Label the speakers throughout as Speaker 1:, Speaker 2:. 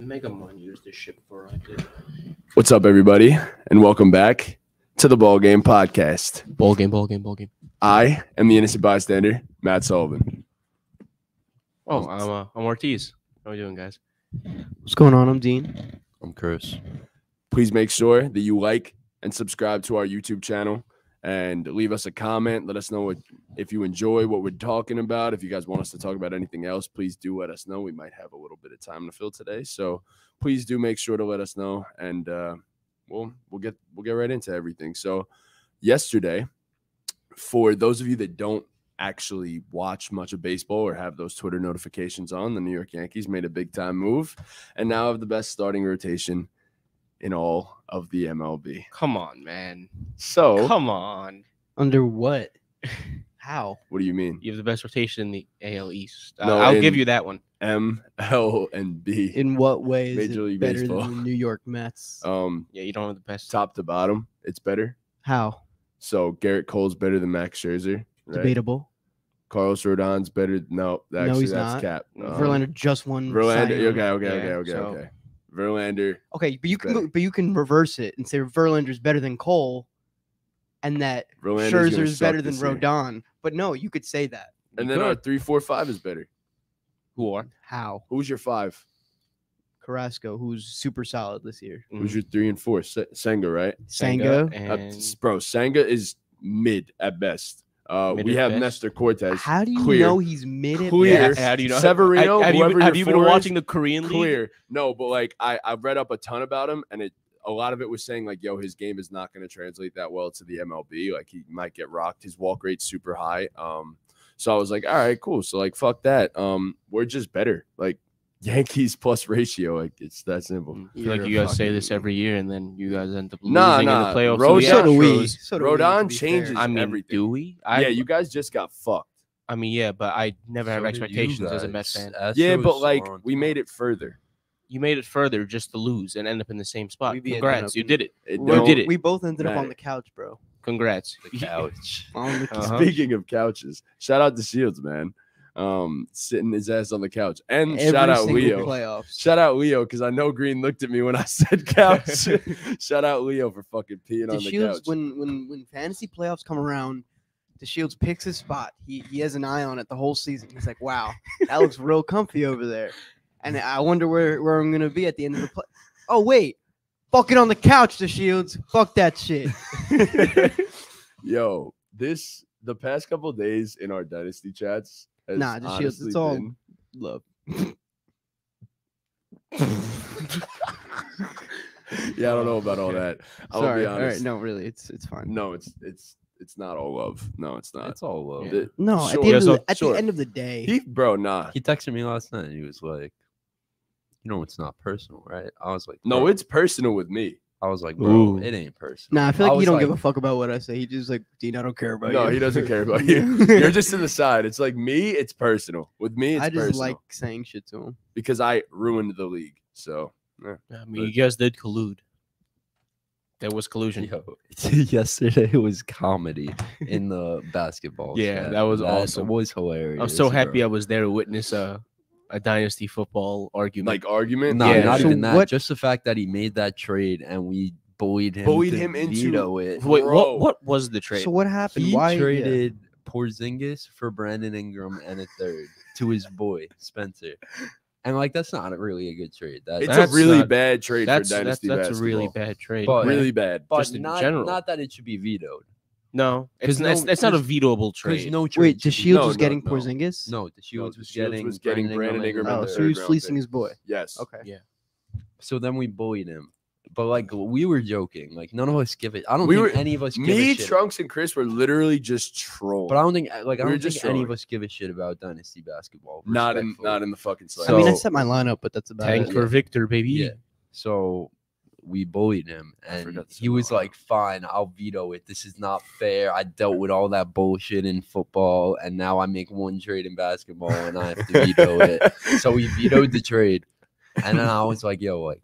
Speaker 1: Mega Mon used this shit before I did.
Speaker 2: What's up, everybody, and welcome back to the Ball Game Podcast.
Speaker 1: Ball game, ball game, ball game.
Speaker 2: I am the innocent bystander, Matt Sullivan.
Speaker 1: Oh, I'm uh, I'm Ortiz. How are we doing, guys?
Speaker 3: What's going on? I'm Dean.
Speaker 4: I'm Chris.
Speaker 2: Please make sure that you like and subscribe to our YouTube channel and leave us a comment. Let us know what if you enjoy what we're talking about. If you guys want us to talk about anything else, please do let us know. We might have a little bit of time to fill today, so please do make sure to let us know, and uh, we'll we'll get we'll get right into everything. So, yesterday, for those of you that don't actually watch much of baseball or have those Twitter notifications on, the New York Yankees made a big time move and now have the best starting rotation in all of the MLB.
Speaker 1: Come on, man.
Speaker 2: So,
Speaker 1: Come on.
Speaker 3: Under what? How?
Speaker 2: what do you mean?
Speaker 1: You have the best rotation in the AL East. Uh,
Speaker 2: No,
Speaker 1: I'll give you that one.
Speaker 2: M, L, and B.
Speaker 3: In what way is
Speaker 2: Major
Speaker 3: it
Speaker 2: League
Speaker 3: better
Speaker 2: Baseball.
Speaker 3: than the New York Mets?
Speaker 2: Um,
Speaker 1: Yeah, you don't have the best.
Speaker 2: top to bottom, it's better.
Speaker 3: How?
Speaker 2: So Gerrit Cole's better than Max Scherzer. Right?
Speaker 3: Debatable.
Speaker 2: Carlos Rodon's better. No, actually,
Speaker 3: he's
Speaker 2: that's
Speaker 3: not.
Speaker 2: Cap. Um,
Speaker 3: Verlander just won.
Speaker 2: Verlander. Okay, okay,
Speaker 1: Yeah,
Speaker 2: okay, okay,
Speaker 1: so-
Speaker 2: okay. Verlander.
Speaker 3: Okay, but you can
Speaker 2: Better.
Speaker 3: but you can reverse it and say Verlander's better than Cole, and that
Speaker 2: Verlander's gonna
Speaker 3: Scherzer's better than
Speaker 2: this year.
Speaker 3: Rodon. But no, you could say that.
Speaker 2: And
Speaker 1: You
Speaker 2: then our three, four, five is better.
Speaker 1: Who are?
Speaker 3: How?
Speaker 2: Who's your five?
Speaker 3: Carrasco, who's super solid this year.
Speaker 2: Who's your three and four? Se- Senga, right?
Speaker 3: Senga.
Speaker 2: Uh,
Speaker 1: and
Speaker 2: s- bro, Senga is mid at best. Uh, we have
Speaker 1: best?
Speaker 2: Nestor Cortes.
Speaker 3: How do you
Speaker 2: clear.
Speaker 3: know he's mid at
Speaker 2: Clear.
Speaker 3: best?
Speaker 1: how do you know?
Speaker 2: Severino,
Speaker 1: have, you, have you been
Speaker 2: is,
Speaker 1: watching the Korean league?
Speaker 2: clear. No, but like I I read up a ton about him, and it a lot of it was saying like, yo, his game is not going to translate that well to the MLB. Like he might get rocked. His walk rate's super high. Um, so I was like, all right, cool. So like, fuck that. Um, we're just better. Like Yankees plus ratio. Like it's that simple.
Speaker 1: Mm, I feel like
Speaker 2: You're
Speaker 1: guys say this every year, and then you guys end up losing
Speaker 2: Nah,
Speaker 1: in the playoffs.
Speaker 2: Rodon-
Speaker 1: to the
Speaker 3: So do we. So do
Speaker 2: Rodon
Speaker 3: be
Speaker 2: changes.
Speaker 1: I mean,
Speaker 2: everything.
Speaker 1: do we? I,
Speaker 2: yeah, you guys just got fucked.
Speaker 1: I mean, yeah, but I never have
Speaker 4: So did you
Speaker 1: expectations as a Mets
Speaker 4: guys.
Speaker 1: fan.
Speaker 2: yeah, but like we made it further.
Speaker 1: You made it further just to lose and end up in the same spot.
Speaker 3: We
Speaker 1: Congrats, you did it.
Speaker 2: It
Speaker 3: We-
Speaker 1: You did it.
Speaker 3: We both ended up on the couch, bro.
Speaker 1: Congrats.
Speaker 4: the couch.
Speaker 3: On the couch.
Speaker 1: Uh-huh.
Speaker 2: Speaking of couches, shout out to Shields, man. Um, sitting his ass on the couch, and
Speaker 3: Every
Speaker 2: shout out Leo.
Speaker 3: Playoffs.
Speaker 2: Shout out Leo because I know Green looked at me when I said couch. shout out Leo for fucking peeing
Speaker 3: the
Speaker 2: on the couch.
Speaker 3: when when when fantasy playoffs come around, the Shields picks his spot. He he has an eye on it the whole season. He's like, wow, that looks real comfy over there. And I wonder where where I'm gonna be at the end of the play. Oh wait, fucking on the couch, the Shields. Fuck that shit.
Speaker 2: Yo, this the past couple days in our dynasty chats. Has
Speaker 3: Nah, the Shields, it's all- Love.
Speaker 2: yeah, I don't know about all that. I'll
Speaker 3: Sorry.
Speaker 2: be
Speaker 3: All right.
Speaker 2: honest.
Speaker 3: No, really, it's it's fine.
Speaker 2: no, it's it's it's not all love. No, it's not.
Speaker 4: It's all love.
Speaker 1: Yeah.
Speaker 2: The-
Speaker 3: No, at
Speaker 2: Sure.
Speaker 3: the end,
Speaker 2: Yeah,
Speaker 3: of
Speaker 2: so-
Speaker 3: the, at
Speaker 2: sure.
Speaker 3: the end of the day,
Speaker 2: he, bro, nah.
Speaker 4: He texted me last night. and He was like, "You know, it's not personal, right?" I was like,
Speaker 2: No,
Speaker 4: "Bro."
Speaker 2: it's personal with me.
Speaker 4: I was like, "Bro,
Speaker 1: Ooh.
Speaker 4: it ain't personal."
Speaker 3: nah, I feel like he
Speaker 4: was
Speaker 3: don't give a fuck about what I say. He just like, Dean, I don't care about you.
Speaker 2: No, he doesn't care about you. You're just to the side. It's like me, it's personal. With me, it's
Speaker 3: I just
Speaker 2: personal
Speaker 3: like saying shit to him.
Speaker 2: because I ruined the league. So
Speaker 1: I mean,
Speaker 2: But-
Speaker 1: you guys did collude. There was collusion.
Speaker 4: Yo, yesterday was comedy in the basketball.
Speaker 1: Yeah,
Speaker 4: chat.
Speaker 1: that was awesome.
Speaker 4: was hilarious.
Speaker 1: I'm so happy I was there to witness a, a dynasty football argument.
Speaker 2: like argument.
Speaker 4: No,
Speaker 1: Yeah.
Speaker 4: not
Speaker 3: So
Speaker 4: even that.
Speaker 3: what-
Speaker 4: Just the fact that he made that trade and we bullied him.
Speaker 2: Bullied
Speaker 4: to
Speaker 2: him into-
Speaker 4: veto it.
Speaker 1: Wait, what? What was the trade?
Speaker 3: So what happened?
Speaker 4: He
Speaker 3: Why yeah.
Speaker 4: traded Porzingis for Brandon Ingram and a third to his boy Spencer, and like that's not really a good trade. That,
Speaker 2: It's
Speaker 1: That's
Speaker 2: a really
Speaker 1: not-
Speaker 2: bad trade
Speaker 1: that's
Speaker 2: for
Speaker 1: that's,
Speaker 2: dynasty
Speaker 1: that's a really bad trade.
Speaker 4: But-
Speaker 2: Really bad.
Speaker 4: but
Speaker 1: just in
Speaker 4: not,
Speaker 1: general.
Speaker 4: not that it should be vetoed.
Speaker 1: No, it's,
Speaker 4: 'Cause
Speaker 1: it's,
Speaker 4: no-
Speaker 1: it's not a vetoable
Speaker 4: Because
Speaker 1: trade.
Speaker 4: no trade.
Speaker 3: Wait, the
Speaker 4: should be-
Speaker 3: Shields
Speaker 2: No,
Speaker 3: was
Speaker 2: no,
Speaker 3: getting
Speaker 2: no.
Speaker 3: Porzingis.
Speaker 4: No, the Shields
Speaker 2: the
Speaker 4: was
Speaker 2: Shields
Speaker 4: getting
Speaker 2: was getting Brandon Ingram
Speaker 4: and
Speaker 3: Oh,
Speaker 2: the
Speaker 4: a
Speaker 3: so he was fleecing
Speaker 2: pick.
Speaker 3: his boy.
Speaker 2: Yes.
Speaker 3: Okay.
Speaker 1: Yeah.
Speaker 4: So then we bullied him. But like we were joking. Like none of us give it. I don't
Speaker 2: We
Speaker 4: think
Speaker 2: were-
Speaker 4: any of us give
Speaker 2: Me,
Speaker 4: a shit.
Speaker 2: Trunks, and Chris were literally just trolling.
Speaker 4: But I don't think uh, like I
Speaker 2: We
Speaker 4: don't think
Speaker 2: just
Speaker 4: any of us give a shit about dynasty basketball.
Speaker 2: not in not in the fucking
Speaker 4: So-
Speaker 3: I mean, I set my lineup, but that's about
Speaker 1: Tank
Speaker 3: it.
Speaker 1: for Victor, baby.
Speaker 4: Yeah. So we bullied him, and he was like, "Fine, I'll veto it. This is not fair. I dealt with all that bullshit in football, and now I make one trade in basketball, and I have to veto it." So we vetoed the trade, and then I was like, "Yo, like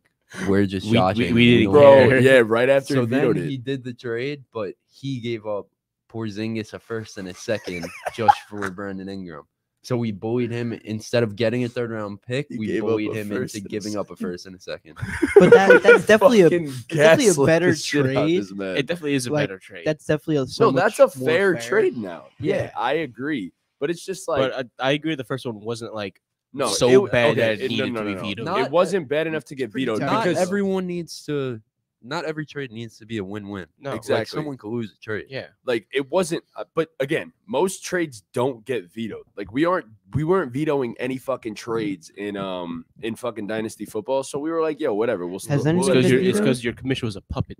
Speaker 4: we're just
Speaker 1: We- we-
Speaker 4: joshing."
Speaker 1: we didn't
Speaker 2: Bro,
Speaker 1: care.
Speaker 2: yeah, right after
Speaker 4: So
Speaker 2: he
Speaker 4: then
Speaker 2: it.
Speaker 4: he did the trade, but he gave up Porzingis a first and a second just for Brandon Ingram. So we bullied him instead of getting a third round pick.
Speaker 2: He
Speaker 4: we bullied him into giving up a first and a second.
Speaker 3: But that, that's definitely a definitely a better
Speaker 2: the shit out of
Speaker 3: trade.
Speaker 1: It definitely is a
Speaker 3: Like,
Speaker 1: better trade.
Speaker 3: that's definitely a so
Speaker 2: no, that's a
Speaker 3: much
Speaker 2: fair, trade now. Yeah,
Speaker 3: Yeah.
Speaker 2: I agree. But it's just like
Speaker 1: but I, I agree. The first one wasn't like
Speaker 2: no,
Speaker 1: so
Speaker 2: it,
Speaker 1: bad
Speaker 2: okay,
Speaker 1: that it
Speaker 2: no,
Speaker 1: needed
Speaker 2: no,
Speaker 1: to be
Speaker 2: no, no.
Speaker 1: vetoed.
Speaker 4: Not-
Speaker 2: it wasn't bad enough to get vetoed.
Speaker 4: Not
Speaker 2: because
Speaker 4: everyone needs to. Not every trade needs to be a win-win.
Speaker 1: no
Speaker 4: Like
Speaker 2: Exactly.
Speaker 4: someone could lose a trade.
Speaker 1: Yeah,
Speaker 2: like it wasn't uh, but again most trades don't get vetoed like we aren't we weren't vetoing any fucking trades in um in fucking dynasty football so we were like yo whatever we'll
Speaker 3: Has
Speaker 2: we'll
Speaker 3: anything
Speaker 1: it's because
Speaker 2: you
Speaker 1: your it's because your commission was a puppet.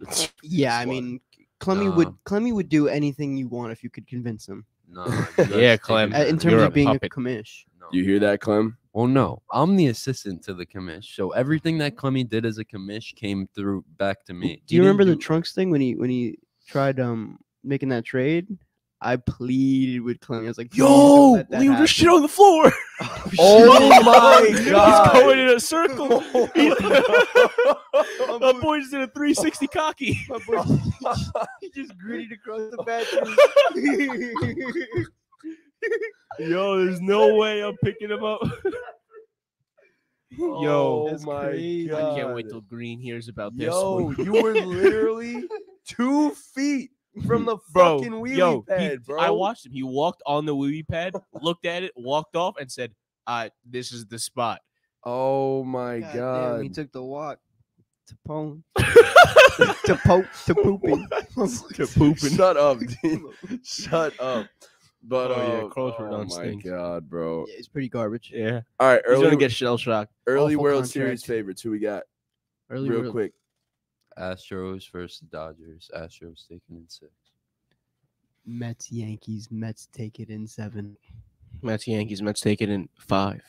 Speaker 3: Yeah, I mean, Clemmy would Clemmy would do anything you want if you could convince him.
Speaker 4: No.
Speaker 1: Yeah, Clem.
Speaker 3: Uh, in terms
Speaker 1: You're a
Speaker 3: of being
Speaker 1: puppet.
Speaker 3: a commish.
Speaker 4: No.
Speaker 2: you hear that clem
Speaker 4: Well, no, I'm the assistant to the commish, so everything that Clemmy did as a commish came through back to me.
Speaker 3: Do you
Speaker 4: He
Speaker 3: remember the
Speaker 4: didn't do-
Speaker 3: trunks thing when he when he tried um making that trade? I pleaded with Clemmy. I was like, "Please don't shit
Speaker 1: on the floor.
Speaker 2: Oh my God.
Speaker 1: He's going in a circle.
Speaker 2: Oh
Speaker 1: My boy's in a 360 cocky.
Speaker 3: My boy- he just gritted across the bathroom.
Speaker 1: Yo, there's no way I'm picking him up. Yo,
Speaker 2: oh my
Speaker 3: crazy.
Speaker 2: god
Speaker 1: I can't wait till Green hears about this.
Speaker 2: yo you were literally two feet from the
Speaker 1: bro,
Speaker 2: fucking wheelie
Speaker 1: yo, he-
Speaker 2: pad bro
Speaker 1: I watched him. He walked on the wheelie pad, looked at it, walked off, and said, "Uh, this is the spot."
Speaker 2: oh my
Speaker 3: God
Speaker 2: god,
Speaker 3: damn, he took the walk to Poland. to pope to pooping.
Speaker 1: To pooping.
Speaker 2: Shut up, Dean. Shut up. But
Speaker 1: Oh, yeah,
Speaker 2: uh,
Speaker 1: Carlos
Speaker 2: oh
Speaker 1: Rodon
Speaker 2: my
Speaker 1: stinks.
Speaker 2: god, bro.
Speaker 3: Yeah, it's pretty garbage.
Speaker 1: Yeah,
Speaker 2: All right,
Speaker 1: he's
Speaker 2: early
Speaker 1: gonna get shell shocked.
Speaker 2: early
Speaker 3: awful
Speaker 2: World Series favorites. Who we got?
Speaker 3: Early
Speaker 2: Real
Speaker 3: World-
Speaker 2: quick.
Speaker 4: Astros versus the Dodgers. Astros taking in six.
Speaker 3: Mets Yankees. Mets take it in seven.
Speaker 1: Mets Yankees. Mets take it in five.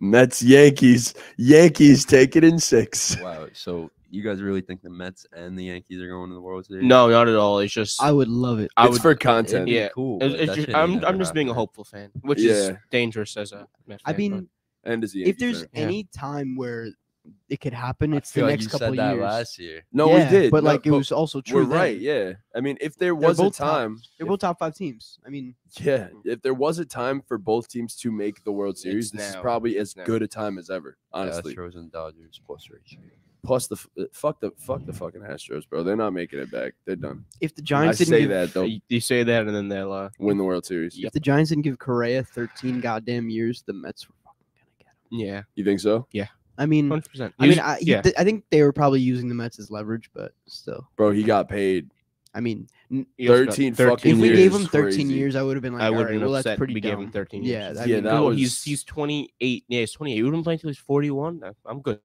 Speaker 2: Mets Yankees. Yankees take it in six.
Speaker 4: Wow. So you guys really think the Mets and the Yankees are going to the World Series?
Speaker 1: No, not at all. It's just
Speaker 3: I would love it.
Speaker 1: I
Speaker 2: it's
Speaker 1: would,
Speaker 2: for content.
Speaker 1: Yeah,
Speaker 4: cool.
Speaker 1: It's, it's just, I'm, I'm just being a hopeful fan, which is dangerous as a Met
Speaker 3: I
Speaker 1: fan, but-
Speaker 3: mean,
Speaker 2: And as a
Speaker 3: if there's
Speaker 2: fan.
Speaker 1: Yeah.
Speaker 3: any time where it could happen,
Speaker 4: I
Speaker 3: it's the
Speaker 4: feel like
Speaker 3: next
Speaker 4: you
Speaker 3: couple
Speaker 4: said
Speaker 3: of
Speaker 4: that
Speaker 3: years.
Speaker 4: last year.
Speaker 2: no,
Speaker 3: Yeah,
Speaker 2: we did,
Speaker 3: but
Speaker 2: No,
Speaker 3: like it was also true.
Speaker 2: We're
Speaker 3: then.
Speaker 2: right. Yeah. I mean, if there was a
Speaker 3: both top-
Speaker 2: time,
Speaker 3: They're
Speaker 2: if-
Speaker 3: both top five teams. I mean,
Speaker 2: yeah, if there was a time for both teams to make the World Series,
Speaker 1: It's
Speaker 2: this is probably as good a time as ever. Honestly.
Speaker 4: Astros and Dodgers plus ratio.
Speaker 2: Plus the uh, fuck the fuck the fucking Astros, bro. They're not making it back. They're done.
Speaker 3: if the
Speaker 2: I
Speaker 3: Giants didn't
Speaker 2: say
Speaker 3: give,
Speaker 2: that they'll
Speaker 1: You, you say that, and then they'll. Uh,
Speaker 2: win the World Series.
Speaker 3: if the Giants didn't give Correa 13 goddamn years, the Mets were fucking gonna get him.
Speaker 1: yeah,
Speaker 2: You think so, Yeah.
Speaker 3: I mean,
Speaker 1: hundred percent.
Speaker 3: I mean, I,
Speaker 1: yeah,
Speaker 3: th- I think they were probably using the Mets as leverage, but still,
Speaker 2: bro? He got paid.
Speaker 3: I mean, n-
Speaker 1: he also got
Speaker 2: 13 fucking years.
Speaker 3: if we
Speaker 2: years
Speaker 3: gave him 13
Speaker 2: crazy.
Speaker 3: years, I would have been like,
Speaker 1: I would have
Speaker 3: right,
Speaker 1: been
Speaker 3: well,
Speaker 1: upset.
Speaker 3: that's pretty
Speaker 1: we gave him
Speaker 3: dumb.
Speaker 1: 13
Speaker 3: Yeah,
Speaker 1: years.
Speaker 3: I
Speaker 2: Yeah,
Speaker 3: mean,
Speaker 2: that
Speaker 1: Well,
Speaker 2: was-
Speaker 1: he's he's 28. Yeah, he's 28. We've been playing till he's 41. I'm good.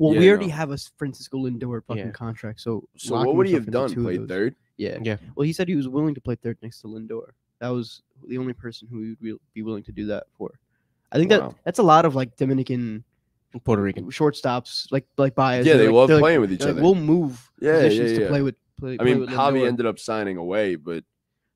Speaker 3: Well,
Speaker 2: Yeah,
Speaker 3: we already
Speaker 2: no.
Speaker 3: have a s- Francisco Lindor fucking
Speaker 1: Yeah.
Speaker 3: contract, so
Speaker 2: So
Speaker 3: locking
Speaker 2: what would he
Speaker 3: himself
Speaker 2: have
Speaker 3: into
Speaker 2: done?
Speaker 3: two of
Speaker 2: Played
Speaker 3: those-
Speaker 2: third?
Speaker 3: Yeah.
Speaker 1: Yeah.
Speaker 3: Well, he said he was willing to play third next to Lindor. That was the only person who would be- be willing to do that for. I think
Speaker 2: Wow.
Speaker 3: that that's a lot of like Dominican
Speaker 1: Puerto Rican.
Speaker 3: shortstops, like like Baez.
Speaker 2: Yeah,
Speaker 3: they're
Speaker 2: they
Speaker 3: like-
Speaker 2: love
Speaker 3: they're like-
Speaker 2: playing with each
Speaker 3: they're like,
Speaker 2: other.
Speaker 3: We'll move
Speaker 2: Yeah,
Speaker 3: positions
Speaker 2: yeah,
Speaker 3: to
Speaker 2: yeah.
Speaker 3: play with. Play,
Speaker 2: I
Speaker 3: play
Speaker 2: mean,
Speaker 3: with
Speaker 2: Javi
Speaker 3: Lindor.
Speaker 2: ended up signing away, but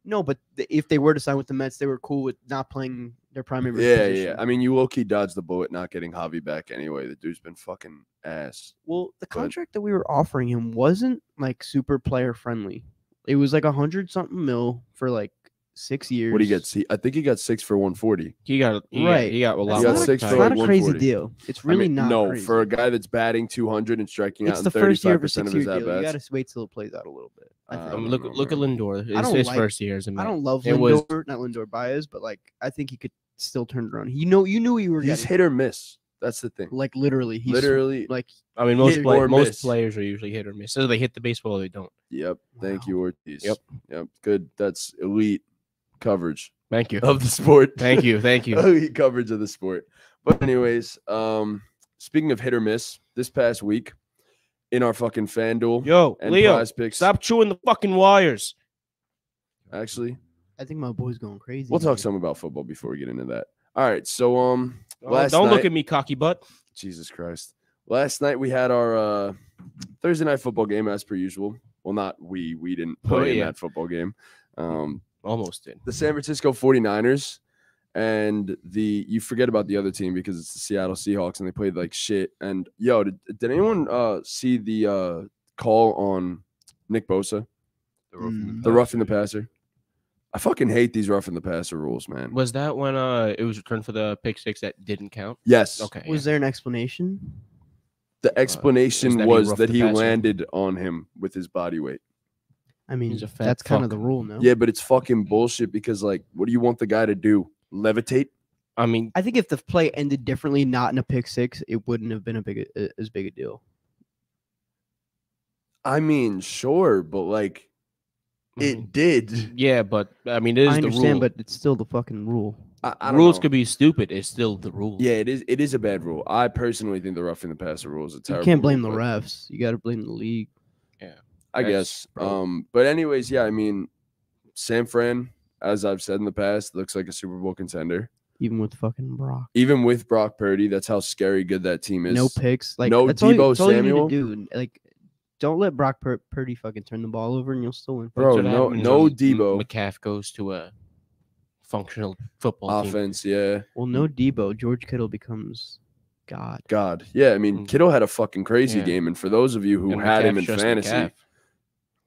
Speaker 3: No, but th- if they were to sign with the Mets, they were cool with not playing their primary.
Speaker 2: yeah,
Speaker 3: position.
Speaker 2: yeah. I mean, you low key dodged the bullet not getting Javi back anyway. The dude's been fucking ass.
Speaker 3: Well, the
Speaker 2: But-
Speaker 3: contract that we were offering him wasn't like super player friendly. It was like a hundred something mil for like six years.
Speaker 2: What do you get? See, I think he got six for one forty.
Speaker 1: He got he
Speaker 3: Right.
Speaker 1: Got, he got a lot
Speaker 3: It's
Speaker 2: got
Speaker 3: a,
Speaker 2: six
Speaker 3: it's
Speaker 2: for
Speaker 3: not a crazy deal. It's
Speaker 2: I
Speaker 3: really
Speaker 2: mean,
Speaker 3: not.
Speaker 2: no
Speaker 3: crazy.
Speaker 2: for a guy that's batting two hundred and striking
Speaker 3: it's
Speaker 2: out
Speaker 3: the
Speaker 2: in thirty
Speaker 3: first year
Speaker 2: five
Speaker 3: of a
Speaker 2: percent of
Speaker 3: six-year
Speaker 2: his
Speaker 3: deal.
Speaker 2: at
Speaker 3: You
Speaker 2: bats.
Speaker 3: gotta wait till it plays out a little bit. I, think.
Speaker 2: I
Speaker 1: Um, look
Speaker 2: know,
Speaker 1: look at. Lindor. It's his
Speaker 3: like-
Speaker 1: first year as a
Speaker 3: I
Speaker 1: Met.
Speaker 3: don't love
Speaker 1: It was-
Speaker 3: Lindor, not Lindor Baez, but like I think he could still turned around. You know, you knew you were
Speaker 2: He's
Speaker 3: getting
Speaker 2: hit or miss. That's the thing.
Speaker 3: like literally. He's
Speaker 2: Literally.
Speaker 3: like
Speaker 1: I mean, most
Speaker 2: hit
Speaker 1: play,
Speaker 2: or
Speaker 1: most
Speaker 2: miss.
Speaker 1: players are usually hit or miss. So they hit the baseball, or they don't.
Speaker 2: Yep. Thank
Speaker 3: Wow.
Speaker 2: you, Ortiz.
Speaker 1: Yep.
Speaker 2: Yep. Good. That's elite coverage
Speaker 1: Thank you.
Speaker 2: of the sport.
Speaker 1: Thank you. Thank you.
Speaker 2: elite coverage of the sport. But anyways, um, speaking of hit or miss, this past week in our fucking FanDuel
Speaker 1: Yo,
Speaker 2: and
Speaker 1: Leo,
Speaker 2: PrizePicks,
Speaker 1: stop chewing the fucking wires.
Speaker 2: Actually,
Speaker 3: I think my boy's going crazy.
Speaker 2: we'll talk
Speaker 3: man.
Speaker 2: some about football before we get into that. All right. So um,
Speaker 1: Oh,
Speaker 2: last
Speaker 1: don't look at me, cocky butt.
Speaker 2: Jesus Christ. Last night we had our uh, Thursday night football game as per usual. Well, not we. We didn't
Speaker 1: Oh,
Speaker 2: play in that football game. Um,
Speaker 1: Almost did.
Speaker 2: the San Francisco 49ers and the you forget about the other team because it's the Seattle Seahawks and they played like shit. And yo, did, did anyone uh see the uh call on Nick Bosa,
Speaker 4: The roughing
Speaker 3: Mm.
Speaker 2: the roughing the passer? I fucking hate these roughing the passer rules, man.
Speaker 1: Was that when uh it was returned for the pick six that didn't count?
Speaker 2: Yes.
Speaker 1: Okay.
Speaker 3: Was there an explanation?
Speaker 2: The explanation
Speaker 1: that he
Speaker 2: was
Speaker 1: roughed
Speaker 2: that
Speaker 1: the
Speaker 2: he
Speaker 1: passer.
Speaker 2: landed on him with his body weight.
Speaker 3: I mean,
Speaker 1: He's a fat
Speaker 3: that's kind of the rule, no?
Speaker 2: Yeah, but it's fucking bullshit because like, what do you want the guy to do? Levitate?
Speaker 1: I mean,
Speaker 3: I think if the play ended differently, not in a pick six, it wouldn't have been a big a- as big a deal.
Speaker 2: I mean, sure, but like. It did.
Speaker 1: yeah, but I mean, it is
Speaker 3: I
Speaker 1: the
Speaker 3: understand,
Speaker 1: rule.
Speaker 3: but it's still the fucking rule.
Speaker 2: I, I don't
Speaker 1: Rules
Speaker 2: know.
Speaker 1: could be stupid. It's still the rule.
Speaker 2: Yeah, it is. It is a bad rule. I personally think the roughing the passer rule is a
Speaker 3: You
Speaker 2: terrible.
Speaker 3: can't blame the
Speaker 2: rule, but
Speaker 3: refs. You got to blame the league. Yeah.
Speaker 2: I
Speaker 1: That's
Speaker 2: guess.
Speaker 1: bro.
Speaker 2: Um, but anyways, yeah. I mean, San Fran, as I've said in the past, looks like a Super Bowl contender.
Speaker 3: Even with fucking Brock,
Speaker 2: Even with Brock Purdy, that's how scary good that team is.
Speaker 3: no picks. Like
Speaker 2: no
Speaker 3: that's all, you-
Speaker 2: Debo
Speaker 3: that's all you need
Speaker 2: Samuel.
Speaker 3: to do. Like, don't let Brock Pur- Purdy fucking turn the ball over, and you'll still win.
Speaker 2: Bro,
Speaker 1: That's what
Speaker 2: no-
Speaker 1: happens
Speaker 2: no
Speaker 1: when
Speaker 2: Debo.
Speaker 1: McCaff goes to a functional football team.
Speaker 2: offense. Yeah,
Speaker 3: Well, no Debo. George Kittle becomes God.
Speaker 2: God, yeah. I mean,
Speaker 1: Mm.
Speaker 2: Kittle had a fucking crazy
Speaker 1: Yeah.
Speaker 2: game, and for those of you who
Speaker 1: And
Speaker 2: had him
Speaker 1: McCaff's
Speaker 2: in
Speaker 1: just
Speaker 2: fantasy,
Speaker 1: McCaff.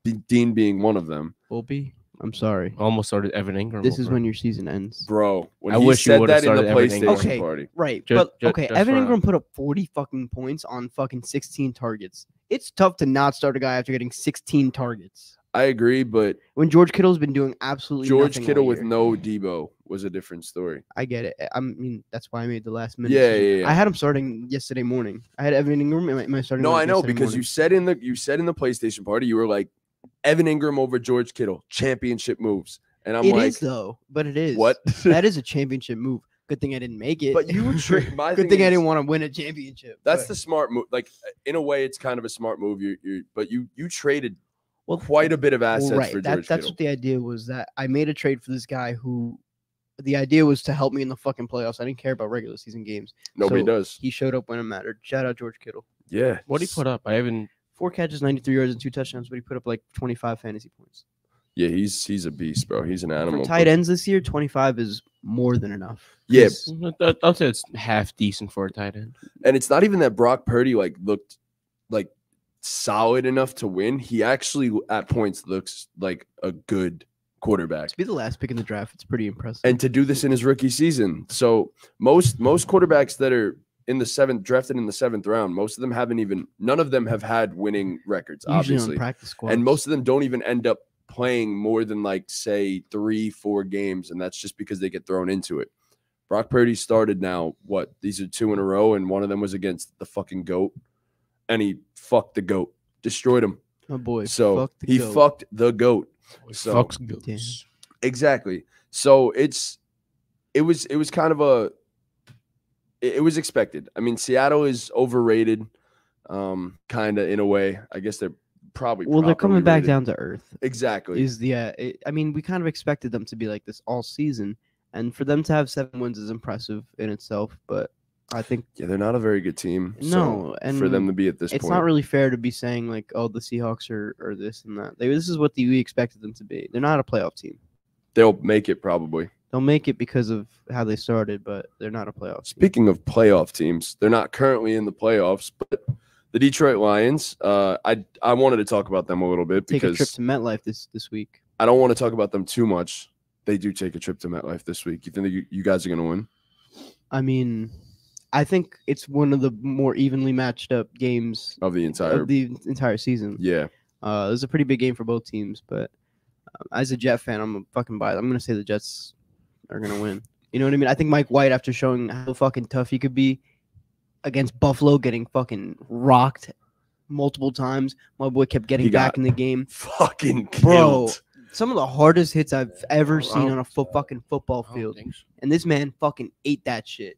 Speaker 2: D- Dean being one of them,
Speaker 3: Will be. I'm sorry.
Speaker 1: Almost started Evan Engram.
Speaker 3: This is when your season ends.
Speaker 2: bro. When
Speaker 1: I
Speaker 2: he
Speaker 1: wish you
Speaker 2: said
Speaker 1: would've
Speaker 2: that in the
Speaker 1: started Evan
Speaker 2: PlayStation
Speaker 3: Okay.
Speaker 2: party,
Speaker 3: Right.
Speaker 1: Ju-
Speaker 3: but
Speaker 1: ju-
Speaker 3: okay,
Speaker 1: just
Speaker 3: Evan
Speaker 1: for-
Speaker 3: Ingram put up 40 fucking points on fucking 16 targets. It's tough to not start a guy after getting 16 targets.
Speaker 2: I agree, but
Speaker 3: When George Kittle's been doing absolutely
Speaker 2: George
Speaker 3: nothing
Speaker 2: Kittle
Speaker 3: all
Speaker 2: with
Speaker 3: year.
Speaker 2: no Debo was a different story.
Speaker 3: I get it. I mean, that's why I made the last minute.
Speaker 2: Yeah,
Speaker 3: decision.
Speaker 2: yeah, yeah.
Speaker 3: I had him starting yesterday morning. I had Evan Engram in my, in my starting.
Speaker 2: No,
Speaker 3: lineup
Speaker 2: I know
Speaker 3: yesterday
Speaker 2: because you
Speaker 3: morning.
Speaker 2: said in the you said in the PlayStation party you were like Evan Engram over George Kittle, championship moves, and I'm
Speaker 3: It
Speaker 2: like,
Speaker 3: is though, but it is
Speaker 2: what?
Speaker 3: that is a championship move. Good thing I didn't make it.
Speaker 2: but you were tra- my
Speaker 3: Good
Speaker 2: thing
Speaker 3: thing I didn't want to win a championship.
Speaker 2: That's
Speaker 3: but-
Speaker 2: the smart move. Like in a way, it's kind of a smart move. You you but you you traded
Speaker 3: well,
Speaker 2: quite a bit of
Speaker 3: well,
Speaker 2: assets
Speaker 3: right.
Speaker 2: for
Speaker 3: That,
Speaker 2: George
Speaker 3: that's
Speaker 2: Kittle.
Speaker 3: what the idea was. That I made a trade for this guy who, the idea was to help me in the fucking playoffs. I didn't care about regular season games.
Speaker 2: Nobody
Speaker 3: so
Speaker 2: does.
Speaker 3: He showed up when it mattered. Shout out George Kittle.
Speaker 2: Yeah.
Speaker 1: What did he put up? I haven't.
Speaker 3: Four catches, 93 yards, and two touchdowns, but he put up like 25 fantasy points.
Speaker 2: Yeah, he's he's a beast, bro. He's an animal.
Speaker 3: For
Speaker 2: but-
Speaker 3: tight ends this year, 25 is more than enough.
Speaker 2: Yeah,
Speaker 1: I'll say it's half decent for a tight end.
Speaker 2: and it's not even that Brock Purdy like looked like solid enough to win. He actually at points looks like a good quarterback.
Speaker 3: to be the last pick in the draft, it's pretty impressive.
Speaker 2: and to do this in his rookie season. So most most quarterbacks that are in the seventh drafted in the seventh round, most of them haven't even none of them have had winning records,
Speaker 3: Usually
Speaker 2: obviously.
Speaker 3: on practice squad.
Speaker 2: And most of them don't even end up playing more than like say three, four games, and that's just because they get thrown into it. Brock Purdy started now. What? These are two in a row, and one of them was against the fucking goat, and he fucked the goat, destroyed him.
Speaker 3: my boy.
Speaker 2: so
Speaker 3: fuck the
Speaker 2: he
Speaker 3: goat.
Speaker 2: fucked the goat. So
Speaker 1: Fucks goats.
Speaker 2: Exactly. So it's it was it was kind of a it, it was expected. I mean, Seattle is overrated, um, kind of in a way. I guess they're probably
Speaker 3: Well, they're coming back
Speaker 2: rated.
Speaker 3: down to earth.
Speaker 2: Exactly.
Speaker 3: Is the uh, it, I mean, we kind of expected them to be like this all season, and for them to have seven wins is impressive in itself. But I think
Speaker 2: yeah, they're not a very good team. so
Speaker 3: and
Speaker 2: for them to be at this point.
Speaker 3: it's
Speaker 2: point,
Speaker 3: not really fair to be saying like, oh, the Seahawks are or this and that. They, this is what the, we expected them to be. They're not a playoff team.
Speaker 2: they'll make it probably.
Speaker 3: They'll make it because of how they started, but they're not a playoff team.
Speaker 2: Speaking of playoff teams, they're not currently in the playoffs, but the Detroit Lions. Uh, I I wanted to talk about them a little bit
Speaker 3: Take a
Speaker 2: because
Speaker 3: trip to MetLife this this week.
Speaker 2: I don't want to talk about them too much. They do take a trip to MetLife this week. You think you, you guys are going to win?
Speaker 3: I mean, I think it's one of the more evenly matched up games
Speaker 2: Of the entire,
Speaker 3: of the entire season.
Speaker 2: yeah,
Speaker 3: Uh, it was a pretty big game for both teams, but um, as a Jet fan, I'm a fucking biased. I'm gonna say the Jets are gonna win. You know what I mean? I think Mike White, after showing how fucking tough he could be against Buffalo, getting fucking rocked multiple times, my boy kept getting
Speaker 2: He got-
Speaker 3: back in the game.
Speaker 2: fucking
Speaker 3: Bro. Some of the hardest hits I've ever seen on a foot fucking football field,
Speaker 1: so.
Speaker 3: and this man fucking ate that shit.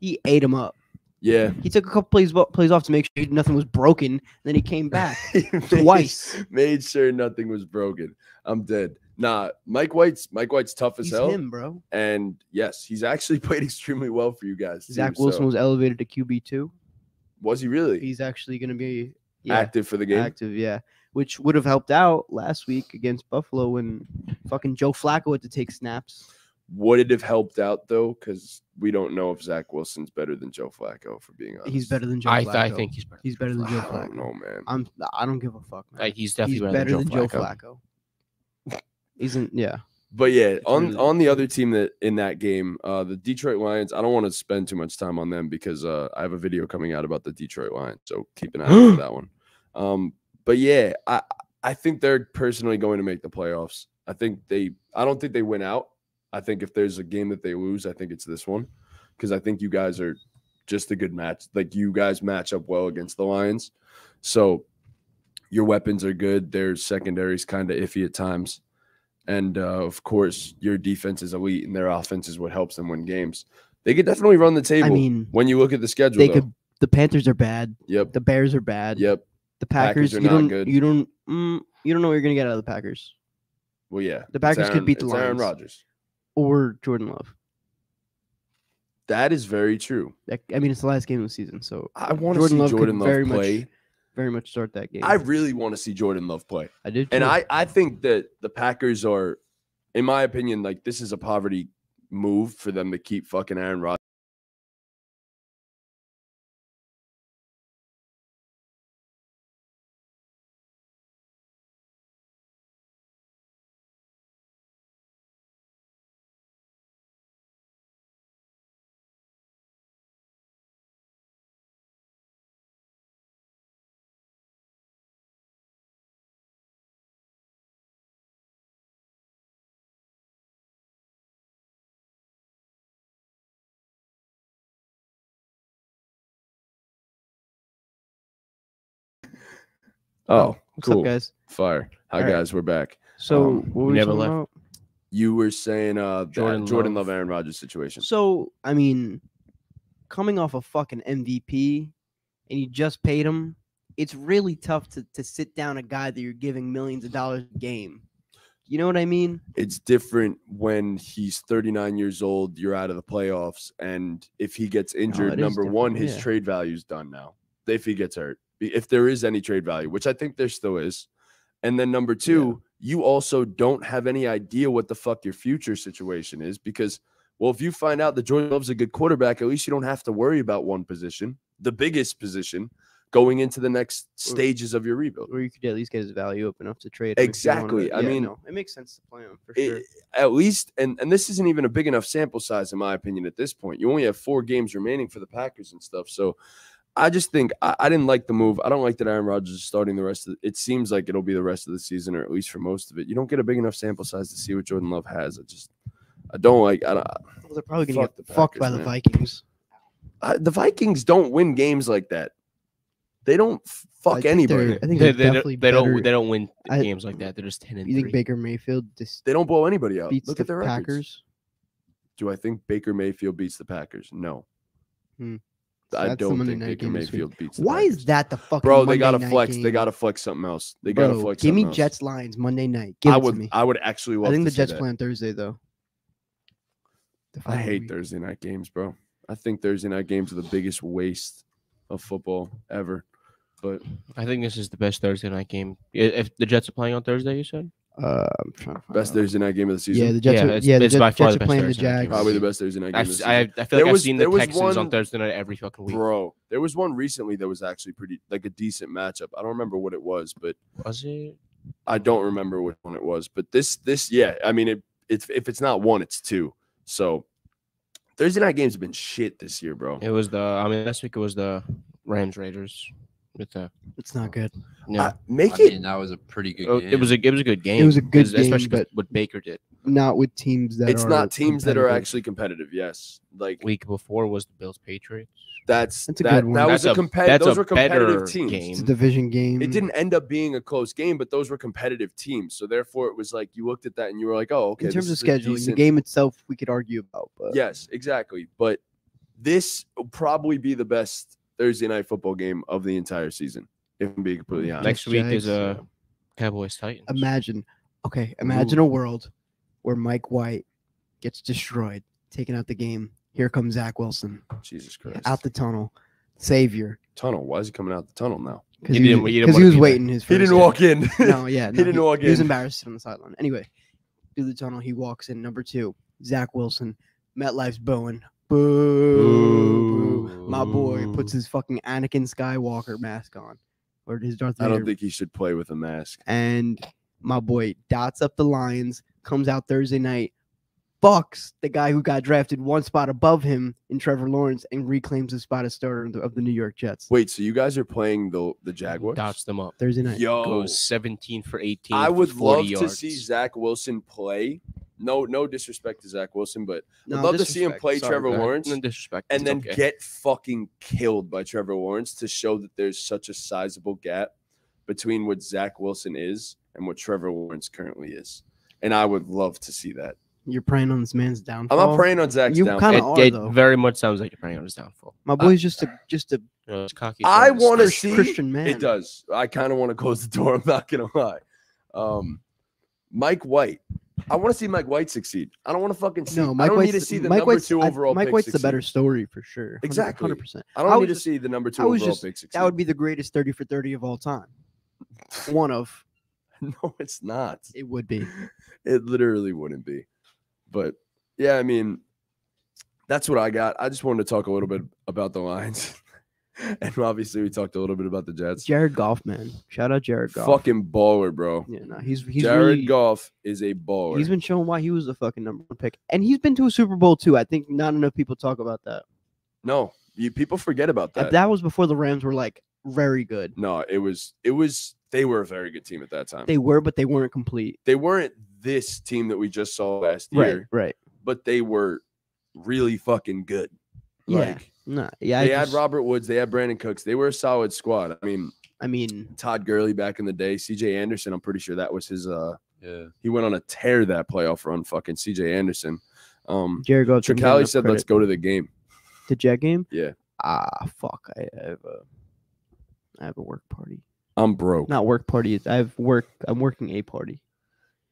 Speaker 3: He ate him up.
Speaker 2: Yeah,
Speaker 3: He took a couple plays plays off to make sure nothing was broken. And then he came back
Speaker 2: He made-
Speaker 3: twice.
Speaker 2: Made sure nothing was broken. I'm dead. Nah, Mike White's Mike White's tough as
Speaker 3: He's
Speaker 2: hell.
Speaker 3: him, bro.
Speaker 2: And yes, he's actually played extremely well for you guys. too,
Speaker 3: Zach Wilson
Speaker 2: so-
Speaker 3: was elevated to QB two.
Speaker 2: was he really
Speaker 3: He's actually going to be yeah,
Speaker 2: active for the game?
Speaker 3: active, yeah, which would have helped out last week against Buffalo when fucking Joe Flacco had to take snaps.
Speaker 2: Would it have helped out though? Because we don't know if Zach Wilson's better than Joe Flacco. For being honest,
Speaker 3: He's better than Joe
Speaker 1: I,
Speaker 3: Flacco.
Speaker 1: I think he's better.
Speaker 3: he's better than Joe
Speaker 2: I don't know, man.
Speaker 3: I'm I don't give a fuck, man.
Speaker 1: Like, he's definitely
Speaker 3: he's
Speaker 1: better,
Speaker 3: better
Speaker 1: than, Joe, Flacco.
Speaker 3: Flacco. Isn't yeah.
Speaker 2: But yeah, on on the other team that in that game, uh, the Detroit Lions. I don't want to spend too much time on them because uh, I have a video coming out about the Detroit Lions, so keep an eye out for that one. Um, but yeah, I I think they're personally going to make the playoffs. I think they. I don't think they win out. I think if there's a game that they lose, I think it's this one because I think you guys are just a good match. Like you guys match up well against the Lions, so your weapons are good. Their secondary's kind of iffy at times. And uh, of course, your defense is elite, and their offense is what helps them win games. They could definitely run the table.
Speaker 3: I mean,
Speaker 2: when you look at the schedule,
Speaker 3: they
Speaker 2: though.
Speaker 3: could. The Panthers are bad.
Speaker 2: Yep.
Speaker 3: The Bears are bad.
Speaker 2: Yep.
Speaker 3: The
Speaker 2: Packers
Speaker 3: Packers,
Speaker 2: are
Speaker 3: you
Speaker 2: not
Speaker 3: don't,
Speaker 2: good.
Speaker 3: You don't. Mm, you don't know what you're gonna get out of the Packers
Speaker 2: Well, yeah.
Speaker 3: The Packers could beat the
Speaker 2: it's Aaron
Speaker 3: Lions.
Speaker 2: Rodgers.
Speaker 3: or Jordan Love.
Speaker 2: That is very true.
Speaker 3: I mean, it's the last game of the season, so
Speaker 2: I want to see
Speaker 3: Love
Speaker 2: Jordan Love
Speaker 3: very much-
Speaker 2: play.
Speaker 3: Very much start that game.
Speaker 2: I really want to see Jordan Love play.
Speaker 3: I did,
Speaker 2: And. I, I think that the Packers are, in my opinion, like this is a poverty move for them to keep fucking Aaron Rodgers. Oh,
Speaker 3: What's
Speaker 2: cool.
Speaker 3: up, guys?
Speaker 2: Fire. Hi,
Speaker 3: All right.
Speaker 2: guys. We're back.
Speaker 3: So
Speaker 2: Um,
Speaker 3: what were we
Speaker 1: never
Speaker 3: talking
Speaker 1: left.
Speaker 3: about?
Speaker 2: You were saying uh, the
Speaker 1: Jordan
Speaker 2: Jordan,
Speaker 1: Love.
Speaker 2: Love Aaron Rodgers situation.
Speaker 3: So I mean, coming off a fucking MVP, and you just paid him, it's really tough to to sit down a guy that you're giving millions of dollars a game. You know what I mean?
Speaker 2: it's different when he's 39 years old, you're out of the playoffs, and if he gets injured,
Speaker 3: it is
Speaker 2: number one, his
Speaker 3: yeah.
Speaker 2: trade value's done now. If he gets hurt, Be- if there is any trade value, which I think there still is, and then number two, you also don't have any idea what the fuck your future situation is because, well, if you find out that Jordan Love's a good quarterback, at least you don't have to worry about one position, the biggest position, going into the next stages of your rebuild.
Speaker 3: Or you could at least get his value up enough to trade. him if you wanted
Speaker 2: Exactly.
Speaker 3: to-
Speaker 2: I
Speaker 3: yeah,
Speaker 2: mean,
Speaker 3: no, it makes sense to play him for
Speaker 2: it-
Speaker 3: sure.
Speaker 2: at least and and this isn't even a big enough sample size in my opinion at this point you only have four games remaining for the packers and stuff so i just think i, I didn't like the move i don't like that aaron rodgers is starting the rest of it seems like it'll be the rest of the season or at least for most of it you don't get a big enough sample size to see what jordan love has i just i don't like i, don't,
Speaker 3: Well, they're probably gonna get
Speaker 2: the
Speaker 3: fucked by
Speaker 2: Packers,
Speaker 3: the
Speaker 2: man.
Speaker 3: Vikings.
Speaker 2: I the vikings don't win games like that they don't fuck
Speaker 3: think
Speaker 2: anybody
Speaker 3: I think
Speaker 1: They,
Speaker 3: they're definitely
Speaker 1: don't, they don't they don't win
Speaker 3: I-
Speaker 1: games like that. They're just ten and
Speaker 3: You think. Baker Mayfield just
Speaker 2: they don't blow anybody out look
Speaker 3: the
Speaker 2: at their records.
Speaker 3: Packers?
Speaker 2: do i think baker mayfield beats the packers no
Speaker 3: Hmm.
Speaker 2: I don't
Speaker 3: Monday
Speaker 2: think
Speaker 3: night
Speaker 2: Baker
Speaker 3: game this week.
Speaker 2: Mayfield beats. The
Speaker 3: Why
Speaker 2: Packers.
Speaker 3: is that the fucking
Speaker 2: Bro, they gotta
Speaker 3: night
Speaker 2: flex. They gotta flex something else. They gotta
Speaker 3: Bro,
Speaker 2: flex.
Speaker 3: Give me
Speaker 2: else.
Speaker 3: Jets Lions Monday night. Give
Speaker 2: I
Speaker 3: it to
Speaker 2: would.
Speaker 3: me.
Speaker 2: I would actually love.
Speaker 3: I think
Speaker 2: to
Speaker 3: the Jets play on Thursday though.
Speaker 2: I hate
Speaker 3: week.
Speaker 2: Thursday night games, bro. I think Thursday night games are the biggest waste of football ever. But
Speaker 1: I think this is the best Thursday night game. If the Jets are playing on Thursday, you said
Speaker 3: Uh, I'm trying to find
Speaker 2: best. Thursday night game of the season.
Speaker 3: Yeah, the Jets.
Speaker 1: Yeah,
Speaker 3: are,
Speaker 1: it's-
Speaker 3: yeah, the
Speaker 1: it's
Speaker 3: Jets,
Speaker 1: by far
Speaker 3: Jets
Speaker 1: the
Speaker 3: are playing the
Speaker 1: Thursday night.
Speaker 3: Jags.
Speaker 2: probably the best Thursday night game.
Speaker 1: I've,
Speaker 2: of the
Speaker 1: I,
Speaker 2: season.
Speaker 1: I feel
Speaker 2: There
Speaker 1: like I've seen
Speaker 2: there
Speaker 1: the
Speaker 2: was
Speaker 1: Texans on
Speaker 2: one-
Speaker 1: Thursday night every fucking week.
Speaker 2: Bro, there was one recently that was actually pretty like a decent matchup. I don't remember what it was, but
Speaker 1: Was it?
Speaker 2: I don't remember which one it was. But this, this, yeah. I mean, it. It's if it's not one, it's two. So Thursday night games have been shit this year, bro.
Speaker 1: It was the. I mean, last week it was the Rams Raiders. With the
Speaker 3: It's not good.
Speaker 1: No,
Speaker 2: Uh, make
Speaker 4: I
Speaker 2: it
Speaker 4: mean, that was a pretty good
Speaker 1: Oh,
Speaker 4: game.
Speaker 1: it was a it was a good game.
Speaker 3: It was a good
Speaker 1: 'cause especially
Speaker 3: but-
Speaker 1: what Baker did
Speaker 3: Not with teams that
Speaker 2: it's
Speaker 3: are
Speaker 2: not teams that are actually competitive. Yes, like
Speaker 1: week before was the Bills Patriots.
Speaker 2: that's
Speaker 3: That's a
Speaker 2: that.
Speaker 3: good one.
Speaker 2: That was
Speaker 1: That's
Speaker 2: a
Speaker 1: a-
Speaker 2: competitive.
Speaker 1: that's
Speaker 2: Those
Speaker 1: a
Speaker 2: were competitive teams.
Speaker 1: game.
Speaker 3: It's a division game.
Speaker 2: It didn't end up being a close game, but those were competitive teams. So therefore, it was like you looked at that and you were like, "Oh, okay."
Speaker 3: in terms of
Speaker 2: is a
Speaker 3: scheduling. The game itself, we could argue about, but
Speaker 2: Yes, exactly. But this will probably be the best Thursday night football game of the entire season. If I'm being completely honest.
Speaker 1: Next week is
Speaker 3: Jags,
Speaker 1: uh Cowboys Titans.
Speaker 3: imagine. Okay, imagine a world where Mike White gets destroyed, taking out the game. Here comes Zach Wilson
Speaker 2: Jesus Christ.
Speaker 3: out the tunnel, savior.
Speaker 2: tunnel. Why is he coming out the tunnel now?
Speaker 3: Because
Speaker 1: He
Speaker 3: he,
Speaker 1: didn't-
Speaker 3: was-
Speaker 1: he didn't
Speaker 3: 'cause he was waiting his.
Speaker 2: He didn't
Speaker 3: game.
Speaker 2: walk in.
Speaker 3: No, yeah, no,
Speaker 2: didn't walk in.
Speaker 3: He was embarrassed on the sideline. Anyway, through the tunnel, he walks in. Number two, Zach Wilson. MetLife's booing. Boo, boo. My boy puts his fucking Anakin Skywalker mask on, or his Darth
Speaker 2: I
Speaker 3: Vader.
Speaker 2: don't think he should play with a mask.
Speaker 3: and my boy dots up the Lions, comes out Thursday night, fucks the guy who got drafted one spot above him in Trevor Lawrence and reclaims the spot as starter of the, of the New York Jets.
Speaker 2: Wait, so you guys are playing the the Jaguars?
Speaker 1: Dots them up.
Speaker 3: Thursday night.
Speaker 2: Yo,
Speaker 1: Goes 17 for 18.
Speaker 2: I
Speaker 1: for
Speaker 2: would
Speaker 1: 40
Speaker 2: love
Speaker 1: yards.
Speaker 2: to see Zach Wilson play. No, no disrespect to Zach Wilson, but
Speaker 3: No,
Speaker 2: I'd love to see him play
Speaker 3: Sorry,
Speaker 2: Trevor. Lawrence
Speaker 1: No disrespect.
Speaker 2: and
Speaker 1: it's
Speaker 2: then
Speaker 1: okay.
Speaker 2: get fucking killed by Trevor Lawrence to show that there's such a sizable gap between what Zach Wilson is and what Trevor Lawrence currently is. And I would love to see that.
Speaker 3: You're praying on this man's downfall.
Speaker 2: I'm not praying on Zach's
Speaker 3: You
Speaker 2: downfall.
Speaker 3: kinda
Speaker 1: it,
Speaker 3: are,
Speaker 1: it
Speaker 3: though.
Speaker 1: very much sounds like you're praying on his downfall.
Speaker 3: My boy's just a just a
Speaker 1: You know, cocky.
Speaker 2: I want to see
Speaker 3: Christian man.
Speaker 2: It does. I kind of want to close the door. I'm not gonna lie. Um, Mike White. I want to see Mike White succeed. I don't want to fucking see.
Speaker 3: No, Mike
Speaker 2: I
Speaker 3: Mike
Speaker 2: don't
Speaker 3: White's
Speaker 2: need to see the
Speaker 3: Mike
Speaker 2: number
Speaker 3: White's,
Speaker 2: two
Speaker 3: I-
Speaker 2: overall.
Speaker 3: Mike
Speaker 2: pick
Speaker 3: White's the better story for sure.
Speaker 2: Exactly.
Speaker 3: hundred percent.
Speaker 2: I don't
Speaker 3: I
Speaker 2: need to
Speaker 3: just-
Speaker 2: see the number two
Speaker 3: I was
Speaker 2: overall
Speaker 3: just-
Speaker 2: pick succeed.
Speaker 3: That would be the greatest thirty for thirty of all time. One of
Speaker 2: no, it's not.
Speaker 3: it would be.
Speaker 2: It literally wouldn't be. But yeah, I mean, that's what I got. I just wanted to talk a little bit about the Lions, and obviously we talked a little bit about the Jets.
Speaker 3: Jared Goff, man. Shout out Jared Goff.
Speaker 2: Fucking baller, bro.
Speaker 3: Yeah, no, he's he's
Speaker 2: Jared
Speaker 3: really,
Speaker 2: Goff is a baller.
Speaker 3: He's been showing why he was the fucking number one pick, and he's been to a Super Bowl too. I think not enough people talk about that.
Speaker 2: no, you people forget about
Speaker 3: That,
Speaker 2: that.
Speaker 3: that was before the Rams were like very good.
Speaker 2: No, it was it was they were a very good team at that time. They,
Speaker 3: were, but they weren't complete.
Speaker 2: They weren't this team that we just saw last
Speaker 3: Right,
Speaker 2: year,
Speaker 3: right.
Speaker 2: but they were really fucking good.
Speaker 3: Yeah,
Speaker 2: Like
Speaker 3: No, yeah. I
Speaker 2: they had
Speaker 3: just-
Speaker 2: Robert Woods, they had Brandin Cooks. They were a solid squad. I mean,
Speaker 3: I mean,
Speaker 2: Todd Gurley back in the day, CJ Anderson, I'm pretty sure that was his uh
Speaker 4: Yeah.
Speaker 2: he went on a tear that playoff run, fucking CJ Anderson. Um
Speaker 3: Jared Goff. didn't Truncali
Speaker 2: said let's go to the game.
Speaker 3: the Jet game.
Speaker 2: Yeah.
Speaker 3: Ah, fuck. I, I have a, I have a work party.
Speaker 2: I'm broke.
Speaker 3: Not work party. I have work. I'm working a party,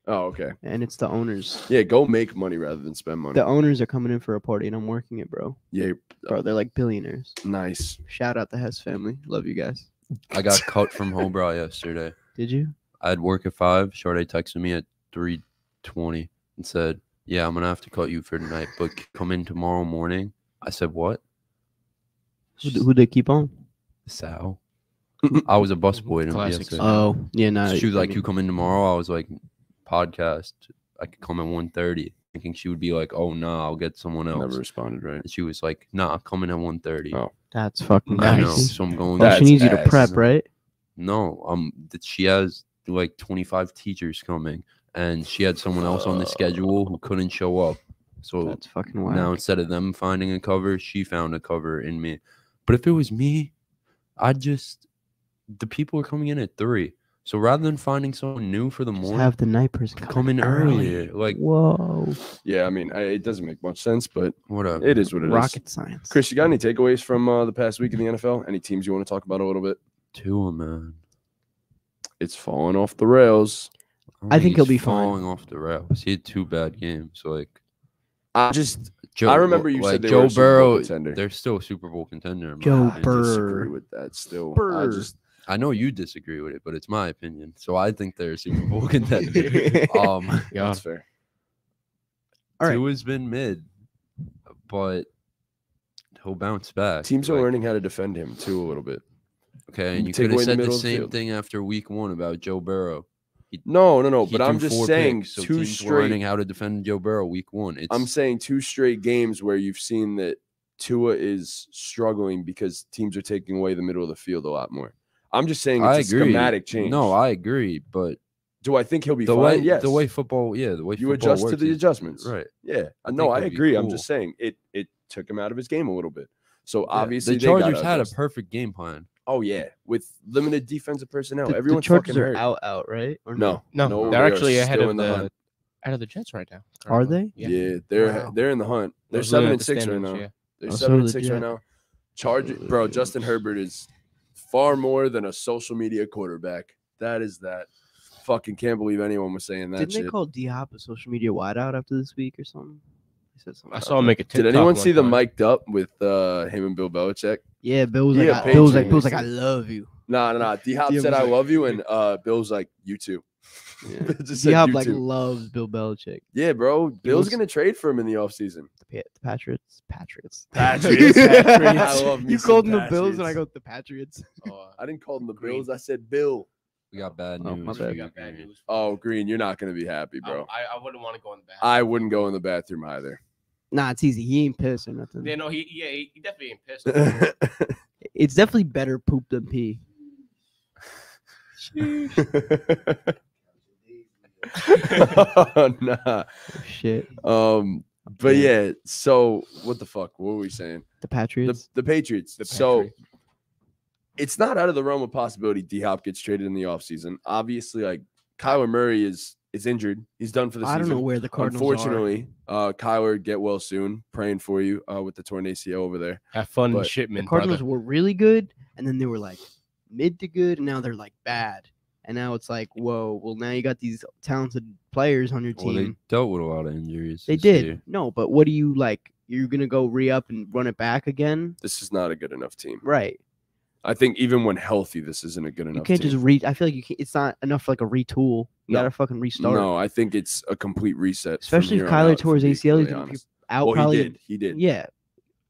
Speaker 2: Oh, okay.
Speaker 3: and it's the owners.
Speaker 2: Yeah, go make money rather than spend money.
Speaker 3: The owners are coming in for a party, and I'm working it, bro.
Speaker 2: yeah,
Speaker 3: Bro, they're like billionaires.
Speaker 2: nice.
Speaker 3: Shout out the Hess family. Love you guys.
Speaker 4: I got cut from Hobrow yesterday.
Speaker 3: Did you?
Speaker 4: I had work at five. Shorty texted me at three twenty and said, "Yeah, I'm gonna have to cut you for tonight, but come in tomorrow morning." I said, "What?"
Speaker 3: Who who they keep on?
Speaker 4: Sal. I was a busboy to
Speaker 1: Classic
Speaker 4: yesterday.
Speaker 1: Sal.
Speaker 3: Oh, yeah, no.
Speaker 4: she was
Speaker 3: I
Speaker 4: like,
Speaker 3: mean,
Speaker 4: "You come in tomorrow." I was like, "Podcast. I could come at 1.30. Thinking she would be like, "Oh no, I'll get someone else."
Speaker 2: Never responded, right?
Speaker 4: And she was like, "Nah, I'm coming at 1.30.
Speaker 2: Oh.
Speaker 3: That's fucking
Speaker 4: I know,
Speaker 3: nice.
Speaker 4: so I'm going.
Speaker 3: Well, she needs you to prep, right?
Speaker 4: No, um, that she has like 25 teachers coming, and she had someone else on the schedule who couldn't show up. So
Speaker 3: That's fucking wild.
Speaker 4: now instead of them finding a cover, she found a cover in me. But if it was me, I'd just the people are coming in at three. So rather than finding someone new for the
Speaker 3: Just
Speaker 4: morning,
Speaker 3: have the night person
Speaker 4: come in earlier. Like
Speaker 3: Whoa,
Speaker 2: Yeah, I mean, I, it doesn't make much sense, but
Speaker 4: whatever.
Speaker 2: it is what it is.
Speaker 3: rocket science.
Speaker 2: Chris, you got any takeaways from uh, the past week in the NFL? Any teams you want to talk about a little bit?
Speaker 4: Tua, man.
Speaker 2: It's falling off the rails.
Speaker 4: don't
Speaker 3: I think he'll
Speaker 4: he's
Speaker 3: be fine.
Speaker 4: falling off the rails. He had two bad games. Like
Speaker 2: I just
Speaker 4: Joe,
Speaker 2: I remember you
Speaker 4: like
Speaker 2: said they
Speaker 4: Joe
Speaker 2: were a Super Bowl
Speaker 4: Burrow.
Speaker 2: contender.
Speaker 4: They're still a Super Bowl contender. in my
Speaker 3: Joe
Speaker 4: opinion.
Speaker 3: Burrow.
Speaker 2: disagree with that. Still, I just
Speaker 4: I know you disagree with it, but it's my opinion. So I think they're a Super Bowl contender. um,
Speaker 1: Yeah.
Speaker 2: that's fair.
Speaker 3: All right.
Speaker 4: Tua's been mid, but he'll bounce back.
Speaker 2: Teams are learning how to defend him too a little bit.
Speaker 4: Okay, and you
Speaker 2: Take
Speaker 4: could
Speaker 2: away
Speaker 4: have
Speaker 2: the
Speaker 4: said the
Speaker 2: the
Speaker 4: same
Speaker 2: field.
Speaker 4: thing after Week One about Joe Burrow.
Speaker 2: No, no, no. But I'm just saying
Speaker 4: picks, so
Speaker 2: two
Speaker 4: teams were learning how to defend Joe Burrow Week One. It's
Speaker 2: I'm saying two straight games where you've seen that Tua is struggling because teams are taking away the middle of the field a lot more. I'm just saying
Speaker 4: I
Speaker 2: it's a
Speaker 4: agree.
Speaker 2: schematic change.
Speaker 4: No, I agree, but
Speaker 2: do I think he'll be
Speaker 4: the
Speaker 2: fine?
Speaker 4: way
Speaker 2: yes.
Speaker 4: the way football, yeah, the way
Speaker 2: you
Speaker 4: football
Speaker 2: adjust to the
Speaker 4: is-
Speaker 2: adjustments.
Speaker 4: right?
Speaker 2: Yeah.
Speaker 4: I
Speaker 2: no, I
Speaker 4: it'll be
Speaker 2: agree. I'm just saying it it took him out of his game a little bit. So
Speaker 4: Yeah,
Speaker 2: obviously
Speaker 4: the
Speaker 2: they
Speaker 4: Chargers had a perfect game plan.
Speaker 2: Oh yeah, with limited defensive personnel.
Speaker 3: The, the
Speaker 2: Everyone's
Speaker 3: Chargers
Speaker 2: fucking
Speaker 3: are
Speaker 2: hurt.
Speaker 3: out, out, right? Or
Speaker 2: No,
Speaker 1: No,
Speaker 2: No,
Speaker 1: they're
Speaker 2: they are
Speaker 1: actually ahead
Speaker 2: still
Speaker 1: of
Speaker 2: in
Speaker 1: the,
Speaker 2: the hunt.
Speaker 1: ahead of the Jets right now.
Speaker 3: Are they?
Speaker 2: Yeah, they're
Speaker 3: Wow.
Speaker 2: they're in the hunt. They're
Speaker 1: was
Speaker 2: seven and six right now.
Speaker 1: yeah.
Speaker 2: They're
Speaker 3: Oh,
Speaker 2: seven and six right now. Charge, bro. Justin Herbert is far more than a social media quarterback. That is that. Fucking can't believe anyone was saying that
Speaker 3: Didn't
Speaker 2: shit.
Speaker 3: they call D Hop a social media wideout after this week or something? They said something
Speaker 1: I saw him make a TikTok
Speaker 2: Did anyone see the
Speaker 1: time.
Speaker 2: mic'd up with uh, him and Bill Belichick?
Speaker 3: Yeah, Bill was
Speaker 2: Yeah,
Speaker 3: like, I, Bill was like, Bill was like, I love you.
Speaker 2: Nah, nah, nah. D Hop said,
Speaker 3: was
Speaker 2: "I love you," and uh, Bill's like, "You too."
Speaker 3: Yeah. D Hop like loves Bill Belichick.
Speaker 2: yeah, bro. Bill's gonna trade for him in the offseason.
Speaker 3: The, the Patriots, Patriots,
Speaker 2: Patriots, Patriots. I love
Speaker 3: You called them the Bills, and I
Speaker 2: Patriots.
Speaker 3: go the Patriots.
Speaker 1: Oh,
Speaker 2: I didn't call them the
Speaker 1: Green.
Speaker 2: Bills. I said Bill.
Speaker 4: We got bad
Speaker 3: Oh,
Speaker 4: news.
Speaker 3: my bad.
Speaker 1: We got bad news.
Speaker 2: Oh, Green, you're not gonna be happy, bro.
Speaker 1: I, I wouldn't want to go in the bathroom.
Speaker 2: I wouldn't go in the bathroom either.
Speaker 3: Nah, it's easy. He ain't pissed or nothing.
Speaker 1: Yeah, no, he yeah, he, he definitely ain't pissed.
Speaker 3: It's definitely better poop than pee.
Speaker 2: nah.
Speaker 3: Oh, shit.
Speaker 2: Um, but
Speaker 3: Yeah.
Speaker 2: yeah. So what the fuck? What were we saying?
Speaker 3: The
Speaker 2: The
Speaker 3: Patriots.
Speaker 2: the Patriots.
Speaker 1: The
Speaker 2: so
Speaker 1: Patriots.
Speaker 2: it's not out of the realm of possibility. D Hop gets traded in the offseason. Obviously, like Kyler Murray is is injured. He's done for the
Speaker 3: I
Speaker 2: season.
Speaker 3: I don't know where the Cardinals are.
Speaker 2: Unfortunately, uh, Kyler get well soon. Praying for you uh, with the torn ACL over there.
Speaker 1: Have fun,
Speaker 2: But-
Speaker 3: The
Speaker 1: Shipman.
Speaker 3: Cardinals
Speaker 1: brother.
Speaker 3: were really good, and then they were like mid to good, and now they're like bad. And now it's like, whoa, well, now you got these talented players on your team.
Speaker 4: Well, they dealt with a lot of injuries.
Speaker 3: they did.
Speaker 4: year.
Speaker 3: No, but what do you like? You're gonna go re up and run it back again?
Speaker 2: This is not a good enough team.
Speaker 3: Right.
Speaker 2: I think even when healthy, this isn't a good enough.
Speaker 3: You can't
Speaker 2: team.
Speaker 3: just re. I feel like you can't, it's not enough for like a retool. You
Speaker 2: No.
Speaker 3: gotta fucking restart.
Speaker 2: No, I think it's a complete reset.
Speaker 3: Especially if Kyler tore his
Speaker 2: to
Speaker 3: ACL, he's be out
Speaker 2: Well,
Speaker 3: probably.
Speaker 2: he did. He did.
Speaker 3: Yeah,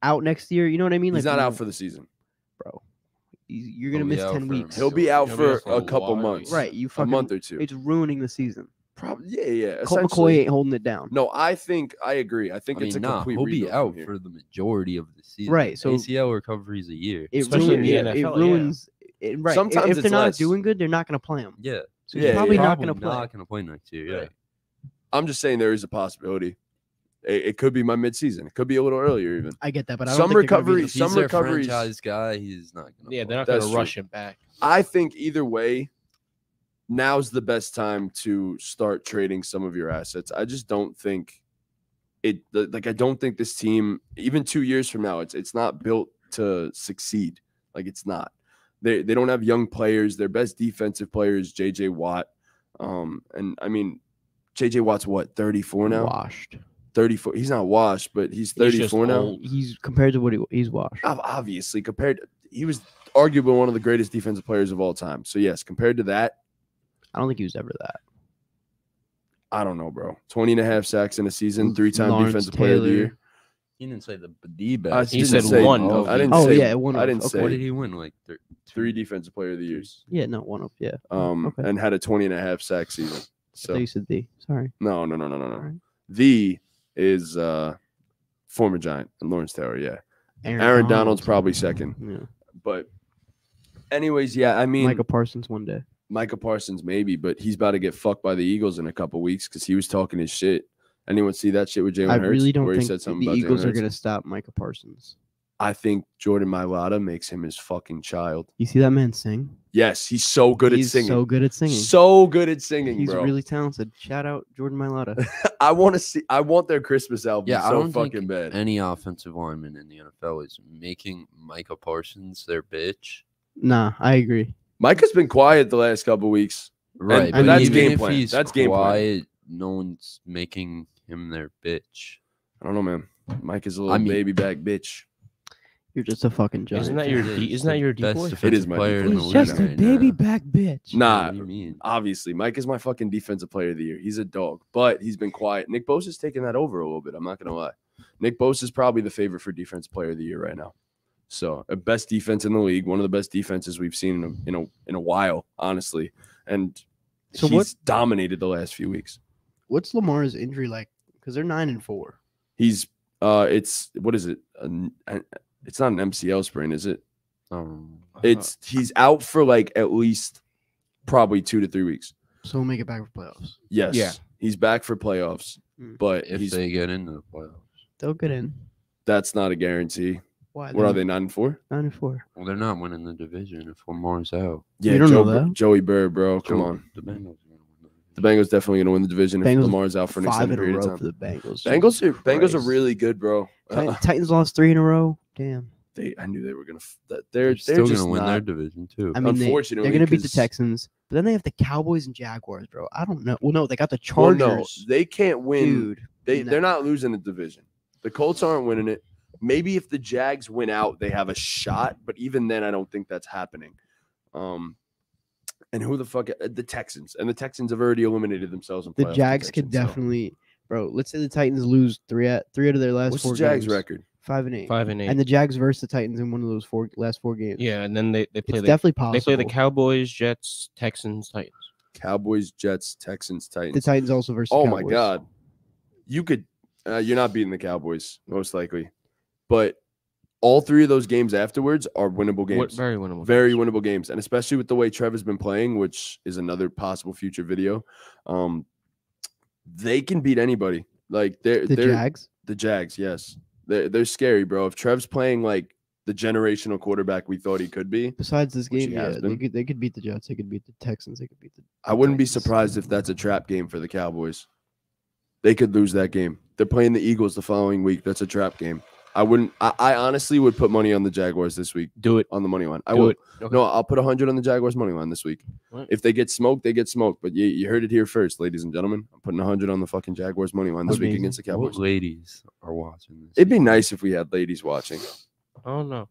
Speaker 3: out next year. You know what I mean?
Speaker 2: Like, He's not out for the season.
Speaker 3: Bro. you- You're gonna miss ten weeks.
Speaker 2: He'll be out
Speaker 1: He'll be
Speaker 2: for
Speaker 1: out for
Speaker 2: a
Speaker 1: a
Speaker 2: couple
Speaker 1: while,
Speaker 2: months.
Speaker 3: Right. You
Speaker 2: A
Speaker 3: fucking.
Speaker 2: month or two.
Speaker 3: It's ruining the season.
Speaker 2: Probably. Yeah, yeah.
Speaker 3: Colt McCoy ain't holding it down.
Speaker 2: No, I think I agree. I think
Speaker 4: I
Speaker 2: it's
Speaker 4: mean,
Speaker 2: a
Speaker 4: nah,
Speaker 2: complete
Speaker 4: he'll be out
Speaker 2: here.
Speaker 4: for the majority of the season.
Speaker 3: Right, so-
Speaker 4: ACL recovery is a year.
Speaker 3: It,
Speaker 1: Especially
Speaker 3: ruin-
Speaker 1: in the
Speaker 3: it, it
Speaker 1: NFL, yeah.
Speaker 3: ruins. It, right.
Speaker 2: Sometimes
Speaker 3: if
Speaker 2: it's
Speaker 3: they're not
Speaker 2: less.
Speaker 3: doing good, they're not gonna play him.
Speaker 4: Yeah,
Speaker 3: So
Speaker 2: Yeah,
Speaker 3: he's probably
Speaker 2: yeah.
Speaker 3: not gonna play.
Speaker 4: Not gonna play next year. Yeah.
Speaker 2: Right. I'm just saying there is a possibility. It, it could be my midseason. It could be a little earlier even.
Speaker 3: I get that, but I don't
Speaker 2: Some
Speaker 3: think they're be
Speaker 2: recovery-
Speaker 3: the-
Speaker 2: Some
Speaker 4: he's their
Speaker 2: recoveries-
Speaker 4: franchise guy, he's not gonna.
Speaker 1: Yeah,
Speaker 4: play.
Speaker 1: they're not gonna
Speaker 2: true.
Speaker 1: rush him back.
Speaker 2: I think either way, now's the best time to start trading some of your assets. I just don't think it like I don't think this team even 2 years from now it's it's not built to succeed. Like it's not. They they don't have young players. Their best defensive player is JJ Watt. Um and I mean JJ Watt's what 34 now?
Speaker 3: washed.
Speaker 2: 34. He's not washed, but he's
Speaker 1: He's
Speaker 2: 34 now.
Speaker 1: old.
Speaker 3: He's compared to what he, he's washed.
Speaker 2: Obviously, compared he was arguably one of the greatest defensive players of all time. So yes, compared to that,
Speaker 3: I don't think he was ever that.
Speaker 2: I don't know, bro. 20 and a half sacks in a season, three-time
Speaker 3: Lawrence
Speaker 2: defensive player of the year.
Speaker 4: He didn't say the D
Speaker 2: I
Speaker 4: best.
Speaker 1: He said
Speaker 2: say-
Speaker 1: one
Speaker 2: Oh,
Speaker 1: of
Speaker 2: I didn't
Speaker 3: Oh
Speaker 2: say,
Speaker 3: yeah, one.
Speaker 2: I didn't
Speaker 3: okay.
Speaker 4: What did he win? Like thir-
Speaker 2: three defensive player of the years.
Speaker 3: Yeah, no, one of yeah.
Speaker 2: Um
Speaker 3: Okay.
Speaker 2: and had a 20 and a half sack season. So
Speaker 3: you said the. Sorry.
Speaker 2: no, no, no, no, no, no.
Speaker 3: Alright.
Speaker 2: The is uh former giant and Lawrence Taylor, yeah.
Speaker 3: Aaron,
Speaker 2: Aaron Donald's probably second.
Speaker 3: Yeah.
Speaker 2: But anyways, yeah, I mean
Speaker 3: Michael Parsons one day.
Speaker 2: Micah Parsons maybe, but he's about to get fucked by the Eagles in a couple weeks because he was talking his shit. Anyone see that shit with Jalen
Speaker 3: I really don't
Speaker 2: where he
Speaker 3: think
Speaker 2: said something
Speaker 3: the Eagles are gonna stop Micah Parsons.
Speaker 2: I think Jordan Mailata makes him his fucking child.
Speaker 3: You see that man sing?
Speaker 2: Yes, he's so good
Speaker 3: he's
Speaker 2: at singing.
Speaker 3: so good at singing.
Speaker 2: So good at singing,
Speaker 3: he's
Speaker 2: bro.
Speaker 3: really talented. Shout out Jordan Mailata.
Speaker 2: I want to see. I want their Christmas album
Speaker 4: Yeah, I don't
Speaker 2: fucking
Speaker 4: think
Speaker 2: bad.
Speaker 4: any offensive lineman in the NFL is making Micah Parsons their bitch.
Speaker 3: nah, I agree.
Speaker 2: Micah's been quiet the last couple weeks.
Speaker 4: Right,
Speaker 3: and,
Speaker 4: but
Speaker 3: that's
Speaker 4: even
Speaker 2: game
Speaker 4: if
Speaker 2: plan.
Speaker 4: he's
Speaker 2: That's game plan.
Speaker 4: quiet, no one's making him their bitch.
Speaker 2: I don't know, man. Mike is a little
Speaker 4: I mean-
Speaker 2: baby back bitch.
Speaker 3: You're just a fucking giant.
Speaker 1: Isn't that your
Speaker 4: He
Speaker 1: D-
Speaker 4: is
Speaker 1: isn't that your D
Speaker 4: best
Speaker 1: boy?
Speaker 2: It is my
Speaker 4: player in the.
Speaker 3: He's
Speaker 4: league
Speaker 3: just a
Speaker 4: right
Speaker 3: baby
Speaker 4: now.
Speaker 3: back bitch.
Speaker 2: Nah,
Speaker 4: What do you mean?
Speaker 2: obviously, Mike is my fucking defensive player of the year. He's a dog, but he's been quiet. Nick Bosa's taking that over a little bit. I'm not gonna lie. Nick Bosa is probably the favorite for defensive player of the year right now. So, a best defense in the league, one of the best defenses we've seen in a in a, in a while, honestly. And
Speaker 3: So
Speaker 2: he's
Speaker 3: what-
Speaker 2: dominated the last few weeks.
Speaker 3: What's Lamar's injury like? Because they're nine and four.
Speaker 2: He's uh, it's what is it? An- an- it's not an MCL sprain, is it?
Speaker 4: Um,
Speaker 2: It's he's out for like at least probably two to three weeks.
Speaker 3: So we'll make it back for playoffs.
Speaker 2: Yes.
Speaker 1: Yeah.
Speaker 2: He's back for playoffs,
Speaker 3: Mm.
Speaker 2: but
Speaker 4: if
Speaker 2: he's
Speaker 4: they get into the playoffs,
Speaker 3: They'll get in.
Speaker 2: that's not a guarantee.
Speaker 3: Why?
Speaker 2: What are
Speaker 3: They're
Speaker 2: nine and four?
Speaker 3: Nine and four.
Speaker 4: well, they're not winning the division if Lamar's out.
Speaker 2: Yeah, You
Speaker 3: don't
Speaker 2: Joe
Speaker 3: know
Speaker 2: Bur-
Speaker 3: that.
Speaker 2: Joey Burr, bro. Come
Speaker 4: So
Speaker 2: on.
Speaker 4: the Bengals. Are gonna win
Speaker 2: The Bengals definitely gonna win the division if
Speaker 3: Bengals
Speaker 2: Lamar's out for an
Speaker 3: Five
Speaker 2: extended
Speaker 3: in a
Speaker 2: period of
Speaker 3: row
Speaker 2: time.
Speaker 3: for the Bengals.
Speaker 2: Bengals are Bengals are really good, bro. Uh,
Speaker 3: Titans lost three in a row. Damn.
Speaker 2: they I knew they were gonna. That
Speaker 4: They're,
Speaker 2: they're they're
Speaker 4: still
Speaker 2: just
Speaker 4: gonna win their division too.
Speaker 3: I mean, they,
Speaker 2: Unfortunately,
Speaker 3: they're gonna beat the Texans, but then they have the Cowboys and Jaguars, bro. I don't know. Well, no, they got the
Speaker 2: Well,
Speaker 3: Chargers.
Speaker 2: no, they can't win.
Speaker 3: dude.
Speaker 2: They
Speaker 3: no.
Speaker 2: they're not losing the division. The Colts aren't winning it. Maybe if the Jags win out, they have a shot. But even then, I don't think that's happening. Um, and who the fuck? uh, The Texans and the Texans have already eliminated themselves in
Speaker 3: The Jags could
Speaker 2: contention, so-
Speaker 3: definitely, bro. Let's say the Titans lose three at three out of their last
Speaker 2: What's
Speaker 3: four
Speaker 2: the Jags
Speaker 3: games.
Speaker 2: record?
Speaker 3: Five and eight.
Speaker 1: five and eight.
Speaker 3: And the Jags versus the Titans in one of those four last four games.
Speaker 1: yeah, and then they, they play
Speaker 3: it's
Speaker 1: the
Speaker 3: definitely possible.
Speaker 1: they play the Cowboys, Jets, Texans, Titans.
Speaker 2: Cowboys, Jets, Texans, Titans.
Speaker 3: The Titans also versus. the
Speaker 2: Oh my god, you could. Uh, you're not beating the Cowboys most likely, but all three of those games afterwards are winnable
Speaker 1: What,
Speaker 2: games.
Speaker 1: very winnable.
Speaker 2: Very
Speaker 1: games.
Speaker 2: winnable games, and especially with the way Trevor's been playing, which is another possible future video. Um, they can beat anybody. Like they're
Speaker 3: The
Speaker 2: they're
Speaker 3: Jags.
Speaker 2: the Jags. Yes, they're they're scary, bro. If Trev's playing like the generational quarterback we thought he could be,
Speaker 3: Besides this game, yeah,
Speaker 2: has
Speaker 3: they could they could beat the Jets. They could beat the Texans. They could beat the.
Speaker 2: I wouldn't be surprised if that's a trap game for the Cowboys. They could lose that game. They're playing the Eagles the following week. That's a trap game. I wouldn't. I, I honestly would put money on the Jaguars this week
Speaker 1: Do it.
Speaker 2: on the money line. I
Speaker 1: Do
Speaker 2: will.
Speaker 1: it. Okay.
Speaker 2: No, I'll put hundred on the Jaguars money line this week.
Speaker 1: Right.
Speaker 2: If they get smoked, they get smoked. But you, you heard it here first, ladies and gentlemen. I'm putting hundred on the fucking Jaguars money line this week against the
Speaker 4: What
Speaker 2: Cowboys.
Speaker 4: ladies are watching this?
Speaker 2: It'd be nice if we had ladies watching.
Speaker 1: Oh no,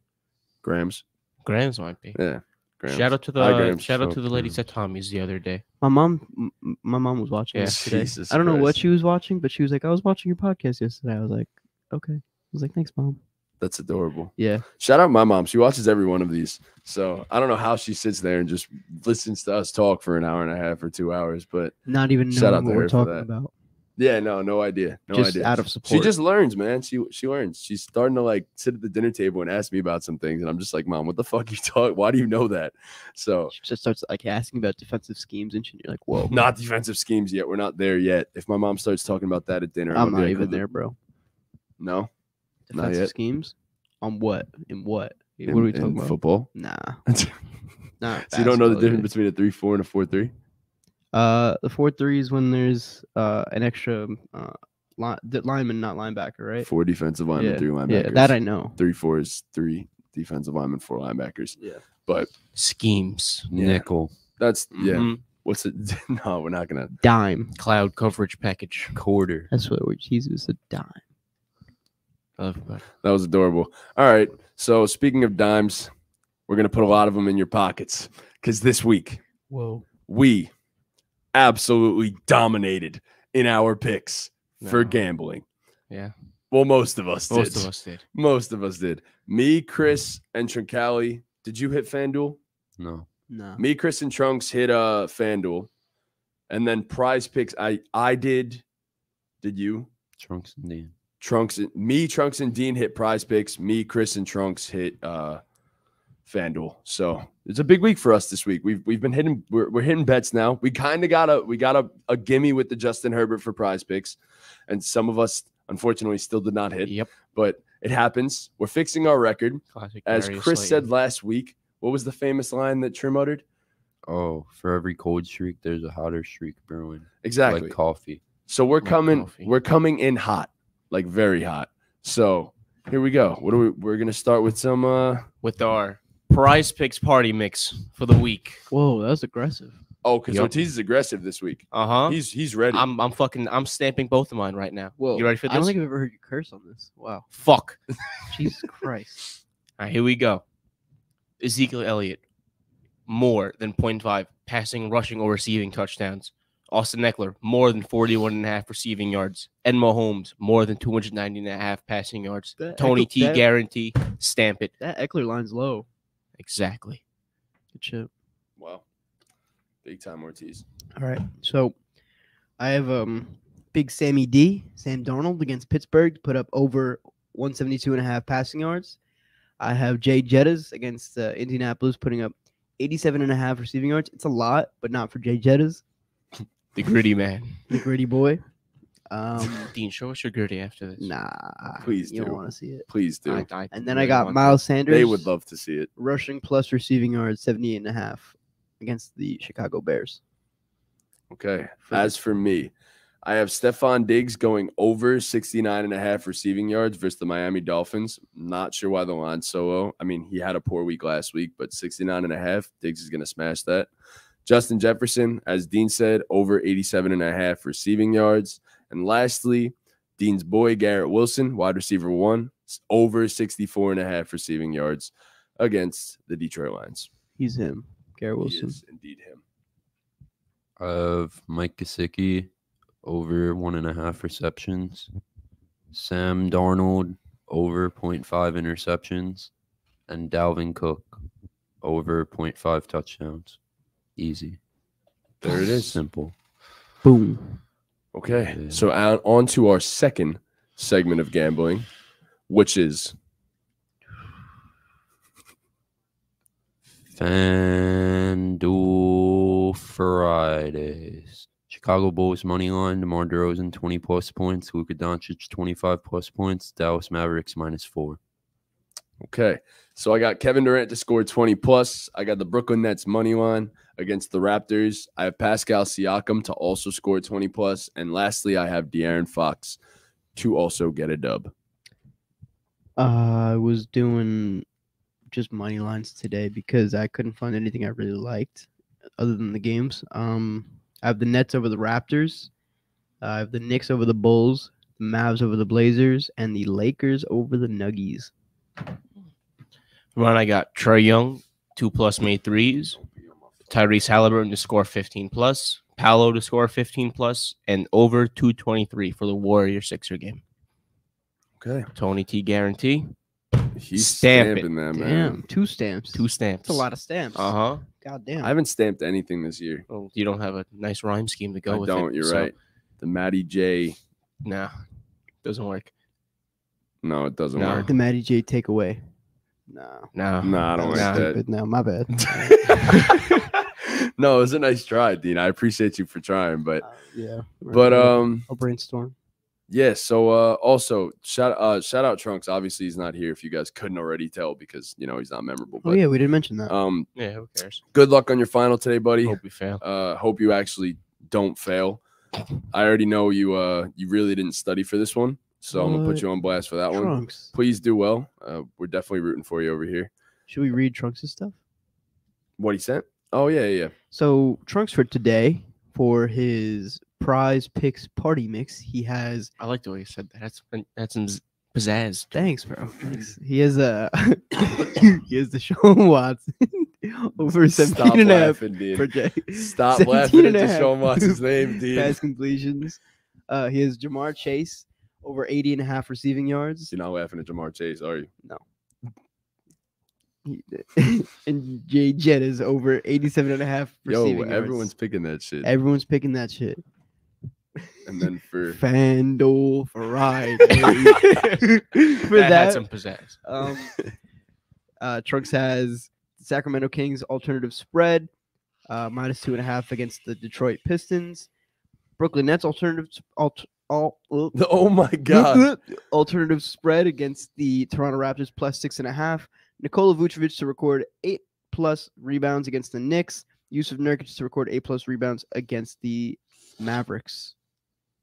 Speaker 2: Grams.
Speaker 1: Grams might be.
Speaker 2: Yeah. Grams.
Speaker 1: Shout out to
Speaker 2: Hi,
Speaker 1: the
Speaker 2: Grams.
Speaker 1: shout out to the ladies at Tommy's the other day.
Speaker 3: My mom, m- m- my mom was watching
Speaker 1: Yeah.
Speaker 3: this today.
Speaker 2: Jesus
Speaker 3: I don't know what she was watching, but she was like, "I was watching your podcast yesterday." I was like, "Okay." I was like, "Thanks, mom."
Speaker 2: That's adorable.
Speaker 3: Yeah,
Speaker 2: Shout out my mom. She watches every one of these. So I don't know how she sits there and just listens to us talk for an hour and a half or two hours. But
Speaker 3: not even
Speaker 2: Shout out to
Speaker 3: what
Speaker 2: her
Speaker 3: we're talking
Speaker 2: that.
Speaker 3: about.
Speaker 2: yeah, no, no idea. No
Speaker 3: just
Speaker 2: idea.
Speaker 3: out of support.
Speaker 2: she just learns, man. She she learns. She's starting to like sit at the dinner table and ask me about some things, and I'm just like, Mom, what the fuck you talk? Why do you know that? So
Speaker 3: she just starts like asking about defensive schemes and shit. You're like, "Whoa,
Speaker 2: not defensive schemes yet. We're not there yet. If my mom starts talking about that at dinner,
Speaker 3: I'm
Speaker 2: be
Speaker 3: not even
Speaker 2: "What the-
Speaker 3: there, bro."
Speaker 2: No, Not
Speaker 3: Defensive
Speaker 2: yet.
Speaker 3: schemes on what? In what?
Speaker 2: in,
Speaker 3: what are we
Speaker 2: in
Speaker 3: talking about?
Speaker 2: football.
Speaker 3: Nah,
Speaker 2: so
Speaker 3: nah.
Speaker 2: you don't know the
Speaker 3: basketball,
Speaker 2: difference
Speaker 3: yeah.
Speaker 2: between a three four and a four three.
Speaker 3: Uh, the four three is when there's uh an extra uh li- the lineman, not linebacker, right?
Speaker 2: Four defensive linemen,
Speaker 3: yeah,
Speaker 2: three linebackers.
Speaker 3: yeah, that I know.
Speaker 2: three four is three defensive linemen, four linebackers.
Speaker 3: Yeah.
Speaker 2: But
Speaker 1: Schemes.
Speaker 2: Yeah.
Speaker 4: Nickel
Speaker 2: that's yeah.
Speaker 1: Mhm.
Speaker 2: What's it? no, we're not gonna.
Speaker 3: Dime.
Speaker 1: Cloud coverage package.
Speaker 4: quarter.
Speaker 3: That's what we're Jesus a dime.
Speaker 1: I love that.
Speaker 2: That was adorable. All right. So speaking of dimes, we're gonna put a lot of them in your pockets because this week
Speaker 3: Whoa.
Speaker 2: we absolutely dominated in our picks for gambling.
Speaker 1: Yeah.
Speaker 2: Well, most of us
Speaker 1: Most
Speaker 2: did.
Speaker 1: of us did.
Speaker 2: Most of us did. Me, Chris, and Truncali. Did you hit FanDuel?
Speaker 4: No.
Speaker 3: No.
Speaker 2: Me, Chris, and Trunks hit uh FanDuel, and then PrizePicks. I I did. Did you?
Speaker 4: Trunks and Dean.
Speaker 2: Trunks, and- me, Trunks, and Dean hit PrizePicks. Me, Chris, and Trunks hit uh FanDuel. So it's a big week for us this week. We've we've been hitting we're, we're hitting bets now. We kind of got a we got a, a gimme with the Justin Herbert for PrizePicks, and some of us unfortunately still did not hit.
Speaker 1: Yep.
Speaker 2: But it happens. We're fixing our record.
Speaker 1: Classic.
Speaker 2: As
Speaker 1: Darius
Speaker 2: Chris
Speaker 1: Slayton.
Speaker 2: said last week, what was the famous line that Trim uttered?
Speaker 4: Oh, for every cold streak, there's a hotter streak brewing.
Speaker 2: Exactly.
Speaker 4: Like coffee.
Speaker 2: so we're
Speaker 1: like
Speaker 2: coming,
Speaker 1: coffee.
Speaker 2: we're coming in hot, like very hot. So here we go. What are we? We're gonna start with some. uh
Speaker 1: with our prize picks party mix for the week.
Speaker 3: Whoa, that was aggressive.
Speaker 2: Oh, because
Speaker 1: Yep.
Speaker 2: Ortiz is aggressive this week.
Speaker 1: Uh huh.
Speaker 2: He's he's ready.
Speaker 1: I'm I'm fucking I'm stamping both of mine right now.
Speaker 3: Whoa.
Speaker 1: You ready for this?
Speaker 3: I don't think I've ever heard you curse on this. Wow.
Speaker 1: Fuck.
Speaker 3: Jesus Christ.
Speaker 1: All right, here we go. Ezekiel Elliott, more than 0.5 passing, rushing, or receiving touchdowns. Austin Ekeler, more than 41 and a half receiving yards. And Mahomes, more than 290 and a half passing yards.
Speaker 3: That
Speaker 1: Tony
Speaker 3: Eckler-
Speaker 1: T
Speaker 3: that-
Speaker 1: guarantee, stamp it.
Speaker 3: That Ekeler line's low.
Speaker 1: Exactly.
Speaker 3: Good chip.
Speaker 2: wow, big time Ortiz.
Speaker 3: All right. So I have um big Sammy D, Sam Darnold against Pittsburgh put up over 172 and a half passing yards. I have Jay Jettas against uh, Indianapolis putting up 87 and a half receiving yards. It's a lot, but not for Jay Jettas,
Speaker 1: The gritty man.
Speaker 3: the gritty boy. Um,
Speaker 1: Dean, show us your gritty after this.
Speaker 3: nah,
Speaker 2: Please
Speaker 3: you don't want to see it.
Speaker 2: Please do.
Speaker 1: I- I
Speaker 3: And then I
Speaker 1: really
Speaker 3: got
Speaker 1: want
Speaker 3: Miles Sanders.
Speaker 2: they would love to see it.
Speaker 3: rushing plus receiving yards 78 and a half against the Chicago Bears.
Speaker 2: Okay.
Speaker 3: For-
Speaker 2: As for me, I have Stefon Diggs going over 69 and a half receiving yards versus the Miami Dolphins. Not sure why the line's so low. I mean, he had a poor week last week, but 69 and a half, Diggs is going to smash that. Justin Jefferson, as Dean said, over 87 and a half receiving yards. And lastly, Dean's boy, Garrett Wilson, wide receiver one, over 64 and a half receiving yards against the Detroit Lions.
Speaker 3: He's him, Garrett
Speaker 2: He
Speaker 3: Wilson.
Speaker 2: is indeed him.
Speaker 4: of Mike Gesicki over one and a half receptions. Sam Darnold over 0.5 interceptions, and Dalvin Cook over 0.5 touchdowns. Easy.
Speaker 2: There it is.
Speaker 4: Simple.
Speaker 3: Boom.
Speaker 2: Okay.
Speaker 4: Yeah.
Speaker 2: So on, on to our second segment of gambling, which is
Speaker 4: FanDuel Fridays. Chicago Bulls money line, DeMar DeRozan 20 plus points, Luka Doncic 25 plus points, Dallas Mavericks minus four.
Speaker 2: okay. So I got Kevin Durant to score 20 plus. I got the Brooklyn Nets money line against the Raptors. I have Pascal Siakam to also score 20 plus. And lastly, I have De'Aaron Fox to also get a dub.
Speaker 3: Uh, I was doing just money lines today because I couldn't find anything I really liked other than the games. Um, I have the Nets over the Raptors. I have the Knicks over the Bulls, the Mavs over the Blazers, and the Lakers over the Nuggies.
Speaker 1: Ron, I got Trae Young, two plus made threes. Tyrese Haliburton to score 15 plus. Paolo to score 15 plus, and over 223 for the Warrior Sixer game.
Speaker 2: Okay.
Speaker 1: Tony T guarantee.
Speaker 2: He's
Speaker 1: Stamp it.
Speaker 2: stamping that,
Speaker 3: Damn,
Speaker 2: man.
Speaker 3: two stamps.
Speaker 1: Two stamps.
Speaker 3: That's a lot of stamps.
Speaker 1: Uh huh.
Speaker 3: God damn.
Speaker 2: I haven't stamped anything this year.
Speaker 1: Well, you don't have a nice rhyme scheme to go
Speaker 2: I
Speaker 1: with.
Speaker 2: don't.
Speaker 1: it,
Speaker 2: You're
Speaker 1: so,
Speaker 2: right. The Matty J.
Speaker 1: Nah, doesn't work.
Speaker 2: No, it doesn't
Speaker 1: No.
Speaker 2: work.
Speaker 3: the Matty J takeaway. No.
Speaker 1: No.
Speaker 2: No, I don't
Speaker 3: That's
Speaker 2: like that.
Speaker 3: stupid. No, my bad.
Speaker 2: no, it was a nice try, Dean. I appreciate you for trying, but
Speaker 3: Uh, yeah.
Speaker 2: but um
Speaker 3: I'll brainstorm.
Speaker 2: yeah. So uh also shout uh shout out Trunks. Obviously he's not here. If you guys couldn't already tell, because you know he's not memorable.
Speaker 3: Oh
Speaker 2: But
Speaker 3: yeah, we didn't mention that.
Speaker 2: um,
Speaker 1: Yeah, who cares?
Speaker 2: good luck on your final today, buddy.
Speaker 1: Hope we fail.
Speaker 2: Uh, hope you actually don't fail. I already know you. Uh, you really didn't study for this one, so I'm gonna put you on blast for that one. Please do well. Uh, we're definitely rooting for you over here.
Speaker 3: Should we read Trunks' stuff?
Speaker 2: What he sent? Oh yeah, yeah. yeah.
Speaker 3: So Trunks for today for his prize picks party mix, he has
Speaker 1: I like the way you said that. That's that's some pizzazz.
Speaker 3: thanks, bro. Thanks. He has a he has the Sean Watson over 17
Speaker 2: Stop
Speaker 3: and a half
Speaker 2: laughing, Dean.
Speaker 3: per day.
Speaker 2: Stop
Speaker 3: 17
Speaker 2: laughing
Speaker 3: and
Speaker 2: at
Speaker 3: a half
Speaker 2: Deshaun Watson's name, dude.
Speaker 3: Pass completions. Uh, he has Ja'Marr Chase over 80 and a half receiving yards.
Speaker 2: You're not laughing at Ja'Marr Chase, are you?
Speaker 3: He- and Jay Jet is over 87 and a half
Speaker 2: Yo,
Speaker 3: receiving yards.
Speaker 2: everyone's picking that shit.
Speaker 3: everyone's picking that shit.
Speaker 2: and then for
Speaker 3: FanDuel Friday. For
Speaker 1: that,
Speaker 3: that,
Speaker 1: had some pizzazz.
Speaker 3: um, uh, Trunks has Sacramento Kings alternative spread uh, minus two and a half against the Detroit Pistons. Brooklyn Nets alternative s- alt, alt, uh,
Speaker 2: oh my god,
Speaker 3: alternative spread against the Toronto Raptors plus six and a half. Nikola Vucevic to record eight plus rebounds against the Knicks. Jusuf Nurkic to record eight plus rebounds against the Mavericks,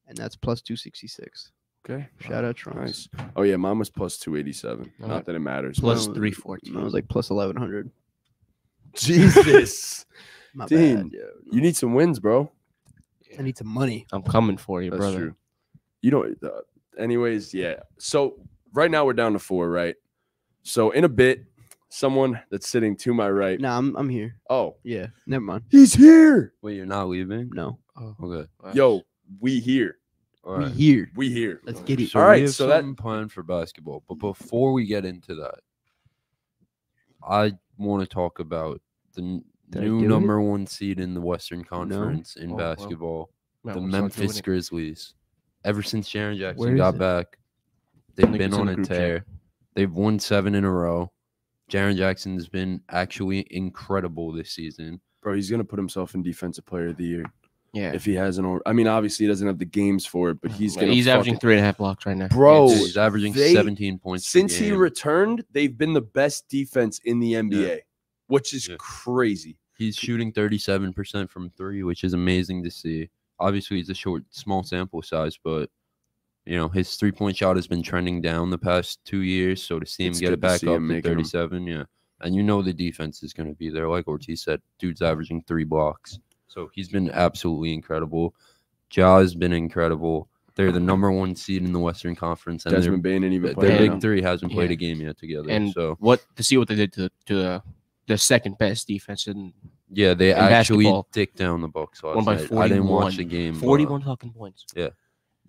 Speaker 3: and that's plus two sixty six.
Speaker 2: okay,
Speaker 3: Shout out Trunks.
Speaker 2: nice. Oh yeah, mine was plus two eighty seven. Not
Speaker 1: Alright.
Speaker 2: that it matters.
Speaker 1: 314.
Speaker 3: I was like plus eleven hundred.
Speaker 2: Jesus,
Speaker 3: My
Speaker 2: Dean,
Speaker 3: bad. yo.
Speaker 2: you need some wins, bro.
Speaker 3: I need some money.
Speaker 1: I'm coming for you,
Speaker 2: That's
Speaker 1: brother.
Speaker 2: true. You don't. Uh, anyways, yeah. So right now we're down to four, right? So in a bit, someone that's sitting to my right.
Speaker 3: No, I'm I'm here.
Speaker 2: Oh,
Speaker 3: Yeah, never mind.
Speaker 2: he's here.
Speaker 4: Wait, you're not leaving?
Speaker 3: No,
Speaker 1: Oh, oh.
Speaker 4: Okay.
Speaker 1: wow.
Speaker 2: Yo, we here.
Speaker 4: All
Speaker 3: we
Speaker 4: right.
Speaker 3: here.
Speaker 2: We here.
Speaker 3: Let's get it.
Speaker 4: So
Speaker 2: All
Speaker 4: we
Speaker 2: right,
Speaker 4: have
Speaker 2: so that-
Speaker 4: something planned for basketball, but before we get into that, I want to talk about the n-
Speaker 3: Did I
Speaker 4: new
Speaker 3: do it?
Speaker 4: number one seed in the Western Conference in
Speaker 1: Oh, well.
Speaker 4: basketball,
Speaker 1: Might
Speaker 4: the
Speaker 1: wanna start doing
Speaker 4: Memphis
Speaker 1: it.
Speaker 4: Grizzlies. Ever since Jaren Jackson
Speaker 3: Where is
Speaker 4: got
Speaker 3: it?
Speaker 4: back, they've
Speaker 1: think
Speaker 4: been
Speaker 1: it's in
Speaker 4: on
Speaker 1: the
Speaker 4: a
Speaker 1: group chat.
Speaker 4: tear. They've won seven in a row. Jaren Jackson has been actually incredible this season.
Speaker 2: Bro, he's gonna put himself in defensive player of the year
Speaker 1: Yeah.
Speaker 2: if he hasn't. Or I mean, obviously he doesn't have the games for it, but he's gonna.
Speaker 1: he's averaging
Speaker 2: fucking-
Speaker 1: three and a half blocks right now.
Speaker 2: Bro,
Speaker 4: Dude, he's averaging
Speaker 2: they-
Speaker 4: 17 points per
Speaker 2: Since he returned, they've been the best defense in the NBA, which is
Speaker 4: Yeah.
Speaker 2: crazy.
Speaker 4: He's shooting 37% from three, which is amazing to see. Obviously, it's a short, small sample size, but you know his three point shot has been trending down the past two years. So to see him
Speaker 2: It's
Speaker 4: get it back
Speaker 2: see
Speaker 4: up
Speaker 2: him
Speaker 4: to 37, yeah, and you know the defense is going to be there. Like Ortiz said, dude's averaging three blocks, so he's been absolutely incredible. Ja has been incredible. They're the number one seed in the Western Conference, and
Speaker 2: Desmond Bane ain't even
Speaker 4: their, their big three hasn't played
Speaker 1: Yeah.
Speaker 4: a game yet together.
Speaker 1: And
Speaker 4: so
Speaker 1: what to see what they did to to the, the second best defense in
Speaker 4: yeah, they
Speaker 1: in
Speaker 4: actually
Speaker 1: basketball,
Speaker 4: dicked down the Bucks last
Speaker 1: won by
Speaker 4: night. I didn't watch the game.
Speaker 1: 41 fucking points.
Speaker 2: Yeah,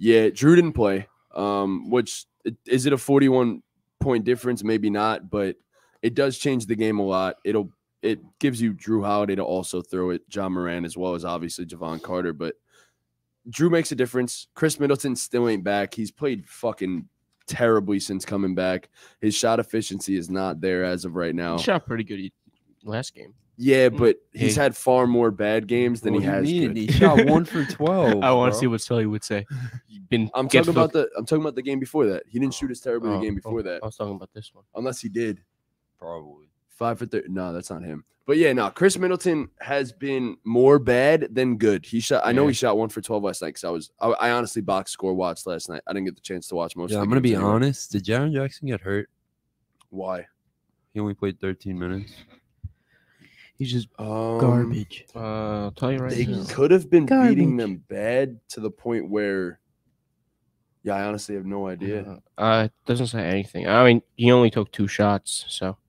Speaker 2: Jrue didn't play. Um, which is it a 41 point difference? Maybe not, but it does change the game a lot. It'll it gives you Jrue Holiday to also throw it, Ja Morant as well as obviously Jevon Carter, but Jrue makes a difference. Khris Middleton still ain't back. He's played fucking terribly since coming back. His shot efficiency is not there as of right now.
Speaker 1: He shot pretty good last game.
Speaker 2: Yeah, mm. but he's
Speaker 1: Hey.
Speaker 2: had far more bad games than
Speaker 4: What
Speaker 2: he has. good.
Speaker 4: He shot one for twelve.
Speaker 1: I want to see what Sully would say. Been
Speaker 2: I'm talking about the I'm talking about the game before that. He didn't oh. shoot as terribly the
Speaker 1: Oh,
Speaker 2: game
Speaker 1: oh,
Speaker 2: before that,
Speaker 1: I was talking about this one.
Speaker 2: unless he did.
Speaker 4: probably.
Speaker 2: Five for thirty. No, that's not him. But yeah, no. Khris Middleton has been more bad than good. He shot. I know he shot one for twelve last night because I was. I, I honestly box score watched last night. I didn't get the chance to watch most.
Speaker 4: Yeah,
Speaker 2: of
Speaker 4: I'm gonna be
Speaker 2: anyway.
Speaker 4: honest. Did Jaren Jackson get hurt?
Speaker 2: Why?
Speaker 4: He only played 13 minutes.
Speaker 3: He's just
Speaker 2: Um,
Speaker 3: garbage.
Speaker 1: Uh, I'll tell you right
Speaker 2: They
Speaker 1: now.
Speaker 2: could have been beating them bad to the point where. Yeah, I honestly have no idea.
Speaker 1: Uh, uh, it doesn't say anything. I mean, he only took two shots, so
Speaker 4: Let's see.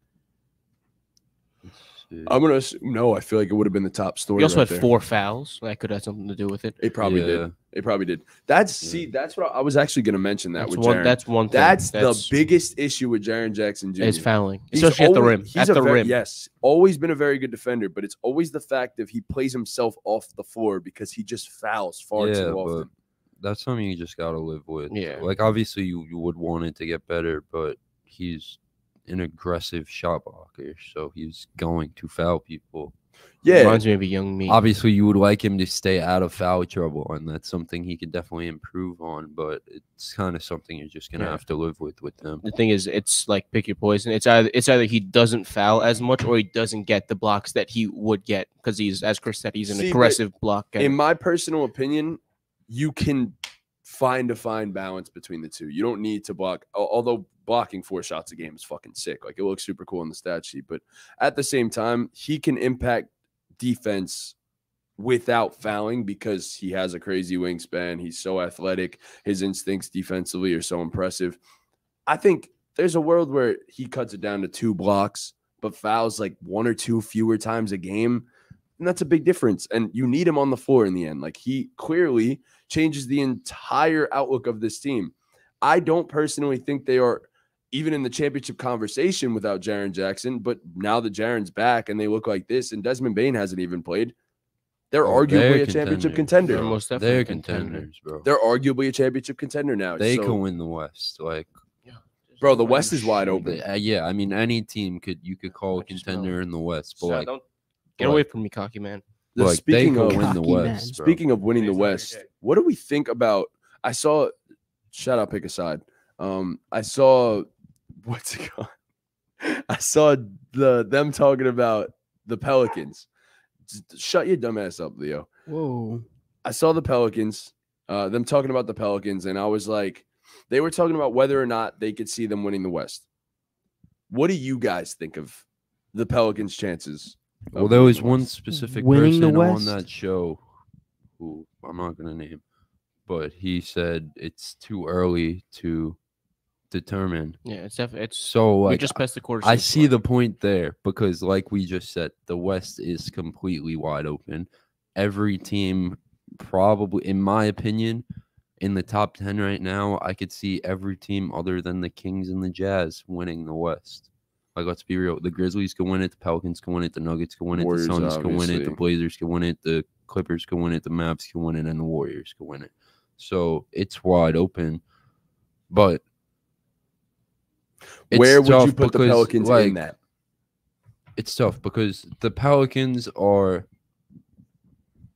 Speaker 2: I'm gonna no. I feel like it would have been the top story.
Speaker 1: he also
Speaker 2: right
Speaker 1: had
Speaker 2: there.
Speaker 1: four fouls. That could have something to do with it.
Speaker 2: It probably
Speaker 4: Yeah.
Speaker 2: did. It probably did. That's
Speaker 4: Yeah.
Speaker 2: see. That's what I, I was actually gonna mention. That
Speaker 1: That's
Speaker 2: with
Speaker 1: one.
Speaker 2: Jaren.
Speaker 1: That's one thing.
Speaker 2: That's,
Speaker 1: that's
Speaker 2: the biggest issue with Jaren Jackson Jr.
Speaker 1: Is fouling,
Speaker 2: He's
Speaker 1: especially at the rim.
Speaker 2: he's
Speaker 1: At the
Speaker 2: ve-
Speaker 1: rim.
Speaker 2: Yes, always been a very good defender, but it's always the fact that he plays himself off the floor because he just fouls far
Speaker 4: Yeah,
Speaker 2: too
Speaker 4: but
Speaker 2: often.
Speaker 4: that's something you just gotta live with.
Speaker 1: Yeah.
Speaker 4: Like obviously you, you would want it to get better, but he's an aggressive shot blocker, so he's going to foul people.
Speaker 2: Yeah,
Speaker 1: Reminds me of a young me.
Speaker 4: Obviously, you would like him to stay out of foul trouble, and that's something he could definitely improve on. But it's kind of something you're just gonna
Speaker 1: Yeah.
Speaker 4: have to live with with him.
Speaker 1: the thing is, it's like pick your poison. It's either it's either he doesn't foul as much or he doesn't get the blocks that he would get because he's, as Chris said, he's an
Speaker 2: See,
Speaker 1: aggressive block. getter.
Speaker 2: in my personal opinion, you can find a fine balance between the two. You don't need to block, although blocking four shots a game is fucking sick. Like it looks super cool on the stat sheet, but at the same time, he can impact defense without fouling because he has a crazy wingspan. He's so athletic. His instincts defensively are so impressive. I think there's a world where he cuts it down to two blocks, but fouls like one or two fewer times a game. And that's a big difference. And you need him on the floor in the end. Like he clearly changes the entire outlook of this team. I don't personally think they are even in the championship conversation without Jaren Jackson. But now that Jaren's back and they look like this, and Desmond Bane hasn't even played, they're
Speaker 4: Oh,
Speaker 2: arguably
Speaker 4: they're
Speaker 2: a championship
Speaker 1: They're
Speaker 2: contender.
Speaker 1: most definitely
Speaker 4: They're contenders, bro.
Speaker 2: They're arguably a championship contender now.
Speaker 4: they
Speaker 2: So,
Speaker 4: can win the West. Like,
Speaker 2: bro. The West is wide open.
Speaker 4: they- uh, yeah, I mean, any team could you could call a contender in the West, but
Speaker 1: So
Speaker 4: like,
Speaker 1: don't get
Speaker 4: but-
Speaker 1: away from me, cocky man.
Speaker 2: The-
Speaker 4: like they
Speaker 2: speaking
Speaker 4: can
Speaker 2: of
Speaker 4: win the
Speaker 3: Cocky man.
Speaker 4: West.
Speaker 2: Speaking of winning the
Speaker 1: Today's not your
Speaker 2: West, what do we think about? I saw. Shout out, pick aside. Um, I saw what's it called? I saw the them talking about the Pelicans. Shut your dumb ass up, Leo.
Speaker 3: Whoa.
Speaker 2: I saw the Pelicans, uh, them talking about the Pelicans, and I was like, they were talking about whether or not they could see them winning the West. What do you guys think of the Pelicans' chances? of
Speaker 4: Well, there
Speaker 2: winning
Speaker 4: was
Speaker 2: the
Speaker 4: one
Speaker 2: West?
Speaker 4: specific
Speaker 3: Winning the
Speaker 4: person on
Speaker 3: West?
Speaker 4: that show who I'm not gonna name, but he said it's too early to determine.
Speaker 1: Yeah, it's definitely it's.
Speaker 4: So
Speaker 1: we just passed the quarter.
Speaker 4: I see the point there because, like we just said, the West is completely wide open. Every team, probably, in my opinion, in the top 10 right now, I could see every team other than the Kings and the Jazz winning the West. Like, let's be real. The Grizzlies can win it. The Pelicans can win it. The Nuggets can win it.
Speaker 2: Warriors,
Speaker 4: the Suns can win it. The. Blazers can win it. The Clippers can win it. The Mavs can win it. And the Warriors can win it. So it's wide open. But it's
Speaker 2: Where would you put the Pelicans
Speaker 4: like,
Speaker 2: in that?
Speaker 4: it's tough because the Pelicans are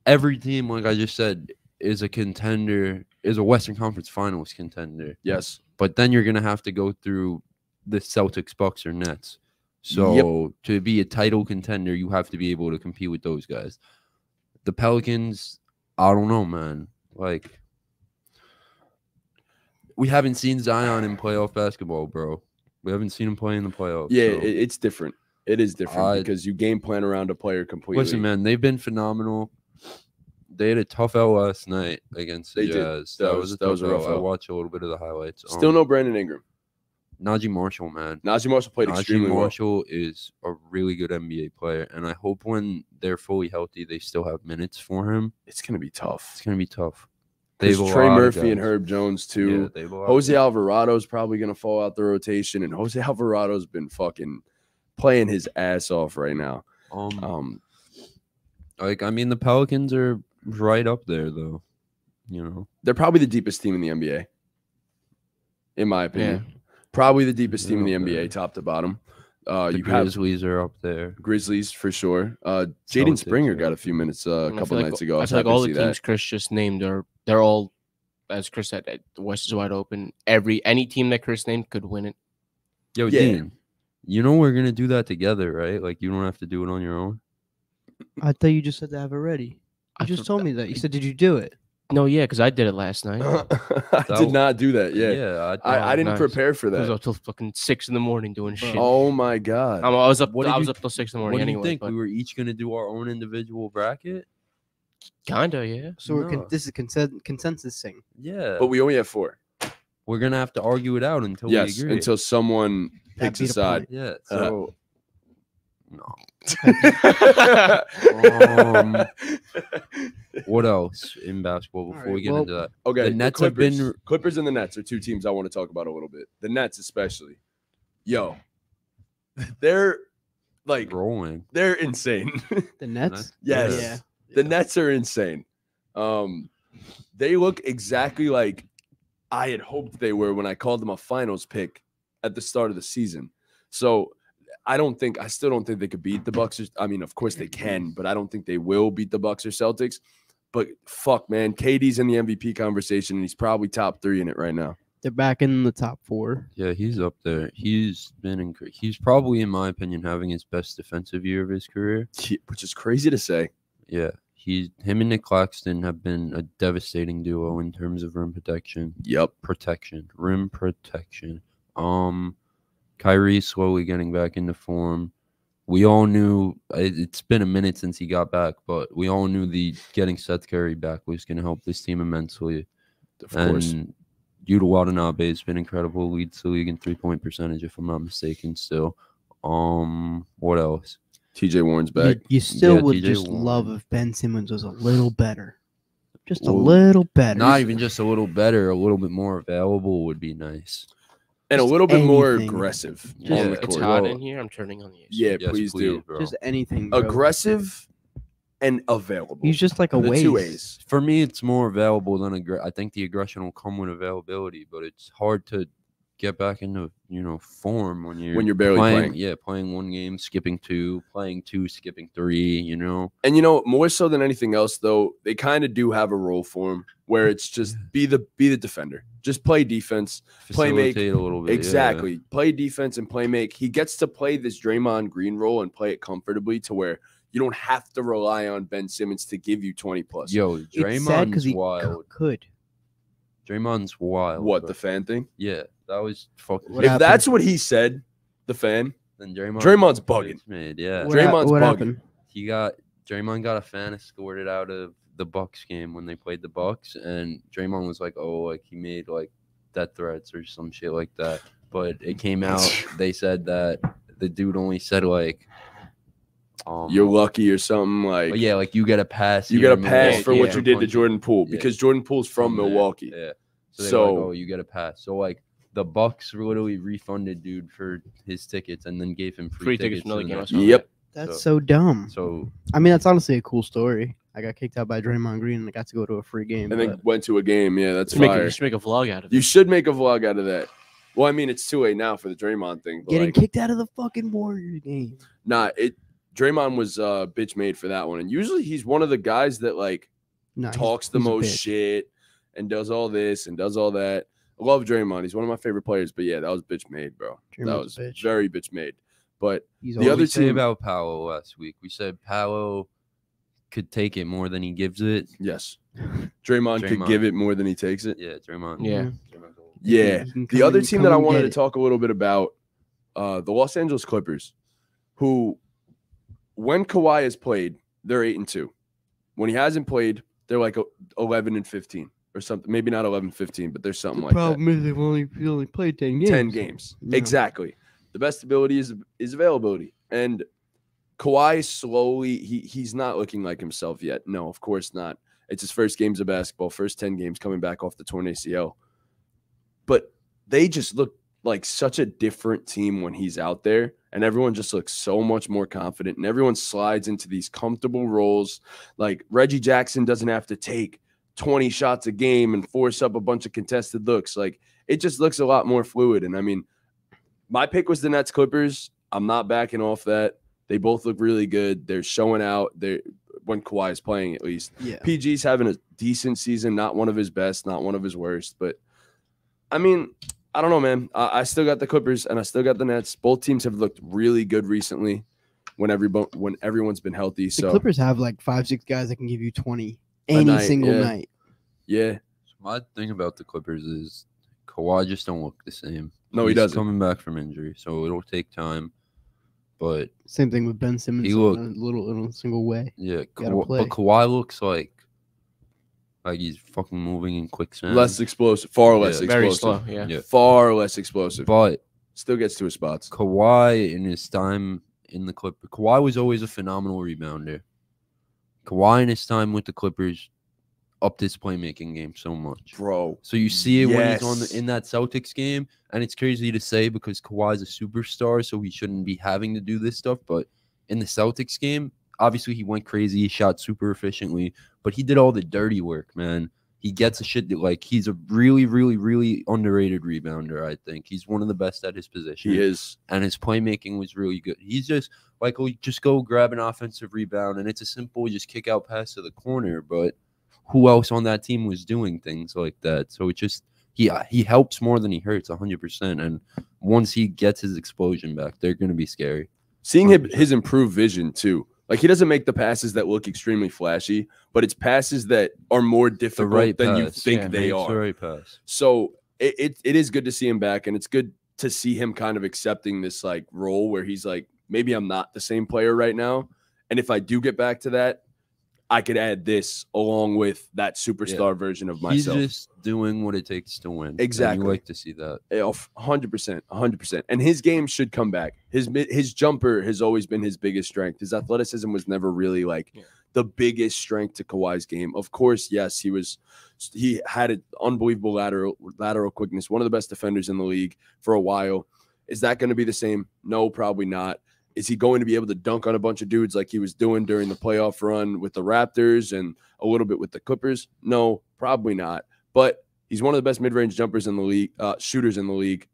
Speaker 4: every team, like I just said, is a contender, is a Western Conference Finals contender.
Speaker 2: Yes.
Speaker 4: But then you're gonna have to go through the Celtics, Bucks, or Nets. So to be a title contender, you have to be able to compete with those guys. The Pelicans, I don't know, man. Like we haven't seen Zion in playoff basketball, bro. We haven't seen him play in the playoffs.
Speaker 2: Yeah,
Speaker 4: so-
Speaker 2: it's different. It is different
Speaker 4: I-
Speaker 2: because you game plan around a player completely.
Speaker 4: Listen, man, they've been phenomenal. They had a tough L last night against the
Speaker 2: They.
Speaker 4: Jazz.
Speaker 2: That
Speaker 4: That,
Speaker 2: was- that was a rough
Speaker 4: L. I watched a little bit of the highlights.
Speaker 2: Still
Speaker 4: Um,
Speaker 2: no Brandon Ingram.
Speaker 4: Naji Marshall, man.
Speaker 2: Naji Marshall played
Speaker 4: Naji
Speaker 2: extremely well.
Speaker 4: Marshall is a really good NBA player, and I hope when they're fully healthy, they still have minutes for him.
Speaker 2: It's gonna be tough.
Speaker 4: It's gonna be tough. They've
Speaker 2: Trey Murphy and. Herb Jones too.
Speaker 4: they've a lot of
Speaker 2: Jose
Speaker 4: guys.
Speaker 2: Alvarado's probably gonna fall out the rotation, and Jose Alvarado's been fucking playing his ass off right now.
Speaker 4: Um,
Speaker 2: Um,
Speaker 4: like I mean, the Pelicans are right up there though. You know,
Speaker 2: they're probably the deepest team in the NBA, in my opinion. Probably the deepest team in the NBA,
Speaker 4: there.
Speaker 2: top to bottom. Uh,
Speaker 4: the
Speaker 2: you have
Speaker 4: Grizzlies are up there.
Speaker 2: Grizzlies for sure. Uh, Jaden
Speaker 4: Celtics,
Speaker 2: Springer
Speaker 4: yeah.
Speaker 2: got a few minutes uh, a couple
Speaker 1: like-
Speaker 2: nights ago. I
Speaker 1: I feel like all the teams
Speaker 2: that.
Speaker 1: Chris just named are they're all, as Chris said, the West is wide open. Every any team that Chris named could win it.
Speaker 4: Yo,
Speaker 2: Yeah.
Speaker 4: Dean, you know we're gonna do that together, right? Like you don't have to do it on your own.
Speaker 3: I thought you just said to have it ready.
Speaker 1: I
Speaker 3: You just
Speaker 1: thought
Speaker 3: told me that. You said, "Did you do it?"
Speaker 1: No, yeah, because I did it last night.
Speaker 2: I
Speaker 4: That
Speaker 2: did not do that. Yeah,
Speaker 4: yeah.
Speaker 2: I, I
Speaker 1: Oh,
Speaker 2: didn't
Speaker 1: nice.
Speaker 2: prepare for
Speaker 1: I was
Speaker 2: that.
Speaker 1: up till fucking six in the morning doing shit.
Speaker 2: Oh my god!
Speaker 1: I'm- I was up.
Speaker 4: What did
Speaker 1: I was
Speaker 4: you-
Speaker 1: up till six in the
Speaker 4: what
Speaker 1: morning
Speaker 4: do you
Speaker 1: anyway.
Speaker 4: think?
Speaker 1: but
Speaker 4: We were each gonna do our own individual bracket.
Speaker 1: Kinda, yeah.
Speaker 3: So we're con-
Speaker 4: No.
Speaker 3: this is consen- consensus thing.
Speaker 4: Yeah,
Speaker 2: but we only have four.
Speaker 4: we're gonna have to argue it out until
Speaker 2: yes,
Speaker 4: we agree.
Speaker 2: until someone
Speaker 3: That'd
Speaker 2: picks
Speaker 3: be
Speaker 2: a
Speaker 3: the
Speaker 2: side.
Speaker 4: yeah.
Speaker 2: Uh,
Speaker 4: So no.
Speaker 2: um,
Speaker 4: What else in basketball before
Speaker 3: right,
Speaker 4: we get
Speaker 3: well-
Speaker 4: into that?
Speaker 2: okay,
Speaker 4: The
Speaker 2: the
Speaker 4: Nets have
Speaker 2: Clippers,
Speaker 4: been-
Speaker 2: Clippers and the Nets are two teams I want to talk about a little bit. The Nets, especially. Yo, they're like
Speaker 4: Rolling.
Speaker 2: they're insane.
Speaker 3: The Nets.
Speaker 2: yes,
Speaker 3: Yeah.
Speaker 2: the Nets are insane. Um, they look exactly like I had hoped they were when I called them a finals pick at the start of the season. So I don't think I still don't think they could beat the Bucks. Or, I mean, of course they can, but I don't think they will beat the Bucks or Celtics. But fuck, man, KD's in the MVP conversation, and he's probably top three in it right now.
Speaker 3: They're back in the top four.
Speaker 4: Yeah, he's up there. He's been incre- he's probably, in my opinion, having his best defensive year of his career.
Speaker 2: He- Which is crazy to say.
Speaker 4: Yeah, he's him and Nic Claxton have been a devastating duo in terms of rim protection.
Speaker 2: Yep.
Speaker 4: Protection, rim protection. Um, Kyrie slowly getting back into form. We all knew it, it's been a minute since he got back, but we all knew the getting Seth Curry back was going to help this team immensely.
Speaker 2: Of course.
Speaker 4: And Yuta Watanabe has been incredible. Leads the league in three point percentage, if I'm not mistaken. Still, um, what else?
Speaker 2: TJ Warren's back.
Speaker 3: you still
Speaker 4: Yeah,
Speaker 3: would
Speaker 4: TJ
Speaker 3: just love if Ben Simmons was a little better. Just a
Speaker 4: Well,
Speaker 3: little better.
Speaker 4: Not even just a little better, a little bit more available would be nice.
Speaker 2: And a little bit more aggressive
Speaker 3: Just-
Speaker 2: on
Speaker 4: Yeah,
Speaker 2: the
Speaker 1: It's
Speaker 2: court.
Speaker 1: hot
Speaker 4: Well,
Speaker 1: in here. I'm turning on the AC.
Speaker 2: Yeah,
Speaker 4: Yes,
Speaker 2: please, do.
Speaker 4: bro.
Speaker 3: just anything. bro.
Speaker 2: Aggressive and available.
Speaker 3: He's just like a
Speaker 2: the
Speaker 3: waste.
Speaker 2: two A's.
Speaker 4: For me, it's more available than aggr- I think the aggression will come with availability, but it's hard to get back into you know form when you're
Speaker 2: When you're barely playing.
Speaker 4: Yeah, playing one game, skipping two, playing two, skipping three. You know,
Speaker 2: And you know, more so than anything else, though, they kind of do have a role for him where mm, it's just be the be the defender, just play defense, Play make-
Speaker 4: a little bit. yeah.
Speaker 2: exactly, play defense and play make. He gets to play this Draymond Green role and play it comfortably to where you don't have to rely on Ben Simmons to give you twenty plus.
Speaker 4: Yo,
Speaker 3: It's sad
Speaker 4: Draymond's
Speaker 3: because he c-
Speaker 4: wild.
Speaker 3: could.
Speaker 4: Draymond's wild.
Speaker 2: what
Speaker 4: bro.
Speaker 2: the fan thing?
Speaker 4: Yeah, that was fucking.
Speaker 3: What
Speaker 2: if
Speaker 3: happened?
Speaker 2: that's what he said, the fan,
Speaker 4: Then Draymond.
Speaker 2: Draymond's bugging.
Speaker 4: Made, yeah.
Speaker 3: What,
Speaker 2: Draymond's
Speaker 3: what
Speaker 2: bugging.
Speaker 3: happened?
Speaker 4: he got Draymond got a fan escorted out of the Bucks game when they played the Bucks, and Draymond was like, "Oh, like he made like death threats or some shit like that." But it came out they said that the dude only said like, um,
Speaker 2: you're lucky or something like.
Speaker 4: yeah, like you get a pass.
Speaker 2: You
Speaker 4: here
Speaker 2: got a pass
Speaker 4: Milwaukee
Speaker 2: for what you did to Jordan Poole
Speaker 4: Yeah.
Speaker 2: because Jordan Poole's from,
Speaker 4: there.
Speaker 2: Milwaukee.
Speaker 4: Yeah. So, they
Speaker 2: So-
Speaker 4: like, oh, you get a pass. So like the Bucks literally refunded dude for his tickets and then gave him free,
Speaker 1: Free tickets
Speaker 4: to
Speaker 1: for another game. I
Speaker 4: next.
Speaker 2: Yep.
Speaker 3: That's
Speaker 4: So-
Speaker 3: so, dumb.
Speaker 4: So
Speaker 3: I mean, that's honestly a cool story. I got kicked out by Draymond Green and I got to go to a free game.
Speaker 2: And then
Speaker 3: but
Speaker 2: went to a game. Yeah, that's
Speaker 1: Just make, a,
Speaker 2: fire.
Speaker 1: just make a vlog out of it.
Speaker 2: You should make a vlog out of that. Well, I mean, it's too late now for the Draymond thing. But
Speaker 3: getting
Speaker 2: like,
Speaker 3: kicked out of the fucking Warriors game.
Speaker 2: nah, it Draymond was uh bitch made for that one. And usually he's one of the guys that like
Speaker 3: No, he's-
Speaker 2: talks the
Speaker 3: he's
Speaker 2: most shit and does all this and does all that. I love Draymond. He's one of my favorite players. But yeah, that was bitch made, bro. that was
Speaker 3: bitch.
Speaker 2: very bitch made. But
Speaker 3: He's
Speaker 2: the other team-
Speaker 4: about Paolo last week? We said Paolo could take it more than he gives it.
Speaker 2: yes, Draymond, could give it more than he takes it.
Speaker 4: Yeah, Draymond.
Speaker 1: Yeah.
Speaker 2: Yeah.
Speaker 3: He
Speaker 2: The other team that I wanted to talk a little bit about, uh, the Los Angeles Clippers, who, when Kawhi has played, they're eight and two. When he hasn't played, they're like o- eleven and fifteen or something. Maybe not 11, 15, but there's something
Speaker 3: The
Speaker 2: like
Speaker 3: problem is they've only only played ten games.
Speaker 2: Ten games,
Speaker 3: Yeah.
Speaker 2: exactly. The best ability is is availability, and Kawhi slowly he he's not looking like himself yet. No, of course not. It's his first games of basketball, first 10 games coming back off the torn ACL. But they just look like such a different team when he's out there. And everyone just looks so much more confident. And everyone slides into these comfortable roles. Like Reggie Jackson doesn't have to take 20 shots a game and force up a bunch of contested looks. Like it just looks a lot more fluid. And I mean, my pick was the Nets Clippers. I'm not backing off that. They both look really good. They're showing out. They're when Kawhi is playing, at least.
Speaker 3: Yeah.
Speaker 2: PG's having a decent season, not one of his best, not one of his worst. But I mean, I don't know, man. I, I still got the Clippers and I still got the Nets. Both teams have looked really good recently when every when everyone's been healthy.
Speaker 3: The
Speaker 2: So
Speaker 3: Clippers have like five, six guys that can give you 20 any
Speaker 2: night,
Speaker 3: single
Speaker 2: yeah.
Speaker 3: night.
Speaker 2: yeah,
Speaker 4: My thing about the Clippers is Kawhi just don't look the same.
Speaker 2: no, he
Speaker 4: He's
Speaker 2: doesn't.
Speaker 4: coming back from injury, so it'll take time. But
Speaker 3: Same thing with Ben Simmons.
Speaker 4: He
Speaker 3: in a little, little single way.
Speaker 4: yeah,
Speaker 3: Gotta
Speaker 4: Kawhi, but Kawhi looks like like he's fucking moving in quicksand.
Speaker 2: Less explosive, far less
Speaker 4: Yeah.
Speaker 1: Very
Speaker 2: explosive.
Speaker 1: slow. Yeah.
Speaker 4: yeah.
Speaker 2: Far less explosive.
Speaker 4: But
Speaker 2: Still gets to his spots.
Speaker 4: Kawhi in his time in the Clippers, Kawhi was always a phenomenal rebounder. Kawhi in his time with the Clippers upped his playmaking game so much.
Speaker 2: Bro.
Speaker 4: So you see it when he's on the, in that Celtics game, and it's crazy to say because Kawhi's a superstar, so he shouldn't be having to do this stuff. But in the Celtics game, obviously he went crazy, he shot super efficiently, but he did all the dirty work, man. He gets a shit that, like he's a really, really, really underrated rebounder. I think he's one of the best at his position
Speaker 2: He is.
Speaker 4: and his playmaking was really good. He's just like, oh, just go grab an offensive rebound, and it's a simple just kick out pass to the corner. But who else on that team was doing things like that? So it just he he helps more than he hurts, hundred percent. And once he gets his explosion back, they're gonna be scary.
Speaker 2: Seeing him, his improved vision too. Like he doesn't make the passes that look extremely flashy, but it's passes that are more difficult
Speaker 4: right
Speaker 2: than you think
Speaker 1: yeah,
Speaker 2: they
Speaker 4: Makes the
Speaker 2: are.
Speaker 4: right pass.
Speaker 2: So it, it it is good to see him back, and it's good to see him kind of accepting this like role where he's like, maybe I'm not the same player right now, and if I do get back to that, I could add this along with that superstar version of myself.
Speaker 4: He's just doing what it takes to win. and
Speaker 2: Exactly.
Speaker 4: you like to see that.
Speaker 2: Eh, oh, hundred percent, hundred percent, and his game should come back. His his jumper has always been his biggest strength. His athleticism was never really like
Speaker 1: Yeah.
Speaker 2: the biggest strength to Kawhi's game. Of course, yes, he was. He had an unbelievable lateral lateral quickness. One of the best defenders in the league for a while. Is that going to be the same? No, probably not. Is he going to be able to dunk on a bunch of dudes like he was doing during the playoff run with the Raptors and a little bit with the Clippers? No, probably not. But he's one of the best mid-range jumpers in the league, uh, shooters in the league,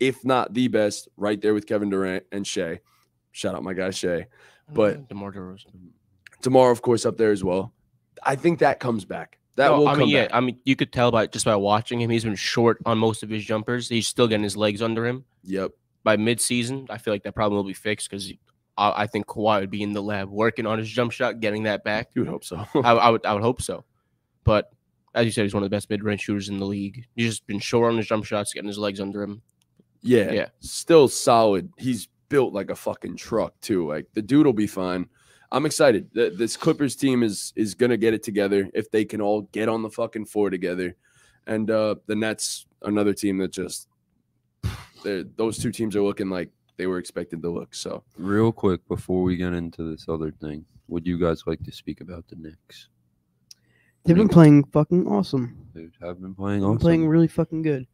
Speaker 2: if not the best, right there with Kevin Durant and Shai. Shout out my guy Shai. But-
Speaker 1: DeMar DeRozan.
Speaker 2: Tomorrow, of course, up there as well. I think that comes back. That
Speaker 1: No,
Speaker 2: will
Speaker 1: I
Speaker 2: come
Speaker 1: mean, yeah,
Speaker 2: back.
Speaker 1: I mean, you could tell by just by watching him. He's been short on most of his jumpers. He's still getting his legs under him.
Speaker 2: Yep.
Speaker 1: By mid-season, I feel like that problem will be fixed because I, I think Kawhi would be in the lab working on his jump shot, getting that back.
Speaker 2: You would hope so.
Speaker 1: I, I would, I would hope so. But as you said, he's one of the best mid-range shooters in the league. He's just been short on his jump shots, getting his legs under him.
Speaker 2: yeah.
Speaker 1: Yeah.
Speaker 2: Still solid. He's built like a fucking truck too. Like the dude will be fine. I'm excited. Th- This Clippers team is is gonna get it together if they can all get on the fucking floor together. And uh the Nets, another team that just those two teams are looking like they were expected to look. So
Speaker 4: Real quick before we get into this other thing, would you guys like to speak about the Knicks?
Speaker 3: They've been playing fucking awesome.
Speaker 4: They have been playing
Speaker 3: Been
Speaker 4: awesome.
Speaker 3: playing really fucking good.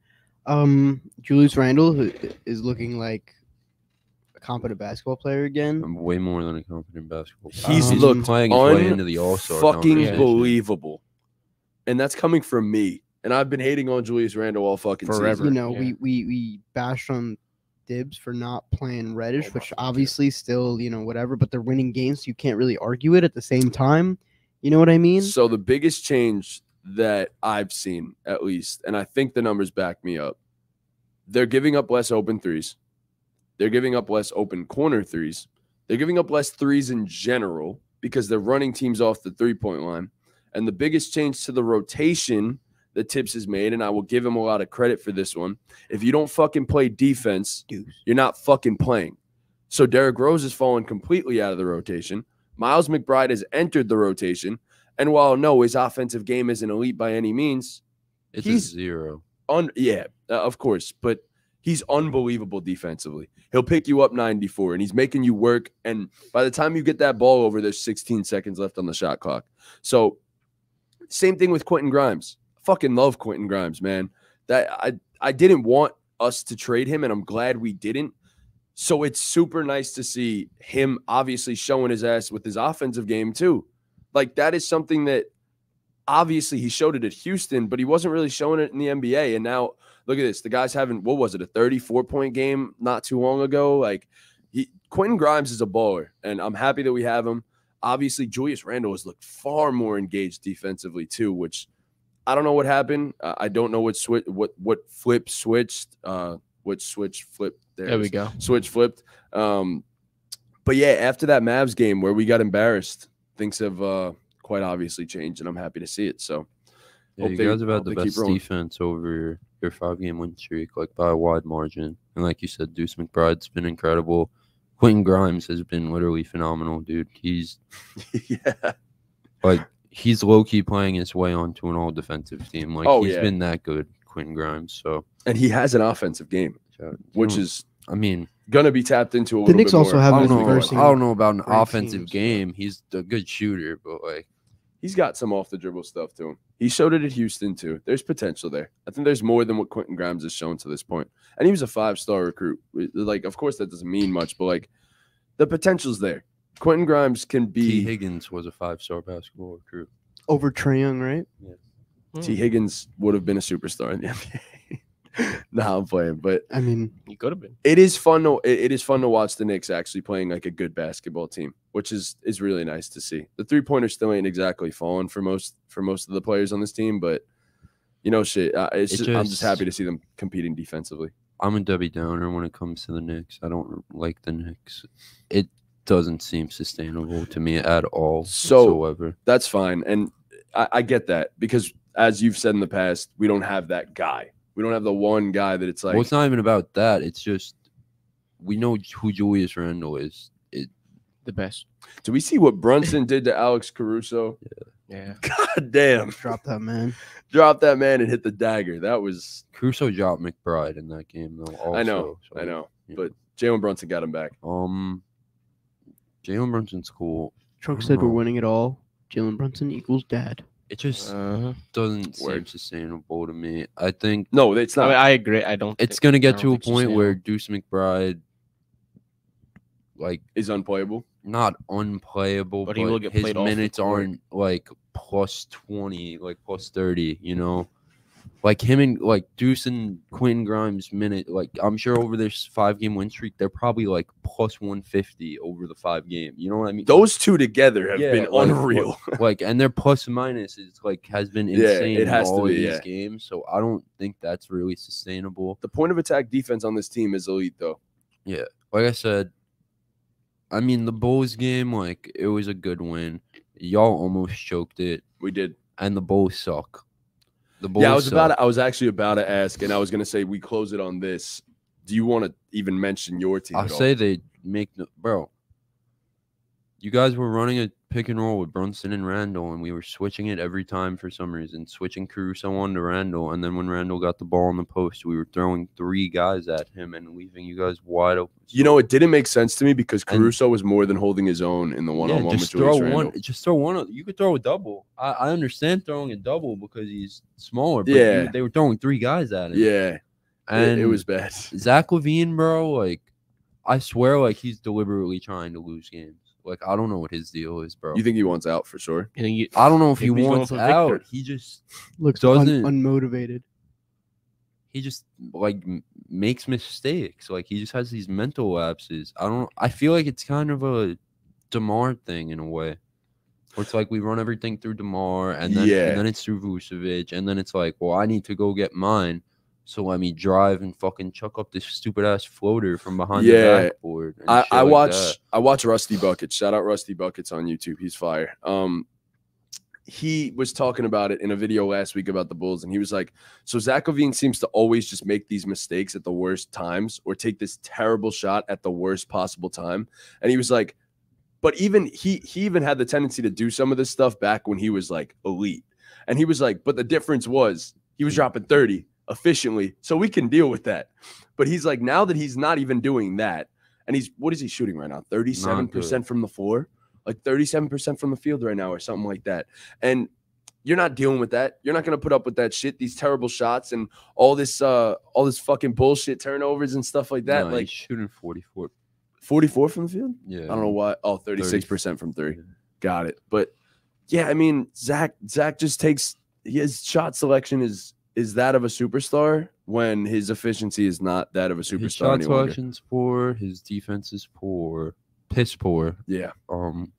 Speaker 3: Um, Julius Randle is looking like a competent basketball player again.
Speaker 4: I'm way more than a competent basketball. player.
Speaker 2: he's
Speaker 3: Um,
Speaker 2: looked
Speaker 4: playing his way into the All Star.
Speaker 2: fucking
Speaker 1: conversation.
Speaker 2: believable. And that's coming from me. And I've been hating on Julius Randle all fucking
Speaker 1: Forever.
Speaker 3: You know,
Speaker 1: yeah.
Speaker 3: we, we we bashed on Thibs for not playing Reddish,
Speaker 2: Oh my
Speaker 3: which
Speaker 2: God.
Speaker 3: obviously still you know whatever, but they're winning games, so you can't really argue it at the same time. You know what I mean?
Speaker 2: So the biggest change that I've seen, at least, and I think the numbers back me up, they're giving up less open threes. They're giving up less open corner threes. They're giving up less threes in general because they're running teams off the three point line. And the biggest change to the rotation that Thibs has made, and I will give him a lot of credit for this one. If you don't fucking play defense, you're not fucking playing. So Derrick Rose has fallen completely out of the rotation. Miles McBride has entered the rotation. And while no, his offensive game isn't elite by any means,
Speaker 4: It's
Speaker 2: he's-
Speaker 4: a zero.
Speaker 2: un yeah, uh, of course, but he's unbelievable defensively. He'll pick you up 94 and he's making you work. And by the time you get that ball over, there's 16 seconds left on the shot clock. So same thing with Quentin Grimes. Fucking love Quentin Grimes, man. That I I didn't want us to trade him, and I'm glad we didn't. So it's super nice to see him obviously showing his ass with his offensive game too. Like that is something that obviously he showed it at Houston, but he wasn't really showing it in the NBA. And now look at this. The guy's having what was it, a 34 point game not too long ago? Like he Quentin Grimes is a baller, and I'm happy that we have him. Obviously, Julius Randle has looked far more engaged defensively too, which I don't know what happened. Uh, I don't know what switch, what what flip switched, uh, what switch flipped.
Speaker 1: There we go.
Speaker 2: Switch flipped. Um, but yeah, after that Mavs game where we got embarrassed, things have uh, quite obviously changed, and I'm happy to see it. So
Speaker 4: Yeah, you
Speaker 2: they-
Speaker 4: guys have had the best defense over your, your five game win streak, like by a wide margin. And like you said, Deuce McBride's been incredible. Quentin Grimes has been literally phenomenal, dude. He's
Speaker 2: yeah,
Speaker 4: like he's low key playing his way onto an all defensive team. Like
Speaker 2: Oh,
Speaker 4: he's
Speaker 2: yeah.
Speaker 4: been that good, Quentin Grimes. So
Speaker 2: and he has an offensive game,
Speaker 4: so,
Speaker 2: which
Speaker 4: know,
Speaker 2: is
Speaker 4: I mean,
Speaker 2: gonna be tapped into a
Speaker 3: The
Speaker 2: little
Speaker 3: Knicks
Speaker 2: bit
Speaker 3: also
Speaker 2: more
Speaker 3: have
Speaker 4: I don't
Speaker 3: as
Speaker 2: as
Speaker 4: know.
Speaker 2: we
Speaker 4: I don't know about an offensive
Speaker 3: teams.
Speaker 4: game. He's a good shooter, but like
Speaker 2: He's got some off the dribble stuff to him. He showed it at Houston too. There's potential there. I think there's more than what Quentin Grimes has shown to this point. And he was a five star recruit. Like, of course, that doesn't mean much, but like the potential's there. Quentin Grimes can be.
Speaker 4: Tee Higgins was a five star basketball recruit.
Speaker 3: Over Trae Young, right?
Speaker 2: Yeah. Tee Higgins would have been a superstar in the NBA. nah, I'm playing, but
Speaker 3: I mean,
Speaker 1: You could have been.
Speaker 2: it is fun to it, it is fun to watch the Knicks actually playing like a good basketball team, which is is really nice to see. The three pointer still ain't exactly falling for most for most of the players on this team, but you know, shit. Uh, it's
Speaker 4: It
Speaker 2: just, I'm just
Speaker 4: just-
Speaker 2: happy to see them competing defensively.
Speaker 4: I'm a Debbie Downer when it comes to the Knicks. I don't like the Knicks. It doesn't seem sustainable to me at all
Speaker 2: So-
Speaker 4: whatsoever.
Speaker 2: That's fine, and I, I get that because as you've said in the past, we don't have that guy. We don't have the one guy that it's like.
Speaker 4: well, it's not even about that. It's just we know who Julius Randle is. It,
Speaker 1: The best.
Speaker 2: do we see what Brunson did to Alex Caruso?
Speaker 1: Yeah.
Speaker 2: God damn!
Speaker 3: drop that man.
Speaker 2: Drop that man and hit the dagger. That was
Speaker 4: Caruso dropped McBride in that game though. Also,
Speaker 2: I know,
Speaker 4: so,
Speaker 2: I know,
Speaker 4: you
Speaker 2: but Jalen Brunson got him back.
Speaker 4: Um, Jalen Brunson's cool.
Speaker 3: Trunk
Speaker 4: I
Speaker 3: said
Speaker 4: don't
Speaker 3: we're winning it all. Jalen Brunson equals dad.
Speaker 4: It just
Speaker 1: Uh-huh.
Speaker 4: doesn't seem sustainable to me. I think
Speaker 2: No, it's
Speaker 1: I,
Speaker 2: not.
Speaker 1: mean, I agree. I don't.
Speaker 4: it's
Speaker 1: think-
Speaker 4: gonna get to a point where. Deuce McBride, like,
Speaker 2: is unplayable.
Speaker 4: not unplayable,
Speaker 1: But
Speaker 4: but,
Speaker 1: he will get
Speaker 4: his
Speaker 1: played off the
Speaker 4: minutes aren't like plus twenty, like plus thirty. You know, like him and like Deuce and Quentin Grimes minute. Like I'm sure over this five game win streak, they're probably like plus one fifty over the five game. You know what I mean?
Speaker 2: Those two together have
Speaker 4: Yeah,
Speaker 2: been
Speaker 4: like,
Speaker 2: unreal.
Speaker 4: like and their plus minus is like has been insane Yeah,
Speaker 2: it
Speaker 4: in
Speaker 2: has to
Speaker 4: all of
Speaker 2: be,
Speaker 4: these
Speaker 2: yeah.
Speaker 4: games. So I don't think that's really sustainable.
Speaker 2: the point of attack defense on this team is elite, though.
Speaker 4: Yeah, like I said, I mean the Bulls game, like it was a good win. Y'all almost choked it,
Speaker 2: We did.
Speaker 4: and the Bulls suck. The Bulls
Speaker 2: yeah, I was about. To, I was actually about to ask, and I was going to say we close it on this. Do you want to even mention your team? All?
Speaker 4: say they make no bro. You guys were running a pick and roll with Brunson and Randle, and we were switching it every time for some reason, switching Caruso on to Randle, and then when Randle got the ball in the post, we were throwing three guys at him and leaving you guys wide open.
Speaker 2: You know, it didn't make sense to me because
Speaker 4: And-
Speaker 2: Caruso was more than holding his own in the one-on-one with
Speaker 4: just
Speaker 2: Julius
Speaker 4: throw
Speaker 2: Randle.
Speaker 4: one. Just throw one. You could throw a double. I, I understand throwing a double because he's smaller. But
Speaker 2: Yeah.
Speaker 4: you- they were throwing three guys at him.
Speaker 2: Yeah,
Speaker 4: and
Speaker 2: it, it was bad.
Speaker 4: Zach LaVine, bro. Like, I swear, like he's deliberately trying to lose games. Like, I don't know what his deal is, bro.
Speaker 2: You think he wants out for sure?
Speaker 1: You think you-
Speaker 4: I don't know if he
Speaker 1: Maybe he's going
Speaker 4: wants
Speaker 1: for
Speaker 4: out.
Speaker 1: Victor.
Speaker 4: He just,
Speaker 3: Looks un-
Speaker 4: Doesn't-
Speaker 3: unmotivated.
Speaker 4: he just like m- makes mistakes. Like he just has these mental lapses. I don't. I feel like it's kind of a Demar thing in a way. Where it's like we run everything through Demar, and then
Speaker 2: Yeah.
Speaker 4: and then it's through Vucevic, and then it's like, well, I need to go get mine. So let me drive and fucking chuck up this stupid ass floater from behind
Speaker 2: Yeah.
Speaker 4: the backboard.
Speaker 2: I, I
Speaker 4: like
Speaker 2: watch
Speaker 4: that.
Speaker 2: I watch Rusty Buckets. Shout out Rusty Buckets on YouTube. He's fire. Um he was talking about it in a video last week about the Bulls, and he was like, So Zach LaVine seems to always just make these mistakes at the worst times or take this terrible shot at the worst possible time. And he was like, but even he he even had the tendency to do some of this stuff back when he was like elite. And he was like, but the difference was he was dropping 30 efficiently. So we can deal with that. But he's like, now that he's not even doing that, and he's what is he shooting right now? 37% from the floor, like 37% from the field right now, or something like that. And you're not dealing with that. You're not gonna put up with that shit. These terrible shots and all this uh all this fucking bullshit turnovers and stuff like that.
Speaker 4: No,
Speaker 2: like
Speaker 4: he's shooting 44.
Speaker 2: 44 from the field.
Speaker 4: Yeah.
Speaker 2: I don't know why. Oh, 36 percent from three. Got it. But yeah, I mean, Zach Zach just takes his shot selection is is that of a superstar when his efficiency is not that of a
Speaker 4: His
Speaker 2: superstar
Speaker 4: shot
Speaker 2: any longer.
Speaker 4: selection's poor. His defense is poor. Piss poor.
Speaker 2: Yeah,
Speaker 4: Um,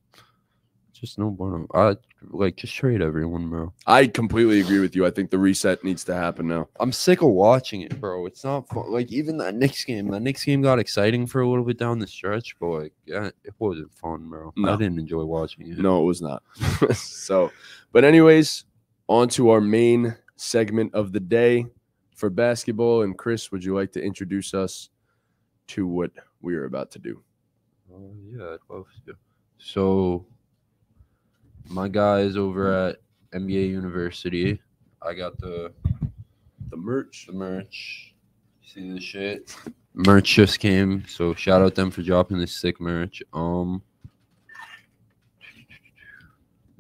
Speaker 4: just no bueno. I like just trade everyone, bro.
Speaker 2: I completely agree with you. I think the reset needs to happen now.
Speaker 4: I'm sick of watching it, bro. It's not fun. Like even that Knicks game. That Knicks game got exciting for a little bit down the stretch, but like, yeah, it wasn't fun, bro.
Speaker 2: No.
Speaker 4: I didn't enjoy watching it.
Speaker 2: No, it was not. so, but anyways, on to our main segment of the day for basketball. And Chris, would you like to introduce us to what we are about to do?
Speaker 4: Oh yeah, I'd love to. So, my guys over at NBA University, I got the
Speaker 2: The merch.
Speaker 4: the merch. See the shit. Merch just came, so shout out them for dropping this sick merch. Um,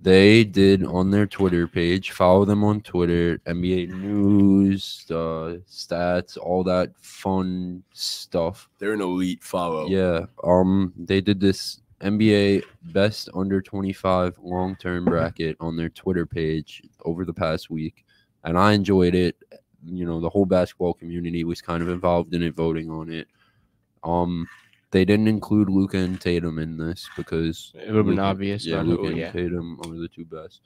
Speaker 4: they did on their Twitter page. Follow them on Twitter. NBA news, uh, stats, all that fun stuff.
Speaker 2: They're an elite follow.
Speaker 4: Yeah. Um, they did this NBA best under 25 long term bracket on their Twitter page over the past week, and I enjoyed it. You know, the whole basketball community was kind of involved in it, voting on it. Um, they didn't include Luka and Tatum in this because
Speaker 1: It would've been
Speaker 4: Luka-
Speaker 1: obvious
Speaker 4: Yeah,
Speaker 1: about
Speaker 4: Luka
Speaker 1: who-
Speaker 4: and
Speaker 1: yeah.
Speaker 4: Tatum are the two best.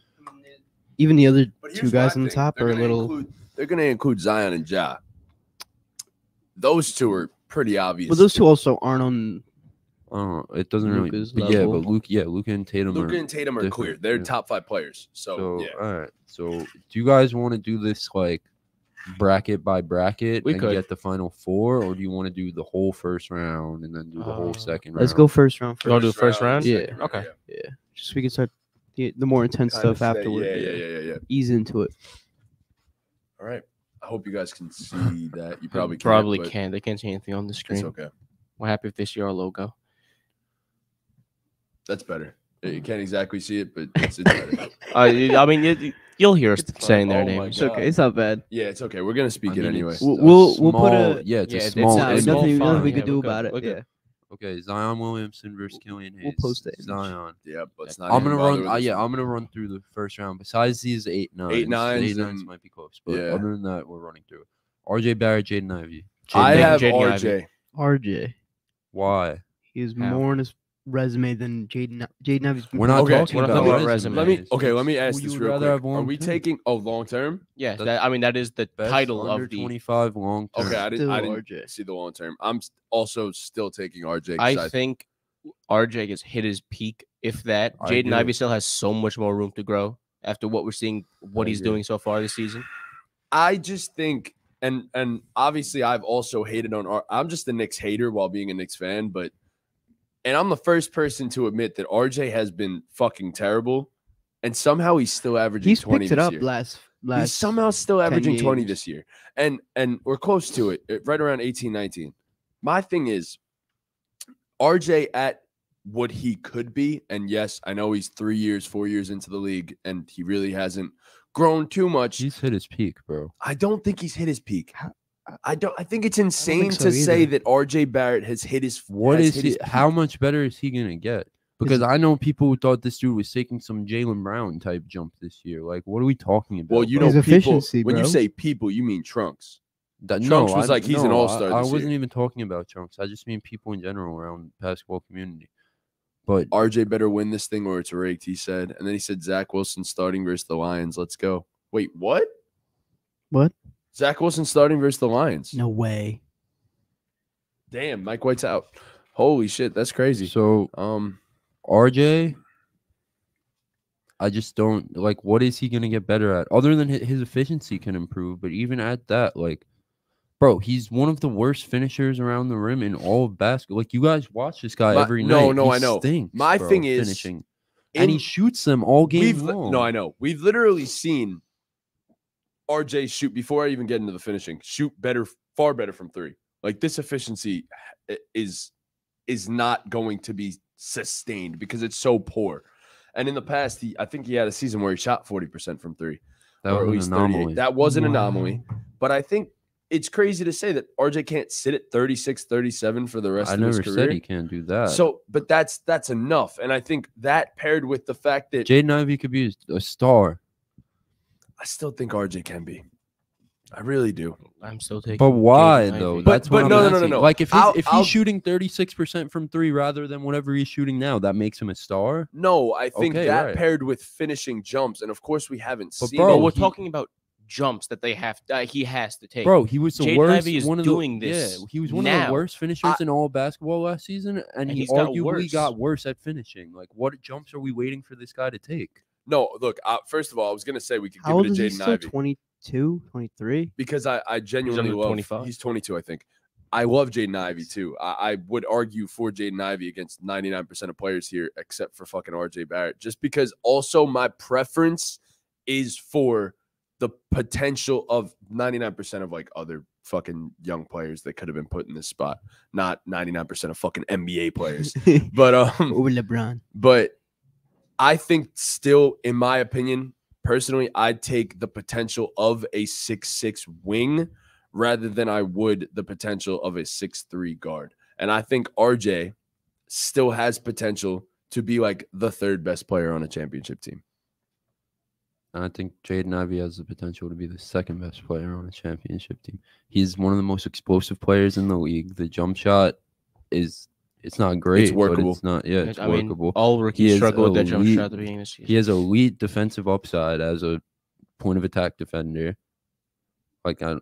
Speaker 3: Even the other
Speaker 2: But
Speaker 3: two
Speaker 2: here's
Speaker 3: guys
Speaker 2: what
Speaker 3: on the
Speaker 2: think.
Speaker 3: top
Speaker 2: They're
Speaker 3: are a
Speaker 2: gonna
Speaker 3: little.
Speaker 2: include- they're going to include Zion and Ja. Those two are pretty obvious.
Speaker 3: But those two also aren't on.
Speaker 4: I don't know. It doesn't really.
Speaker 3: Luka's
Speaker 4: But yeah,
Speaker 3: level.
Speaker 4: but Luke, yeah, Luka and Tatum
Speaker 2: Luka
Speaker 4: are.
Speaker 2: and Tatum are
Speaker 4: different,
Speaker 2: clear. They're
Speaker 4: yeah.
Speaker 2: top five players. So,
Speaker 4: So
Speaker 2: yeah.
Speaker 4: all right. So do you guys want to do this like bracket by bracket
Speaker 1: We
Speaker 4: and
Speaker 1: could.
Speaker 4: get the final four, or do you want to do the whole first round and then do the whole second round?
Speaker 3: Let's go first round
Speaker 1: You wanna
Speaker 3: first.
Speaker 1: do first round?
Speaker 3: Yeah.
Speaker 2: second
Speaker 1: Okay.
Speaker 2: yeah.
Speaker 3: Just so we can start the, the more intense stuff
Speaker 2: stay-
Speaker 3: afterward.
Speaker 2: Yeah, yeah, yeah, yeah, yeah.
Speaker 3: Ease into it.
Speaker 2: All right. I hope you guys can see that. You probably can't,
Speaker 1: Probably can't. They can't see anything on the
Speaker 2: It's
Speaker 1: screen.
Speaker 2: okay.
Speaker 1: We're happy if they see our logo.
Speaker 2: That's better. You can't exactly see it, but it's, it's better.
Speaker 1: Uh, I mean, you, you'll hear us
Speaker 2: It's fine.
Speaker 1: saying their
Speaker 2: Oh my
Speaker 1: names.
Speaker 3: It's okay. It's not bad.
Speaker 2: yeah, it's okay. We're gonna speak
Speaker 4: I
Speaker 2: it anyway.
Speaker 3: We'll- we'll- we'll put
Speaker 4: small-
Speaker 3: a-
Speaker 4: yeah, it's
Speaker 1: Yeah,
Speaker 4: a
Speaker 1: it's
Speaker 4: small.
Speaker 1: not- it's
Speaker 4: image.
Speaker 1: small
Speaker 3: nothing, nothing
Speaker 1: font.
Speaker 3: we
Speaker 1: Yeah,
Speaker 3: could do
Speaker 1: we're
Speaker 3: about it.
Speaker 1: We're.
Speaker 3: Yeah.
Speaker 4: Okay, Zion Williamson versus Killian Hayes.
Speaker 3: We'll post it.
Speaker 4: Zion.
Speaker 2: Yeah, but it's not.
Speaker 4: I'm gonna run. Uh, yeah. I'm gonna run through the first round. Besides these eight nines,
Speaker 2: nines
Speaker 4: eight nines
Speaker 2: and-
Speaker 4: might be close, but
Speaker 2: yeah.
Speaker 4: other than that, we're running through. RJ Barrett, Jaden Ivey.
Speaker 2: I
Speaker 1: Jaden-
Speaker 2: have
Speaker 1: Jaden
Speaker 2: RJ.
Speaker 3: RJ.
Speaker 4: Why?
Speaker 3: He's has
Speaker 1: How?
Speaker 3: more on his resume than Jaden. Jaden Ivey's.
Speaker 4: We're not
Speaker 2: Okay,
Speaker 4: talking
Speaker 1: we're not
Speaker 4: about,
Speaker 1: talking about
Speaker 4: resumes.
Speaker 2: Let me okay. Let me
Speaker 4: Who
Speaker 2: ask
Speaker 4: you
Speaker 2: this
Speaker 4: would
Speaker 2: real
Speaker 4: rather
Speaker 2: quick.
Speaker 4: have
Speaker 2: Are we
Speaker 4: term?
Speaker 2: taking oh long term?
Speaker 1: Yeah,
Speaker 4: That-
Speaker 1: that, I mean that is the title
Speaker 4: under
Speaker 1: of the.
Speaker 4: 25 long term.
Speaker 2: Okay, I didn't. I didn't
Speaker 3: RJ.
Speaker 2: see the long term. I'm also still taking RJ.
Speaker 1: I think RJ has hit his peak, if that. Jaden
Speaker 4: agree.
Speaker 1: Ivey still has so much more room to grow after what we're seeing, what
Speaker 4: I
Speaker 1: he's
Speaker 4: agree.
Speaker 1: doing so far this season.
Speaker 2: I just think, and and obviously I've also hated on. R- I'm just a Knicks hater while being a Knicks fan, but and I'm the first person to admit that RJ has been fucking terrible, and somehow he's still averaging
Speaker 3: He's
Speaker 2: 20
Speaker 3: picked it
Speaker 2: this
Speaker 3: up
Speaker 2: year.
Speaker 3: last
Speaker 2: He's somehow still averaging 20
Speaker 3: games.
Speaker 2: this year, and and we're close to it, right around 18, 19. My thing is, RJ at what he could be, and yes, I know he's three years, four years into the league, and he really hasn't grown too much.
Speaker 4: He's hit his peak, bro.
Speaker 2: I don't think he's hit his peak.
Speaker 3: How-
Speaker 2: I don't. I think it's insane
Speaker 3: think so
Speaker 2: to say that RJ Barrett has hit his.
Speaker 4: What
Speaker 2: has
Speaker 4: is
Speaker 2: hit
Speaker 4: he?
Speaker 2: his
Speaker 4: How much better is he gonna get? Because I know people who thought this dude was taking some Jaylen Brown type jump this year. Like, what are we talking about?
Speaker 2: Well, you know,
Speaker 3: His
Speaker 2: people.
Speaker 3: efficiency,
Speaker 2: When you say people, you mean Trunks.
Speaker 4: That,
Speaker 2: Trunks
Speaker 4: no,
Speaker 2: was
Speaker 4: I-
Speaker 2: like, he's an
Speaker 4: no, I-
Speaker 2: all-star
Speaker 4: I,
Speaker 2: this
Speaker 4: wasn't
Speaker 2: year.
Speaker 4: even talking about Trunks. I just mean people in general around the basketball community. But
Speaker 2: RJ better win this thing or it's rigged. He said, and then he said Zach Wilson starting versus the Lions. Let's go. Wait, what?
Speaker 3: What?
Speaker 2: Zach Wilson starting versus the Lions.
Speaker 3: No way.
Speaker 2: Damn, Mike White's out. Holy shit, that's crazy.
Speaker 4: so
Speaker 2: Um,
Speaker 4: RJ, I just don't like. What is he gonna get better at? Other than his efficiency can improve, but even at that, like, bro, he's one of the worst finishers around the rim in all of basketball. Like, you guys watch this guy
Speaker 2: My-
Speaker 4: every
Speaker 2: no,
Speaker 4: night.
Speaker 2: no,
Speaker 4: He
Speaker 2: I know.
Speaker 4: stinks,
Speaker 2: My
Speaker 4: bro,
Speaker 2: thing is,
Speaker 4: finishing, and he shoots them all game long.
Speaker 2: no, I know. We've literally seen RJ shoot before I even get into the finishing. Shoot better, far better from three. Like this efficiency eh, is is not going to be sustained because it's so poor. And in the past, he I think he had a season where he shot 40% from three.
Speaker 4: That
Speaker 2: or
Speaker 4: was
Speaker 2: at
Speaker 4: an
Speaker 2: least 38.
Speaker 4: anomaly.
Speaker 2: That was an anomaly. But I think it's crazy to say that RJ can't sit at 36, 37 for the rest
Speaker 4: I
Speaker 2: of his
Speaker 4: never
Speaker 2: career.
Speaker 4: said he can't do that.
Speaker 2: So, but that's that's enough. And I think that paired with the fact that
Speaker 4: Jaden Ivey could be a star,
Speaker 2: I still think RJ can be. I really do.
Speaker 1: I'm still taking.
Speaker 4: but why
Speaker 1: Jaden
Speaker 4: though?
Speaker 2: But-
Speaker 4: That's
Speaker 2: but
Speaker 4: what
Speaker 2: no,
Speaker 4: I'm
Speaker 2: no, no, no,
Speaker 4: asking.
Speaker 2: no.
Speaker 4: Like if he's,
Speaker 2: I'll-
Speaker 4: if he's
Speaker 2: I'll-
Speaker 4: shooting 36 percent from three rather than whatever he's shooting now, that makes him a star.
Speaker 2: No, I think
Speaker 4: Okay,
Speaker 2: that
Speaker 4: right.
Speaker 2: paired with finishing jumps, and of course we haven't
Speaker 4: But
Speaker 2: seen.
Speaker 4: bro,
Speaker 1: But
Speaker 2: it.
Speaker 1: we're
Speaker 4: he-
Speaker 1: talking about jumps that they have. Uh, he has to take.
Speaker 4: Bro, he was the
Speaker 1: Jaden
Speaker 4: worst.
Speaker 1: Ivey is
Speaker 4: one of
Speaker 1: doing
Speaker 4: the,
Speaker 1: this
Speaker 4: Yeah, he was one of
Speaker 1: now.
Speaker 4: the worst finishers in all basketball last season, and,
Speaker 1: And
Speaker 4: he
Speaker 1: he's got
Speaker 4: arguably
Speaker 1: worse.
Speaker 4: got worse at finishing. Like, what jumps are we waiting for this guy to take?
Speaker 2: No, look. Uh, first of all, I was gonna say we could
Speaker 3: How
Speaker 2: give
Speaker 3: old
Speaker 2: it
Speaker 3: is
Speaker 2: to
Speaker 3: he
Speaker 2: Jaden
Speaker 3: still?
Speaker 2: Ivey
Speaker 3: 22, 23?
Speaker 2: because I I genuinely
Speaker 1: under
Speaker 2: love.
Speaker 1: 25.
Speaker 2: He's 22, I think. I love Jaden Ivey too. I, I would argue for Jaden Ivey against 99% of players here, except for fucking RJ Barrett, just because also my preference is for the potential of 99% of like other fucking young players that could have been put in this spot, not 99% of fucking NBA players. But um,
Speaker 3: Over LeBron.
Speaker 2: but I think still, in my opinion, personally, I'd take the potential of a six six wing rather than I would the potential of a six three guard. And I think RJ still has potential to be like the third best player on a championship team.
Speaker 4: I think Jaden Ivey has the potential to be the second best player on a championship team. He's one of the most explosive players in the league. The jump shot is it's not great, It's
Speaker 2: workable.
Speaker 4: it's not yeah, it's
Speaker 1: I mean,
Speaker 4: workable.
Speaker 1: all rookies struggle with that jump shot at the beginning of the season.
Speaker 4: He has elite defensive upside as a point of attack defender. Like I,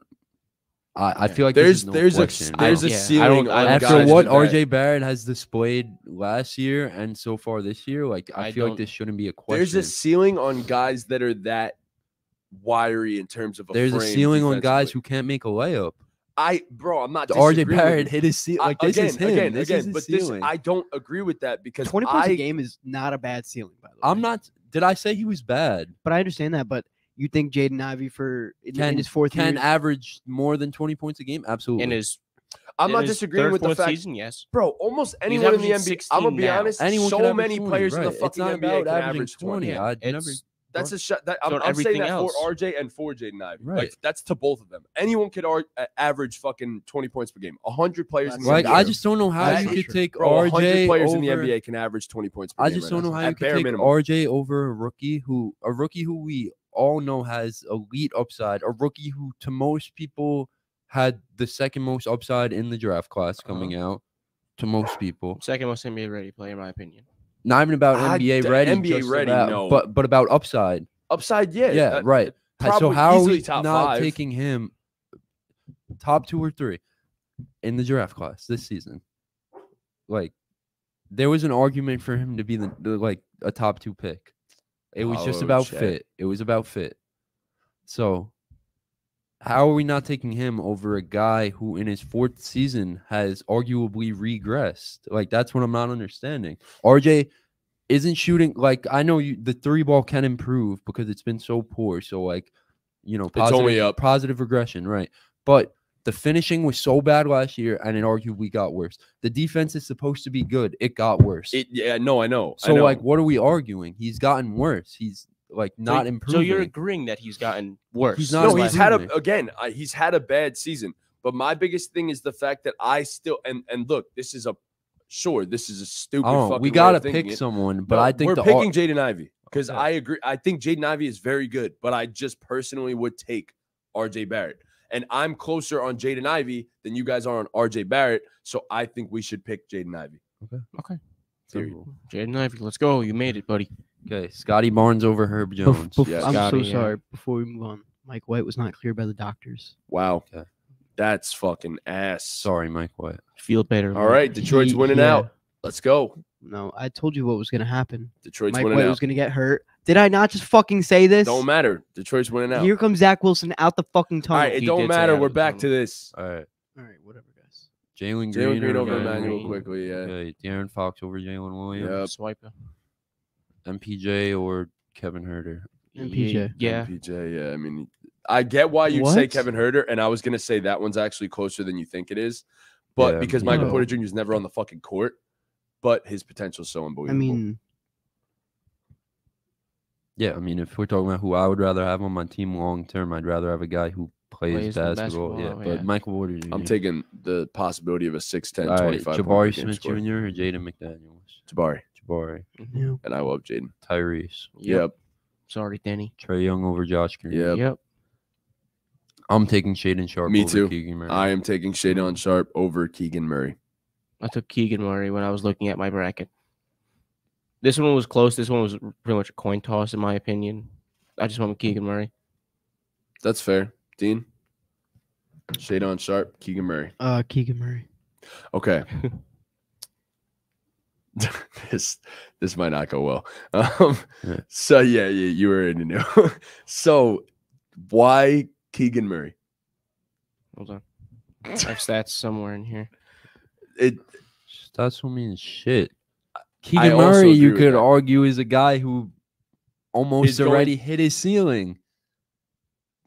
Speaker 4: I, I feel like
Speaker 2: There's
Speaker 4: there's
Speaker 2: there's a
Speaker 4: question.
Speaker 2: there's a
Speaker 1: Yeah, I
Speaker 2: ceiling
Speaker 1: don't-
Speaker 2: on
Speaker 1: I
Speaker 4: after what. RJ Barrett has displayed last year and so far this year, like I,
Speaker 1: I
Speaker 4: feel like this shouldn't be a question.
Speaker 2: There's a ceiling on guys that are that wiry in terms of a
Speaker 4: There's a ceiling on guys who can't make a layup.
Speaker 2: I bro, I'm not
Speaker 4: The RJ
Speaker 2: disagreeing
Speaker 4: Barrett hit his ceiling.
Speaker 2: I-
Speaker 4: Like this
Speaker 2: again,
Speaker 4: is him.
Speaker 2: again,
Speaker 4: this
Speaker 2: again,
Speaker 4: is his
Speaker 2: but this
Speaker 4: ceiling.
Speaker 2: I don't agree with that because
Speaker 3: 20 points
Speaker 2: I,
Speaker 3: a game is not a bad ceiling, by the way.
Speaker 4: I'm not. Did I say he was bad?
Speaker 3: But I understand that. But you think Jaden Ivey for in, in his fourth
Speaker 4: can
Speaker 3: year?
Speaker 4: average more than 20 points a game? Absolutely.
Speaker 1: in his.
Speaker 2: I'm
Speaker 1: in
Speaker 2: not
Speaker 1: his
Speaker 2: disagreeing
Speaker 1: third,
Speaker 2: with the fact,
Speaker 1: season. Yes,
Speaker 2: bro. Almost anyone in the NBA. I'm gonna be
Speaker 1: now.
Speaker 2: honest.
Speaker 4: Anyone
Speaker 2: so many
Speaker 4: 20,
Speaker 2: players in the
Speaker 4: It's
Speaker 2: fucking
Speaker 4: not
Speaker 2: NBA
Speaker 4: about
Speaker 2: can
Speaker 4: averaging
Speaker 2: average 20.
Speaker 4: 20.
Speaker 1: Yeah,
Speaker 4: I never.
Speaker 1: it's-
Speaker 2: That's a shot. That, I'm,
Speaker 1: So
Speaker 2: I'm saying that
Speaker 1: else.
Speaker 2: for RJ and for Jaden Ivey. Like
Speaker 4: Right.
Speaker 2: that's to both of them. Anyone could ar- average fucking 20 points per game. 100 players in the
Speaker 4: Like
Speaker 2: NBA.
Speaker 4: I just don't know how
Speaker 2: That
Speaker 4: you
Speaker 2: is
Speaker 4: could take
Speaker 2: bro, 100 players
Speaker 4: over.
Speaker 2: in the NBA can average 20 points per
Speaker 4: I
Speaker 2: game.
Speaker 4: just
Speaker 2: right
Speaker 4: don't
Speaker 2: now,
Speaker 4: know how you could take
Speaker 2: minimum.
Speaker 4: RJ over a rookie who a rookie who we all know has elite upside, a rookie who to most people had the second most upside in the draft class
Speaker 2: Uh-huh.
Speaker 4: coming out. To most people,
Speaker 1: second most NBA ready player in my opinion.
Speaker 4: Not even about ah,
Speaker 2: I-
Speaker 4: NBA ready,
Speaker 2: NBA
Speaker 4: just
Speaker 2: ready,
Speaker 4: about-
Speaker 2: no.
Speaker 4: but but about upside.
Speaker 2: Upside, yeah.
Speaker 4: Yeah,
Speaker 2: that-
Speaker 4: right. So how are we
Speaker 2: top
Speaker 4: not
Speaker 2: five.
Speaker 4: taking him top two or three in the draft class this season? Like, there was an argument for him to be the, the like a top two pick. It was just
Speaker 2: Oh,
Speaker 4: about
Speaker 2: shit.
Speaker 4: fit. It was about fit. So, how are we not taking him over a guy who in his fourth season has arguably regressed? Like that's what I'm not understanding. RJ isn't shooting like I know you the three ball can improve because it's been so poor. So like, you know,
Speaker 2: It's only
Speaker 4: positive-
Speaker 2: up.
Speaker 4: positive regression, right? But the finishing was so bad last year and it arguably got worse. The defense is supposed to be good. It got worse.
Speaker 2: It, yeah, no, I know. I
Speaker 4: so
Speaker 2: know.
Speaker 4: like what are we arguing? He's gotten worse. He's like not
Speaker 1: So
Speaker 4: improving.
Speaker 1: So you're agreeing that he's gotten worse.
Speaker 4: He's not
Speaker 2: no, he's had a
Speaker 4: season.
Speaker 2: again. I, he's had a bad season, but my biggest thing is the fact that I still and and look, this is a sure, this is a stupid.
Speaker 4: Oh,
Speaker 2: fucking
Speaker 4: we gotta
Speaker 2: of
Speaker 4: pick
Speaker 2: it.
Speaker 4: someone, but
Speaker 2: No,
Speaker 4: I think
Speaker 2: we're
Speaker 4: the
Speaker 2: picking
Speaker 4: ar-
Speaker 2: Jaden Ivey because
Speaker 4: Okay.
Speaker 2: I agree. I think Jaden Ivey is very good, but I just personally would take RJ Barrett. And I'm closer on Jaden Ivey than you guys are on RJ Barrett. So I think we should pick Jaden Ivey.
Speaker 1: okay.
Speaker 2: Okay.
Speaker 4: So,
Speaker 1: Jaden Ivey, let's go. You made it, buddy.
Speaker 4: Okay, Scotty Barnes over Herb Jones.
Speaker 3: bef-
Speaker 2: Yes.
Speaker 3: I'm
Speaker 1: Scotty,
Speaker 3: so
Speaker 1: yeah.
Speaker 3: sorry. Before we move on, Mike White was not cleared by the doctors.
Speaker 2: Wow.
Speaker 4: Okay.
Speaker 2: That's fucking ass.
Speaker 4: Sorry, Mike White.
Speaker 1: Feel better.
Speaker 2: All right. Detroit's
Speaker 3: He-
Speaker 2: winning
Speaker 3: yeah.
Speaker 2: out. Let's go.
Speaker 3: No, I told you what was gonna happen.
Speaker 2: Detroit's
Speaker 3: Mike
Speaker 2: winning
Speaker 3: White
Speaker 2: out.
Speaker 3: was gonna get hurt. Did I not just fucking say this?
Speaker 2: Don't matter. Detroit's winning out.
Speaker 3: Here comes Zach Wilson out the fucking tunnel.
Speaker 2: right. It
Speaker 1: He
Speaker 2: don't matter. We're
Speaker 1: of the
Speaker 2: back to this.
Speaker 4: All right.
Speaker 3: All right, whatever, guys.
Speaker 4: Jalen Green,
Speaker 2: Green over Emmanuel Quickley. Yeah.
Speaker 4: Okay, De'Aaron Fox over Jalen Williams.
Speaker 2: Yep.
Speaker 1: Swiper.
Speaker 4: MPJ or Kevin Huerter.
Speaker 3: MPJ.
Speaker 1: Yeah.
Speaker 2: PJ, yeah. I mean, I get why you'd say Kevin Huerter, and I was gonna say that one's actually closer than you think it is, but
Speaker 4: Yeah,
Speaker 2: because
Speaker 4: me
Speaker 2: Michael
Speaker 3: too.
Speaker 2: Porter Jr. is never on the fucking court, but his potential is so unbelievable.
Speaker 3: I mean,
Speaker 4: Yeah, I mean, if we're talking about who I would rather have on my team long term, I'd rather have a guy who plays,
Speaker 1: Plays the
Speaker 4: basketball. Yeah,
Speaker 1: basketball,
Speaker 4: but
Speaker 1: yeah.
Speaker 4: Michael Porter Jr.
Speaker 2: I'm taking the possibility of a 6'10",
Speaker 4: All right,
Speaker 2: 25 point per
Speaker 4: Jabari Smith. Jr. or Jaden McDaniels.
Speaker 2: Jabari,
Speaker 4: Jabari,
Speaker 3: Yeah.
Speaker 2: and I love Jaden.
Speaker 4: Tyrese,
Speaker 2: Yep.
Speaker 1: Sorry, Danny.
Speaker 4: Trae Young over Josh Green.
Speaker 2: Yep.
Speaker 1: Yep.
Speaker 4: I'm taking Shaedon Sharpe.
Speaker 2: Me
Speaker 4: over
Speaker 2: too.
Speaker 4: Keegan Murray.
Speaker 2: I am taking Shaedon Sharpe over Keegan Murray.
Speaker 1: I took Keegan Murray when I was looking at my bracket. This one was close. This one was pretty much a coin toss, in my opinion. I just went with Keegan Murray.
Speaker 2: That's fair. Dean, Shaedon Sharpe, Keegan Murray.
Speaker 3: Uh, Keegan Murray.
Speaker 2: Okay. this this might not go well. Um,
Speaker 4: Yeah.
Speaker 2: so yeah, yeah, you were in the know. so why Keegan Murray?
Speaker 1: Hold on. I have stats somewhere in here.
Speaker 2: It
Speaker 4: That's what means shit. Keegan
Speaker 2: also
Speaker 4: Murray, you could
Speaker 2: that.
Speaker 4: argue, is a guy who almost
Speaker 2: Is going-
Speaker 4: already hit his ceiling.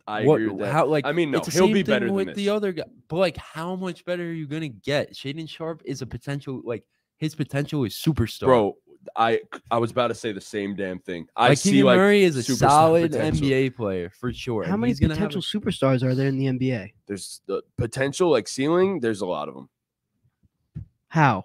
Speaker 2: I
Speaker 4: what,
Speaker 2: agree with that.
Speaker 4: How like
Speaker 2: I mean, no,
Speaker 4: it's
Speaker 2: he'll be
Speaker 4: thing
Speaker 2: better than
Speaker 4: with
Speaker 2: this.
Speaker 4: the other guy. But like, how much better are you gonna get? Shaedon Sharpe is a potential like his potential is superstar.
Speaker 2: Bro, I I was about to say the same damn thing. I
Speaker 4: like
Speaker 2: see
Speaker 4: Keegan
Speaker 2: like
Speaker 4: Murray is a
Speaker 2: superstar
Speaker 4: solid
Speaker 2: potential.
Speaker 4: NBA player for sure.
Speaker 3: How
Speaker 4: and
Speaker 3: many
Speaker 4: he's
Speaker 3: potential
Speaker 4: a-
Speaker 3: superstars are there in the NBA?
Speaker 2: there's the potential like ceiling. There's a lot of them.
Speaker 3: How?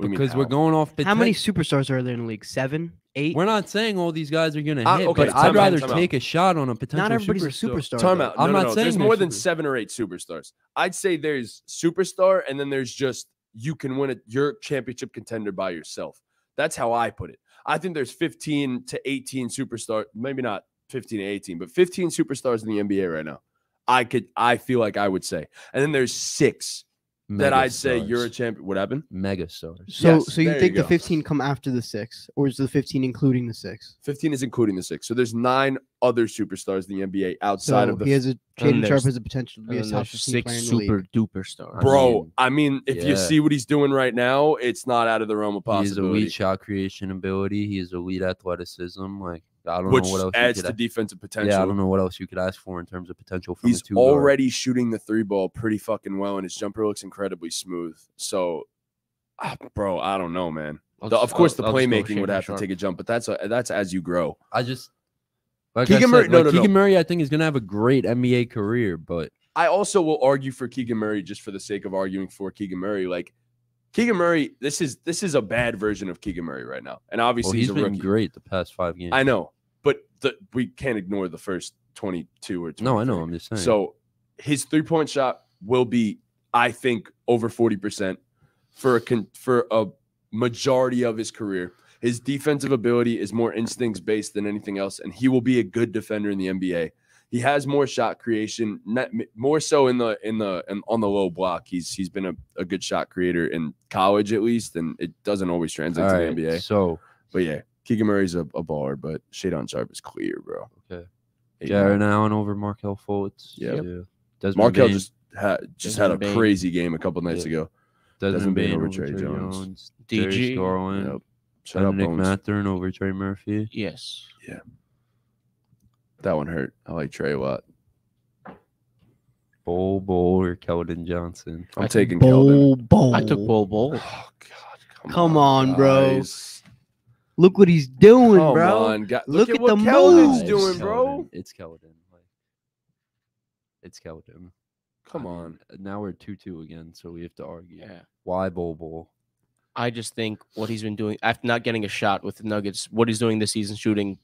Speaker 4: because we're going off.
Speaker 3: How many superstars are there in the league? Seven, eight.
Speaker 4: We're not saying all these guys are gonna
Speaker 2: Uh,
Speaker 4: hit,
Speaker 2: okay,
Speaker 4: but I'd
Speaker 2: out,
Speaker 4: rather
Speaker 2: time out.
Speaker 4: take a shot on a potential.
Speaker 3: Not everybody's
Speaker 4: superstar.
Speaker 3: a superstar.
Speaker 2: Time
Speaker 3: though.
Speaker 2: out.
Speaker 4: I'm
Speaker 2: no, no,
Speaker 4: not
Speaker 2: no.
Speaker 4: saying
Speaker 2: There's
Speaker 4: they're
Speaker 2: more than
Speaker 4: super-
Speaker 2: seven or eight superstars. I'd say there's superstar, and then there's just you can win a championship contender by yourself. That's how I put it. I think there's 15 to 18 superstar, maybe not 15 to 18, but 15 superstars in the NBA right now. I could, I feel like I would say, and then there's six that I'd say you're a champion. What happened?
Speaker 4: megastars.
Speaker 3: So,
Speaker 2: Yes,
Speaker 3: so you
Speaker 2: there you
Speaker 3: think the 15 come after the six, or is the 15 including the six?
Speaker 2: 15 is including the six. So there's nine other superstars in the NBA outside
Speaker 3: So
Speaker 2: of the
Speaker 3: he has a
Speaker 1: And
Speaker 3: Shaedon
Speaker 1: Sharpe
Speaker 3: has a potential to be a top
Speaker 1: six
Speaker 3: player in the league.
Speaker 1: super duper stars.
Speaker 4: I
Speaker 2: bro.
Speaker 4: mean,
Speaker 2: I mean, if you see what he's doing right now, it's not out of the realm of
Speaker 4: He has
Speaker 2: possibility.
Speaker 4: elite shot creation ability. He has elite athleticism. Like I don't
Speaker 2: which
Speaker 4: know what else.
Speaker 2: adds
Speaker 4: you
Speaker 2: to
Speaker 4: could,
Speaker 2: defensive potential.
Speaker 4: yeah, I don't know what else you could ask for in terms of potential from
Speaker 2: He's
Speaker 4: a two guard.
Speaker 2: already shooting the three ball pretty fucking well, and his jumper looks incredibly smooth. So, ah, bro, I don't know, man. The- of course,
Speaker 1: I'll-
Speaker 2: the
Speaker 1: I'll just go with
Speaker 2: playmaking would have
Speaker 1: Sharpe.
Speaker 2: to take a jump, but that's a, that's as you grow.
Speaker 4: I just like
Speaker 2: Keegan
Speaker 4: I said,
Speaker 2: Murray- no,
Speaker 4: like,
Speaker 2: no, no.
Speaker 4: Keegan Murray, I think is gonna have a great NBA career, but
Speaker 2: I also will argue for Keegan Murray just for the sake of arguing for Keegan Murray. Like Keegan Murray, this is this is a bad version of Keegan Murray right now, and
Speaker 4: well,
Speaker 2: obviously
Speaker 4: he's
Speaker 2: he's, a
Speaker 4: been
Speaker 2: rookie.
Speaker 4: great the past five games.
Speaker 2: I know, but the, we can't ignore the first twenty-two or 23.
Speaker 4: no, I know. I'm just saying.
Speaker 2: So his three point shot will be, I think, over 40% for a con- for a majority of his career. His defensive ability is more instincts based than anything else, and he will be a good defender in the NBA. He has more shot creation, not, more so in the in the in, on the low block. He's he's been a, a good shot creator in college at least, and it doesn't always translate
Speaker 4: all
Speaker 2: to
Speaker 4: right,
Speaker 2: the NBA.
Speaker 4: so
Speaker 2: But yeah, Keegan Murray's a, a baller, but Shaedon Sharpe is clear, bro.
Speaker 4: Okay.
Speaker 2: Eight
Speaker 4: Jarrett
Speaker 2: nine.
Speaker 4: Allen over Markelle Fultz.
Speaker 2: Yep.
Speaker 4: Yeah. Desmond
Speaker 2: Markelle
Speaker 4: Bane-
Speaker 2: just had just had a
Speaker 1: Desmond Bane.
Speaker 2: crazy game a couple nights
Speaker 4: Yeah.
Speaker 2: ago.
Speaker 4: Desmond
Speaker 2: Desmond Bane
Speaker 4: Bane
Speaker 2: over
Speaker 4: over
Speaker 2: Tre
Speaker 4: Tre
Speaker 2: Jones.
Speaker 4: Jones.
Speaker 1: DG.
Speaker 4: Darius Garland.
Speaker 2: Yep. Shut up,
Speaker 4: Nick
Speaker 2: Bones.
Speaker 4: Mathurin over Trey Murphy.
Speaker 1: Yes.
Speaker 2: That one hurt. I like Trey a lot.
Speaker 4: Bol Bol or Keldon Johnson.
Speaker 2: I'm
Speaker 1: I
Speaker 2: taking Keldon.
Speaker 3: Bol, Bol.
Speaker 1: I took Bol Bol.
Speaker 2: Oh God!
Speaker 3: Come on, bro. Look what he's doing,
Speaker 2: Come
Speaker 3: bro.
Speaker 2: on, guy-
Speaker 3: Look
Speaker 2: Look,
Speaker 3: at
Speaker 2: at what
Speaker 3: the
Speaker 2: Keldon's
Speaker 3: moves.
Speaker 2: doing, bro.
Speaker 4: It's Keldon. It's Keldon.
Speaker 2: Come
Speaker 4: I mean,
Speaker 2: on.
Speaker 4: now we're two two again, so we have to argue.
Speaker 1: Yeah.
Speaker 4: Why Bol Bol?
Speaker 1: I just think what he's been doing after not getting a shot with the Nuggets, what he's doing this season, shooting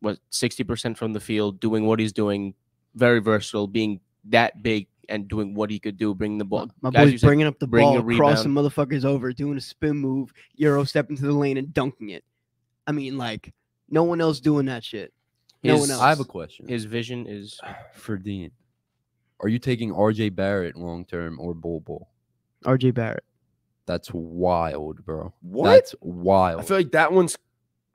Speaker 1: what sixty percent from the field, doing what he's doing, very versatile, being that big and doing what he could do, bringing the ball.
Speaker 3: My
Speaker 1: As you
Speaker 3: boy's
Speaker 1: said,
Speaker 3: bringing up the
Speaker 1: bring
Speaker 3: ball, crossing motherfuckers over, doing a spin move, euro step into the lane and dunking it. I mean, like no one else doing that shit. No one else.
Speaker 4: I have a question
Speaker 1: His vision is
Speaker 4: for Dean. Are you taking RJ Barrett long term or Bol Bol?
Speaker 3: RJ Barrett.
Speaker 4: That's wild, bro.
Speaker 2: What?
Speaker 4: That's wild.
Speaker 2: I feel like that one's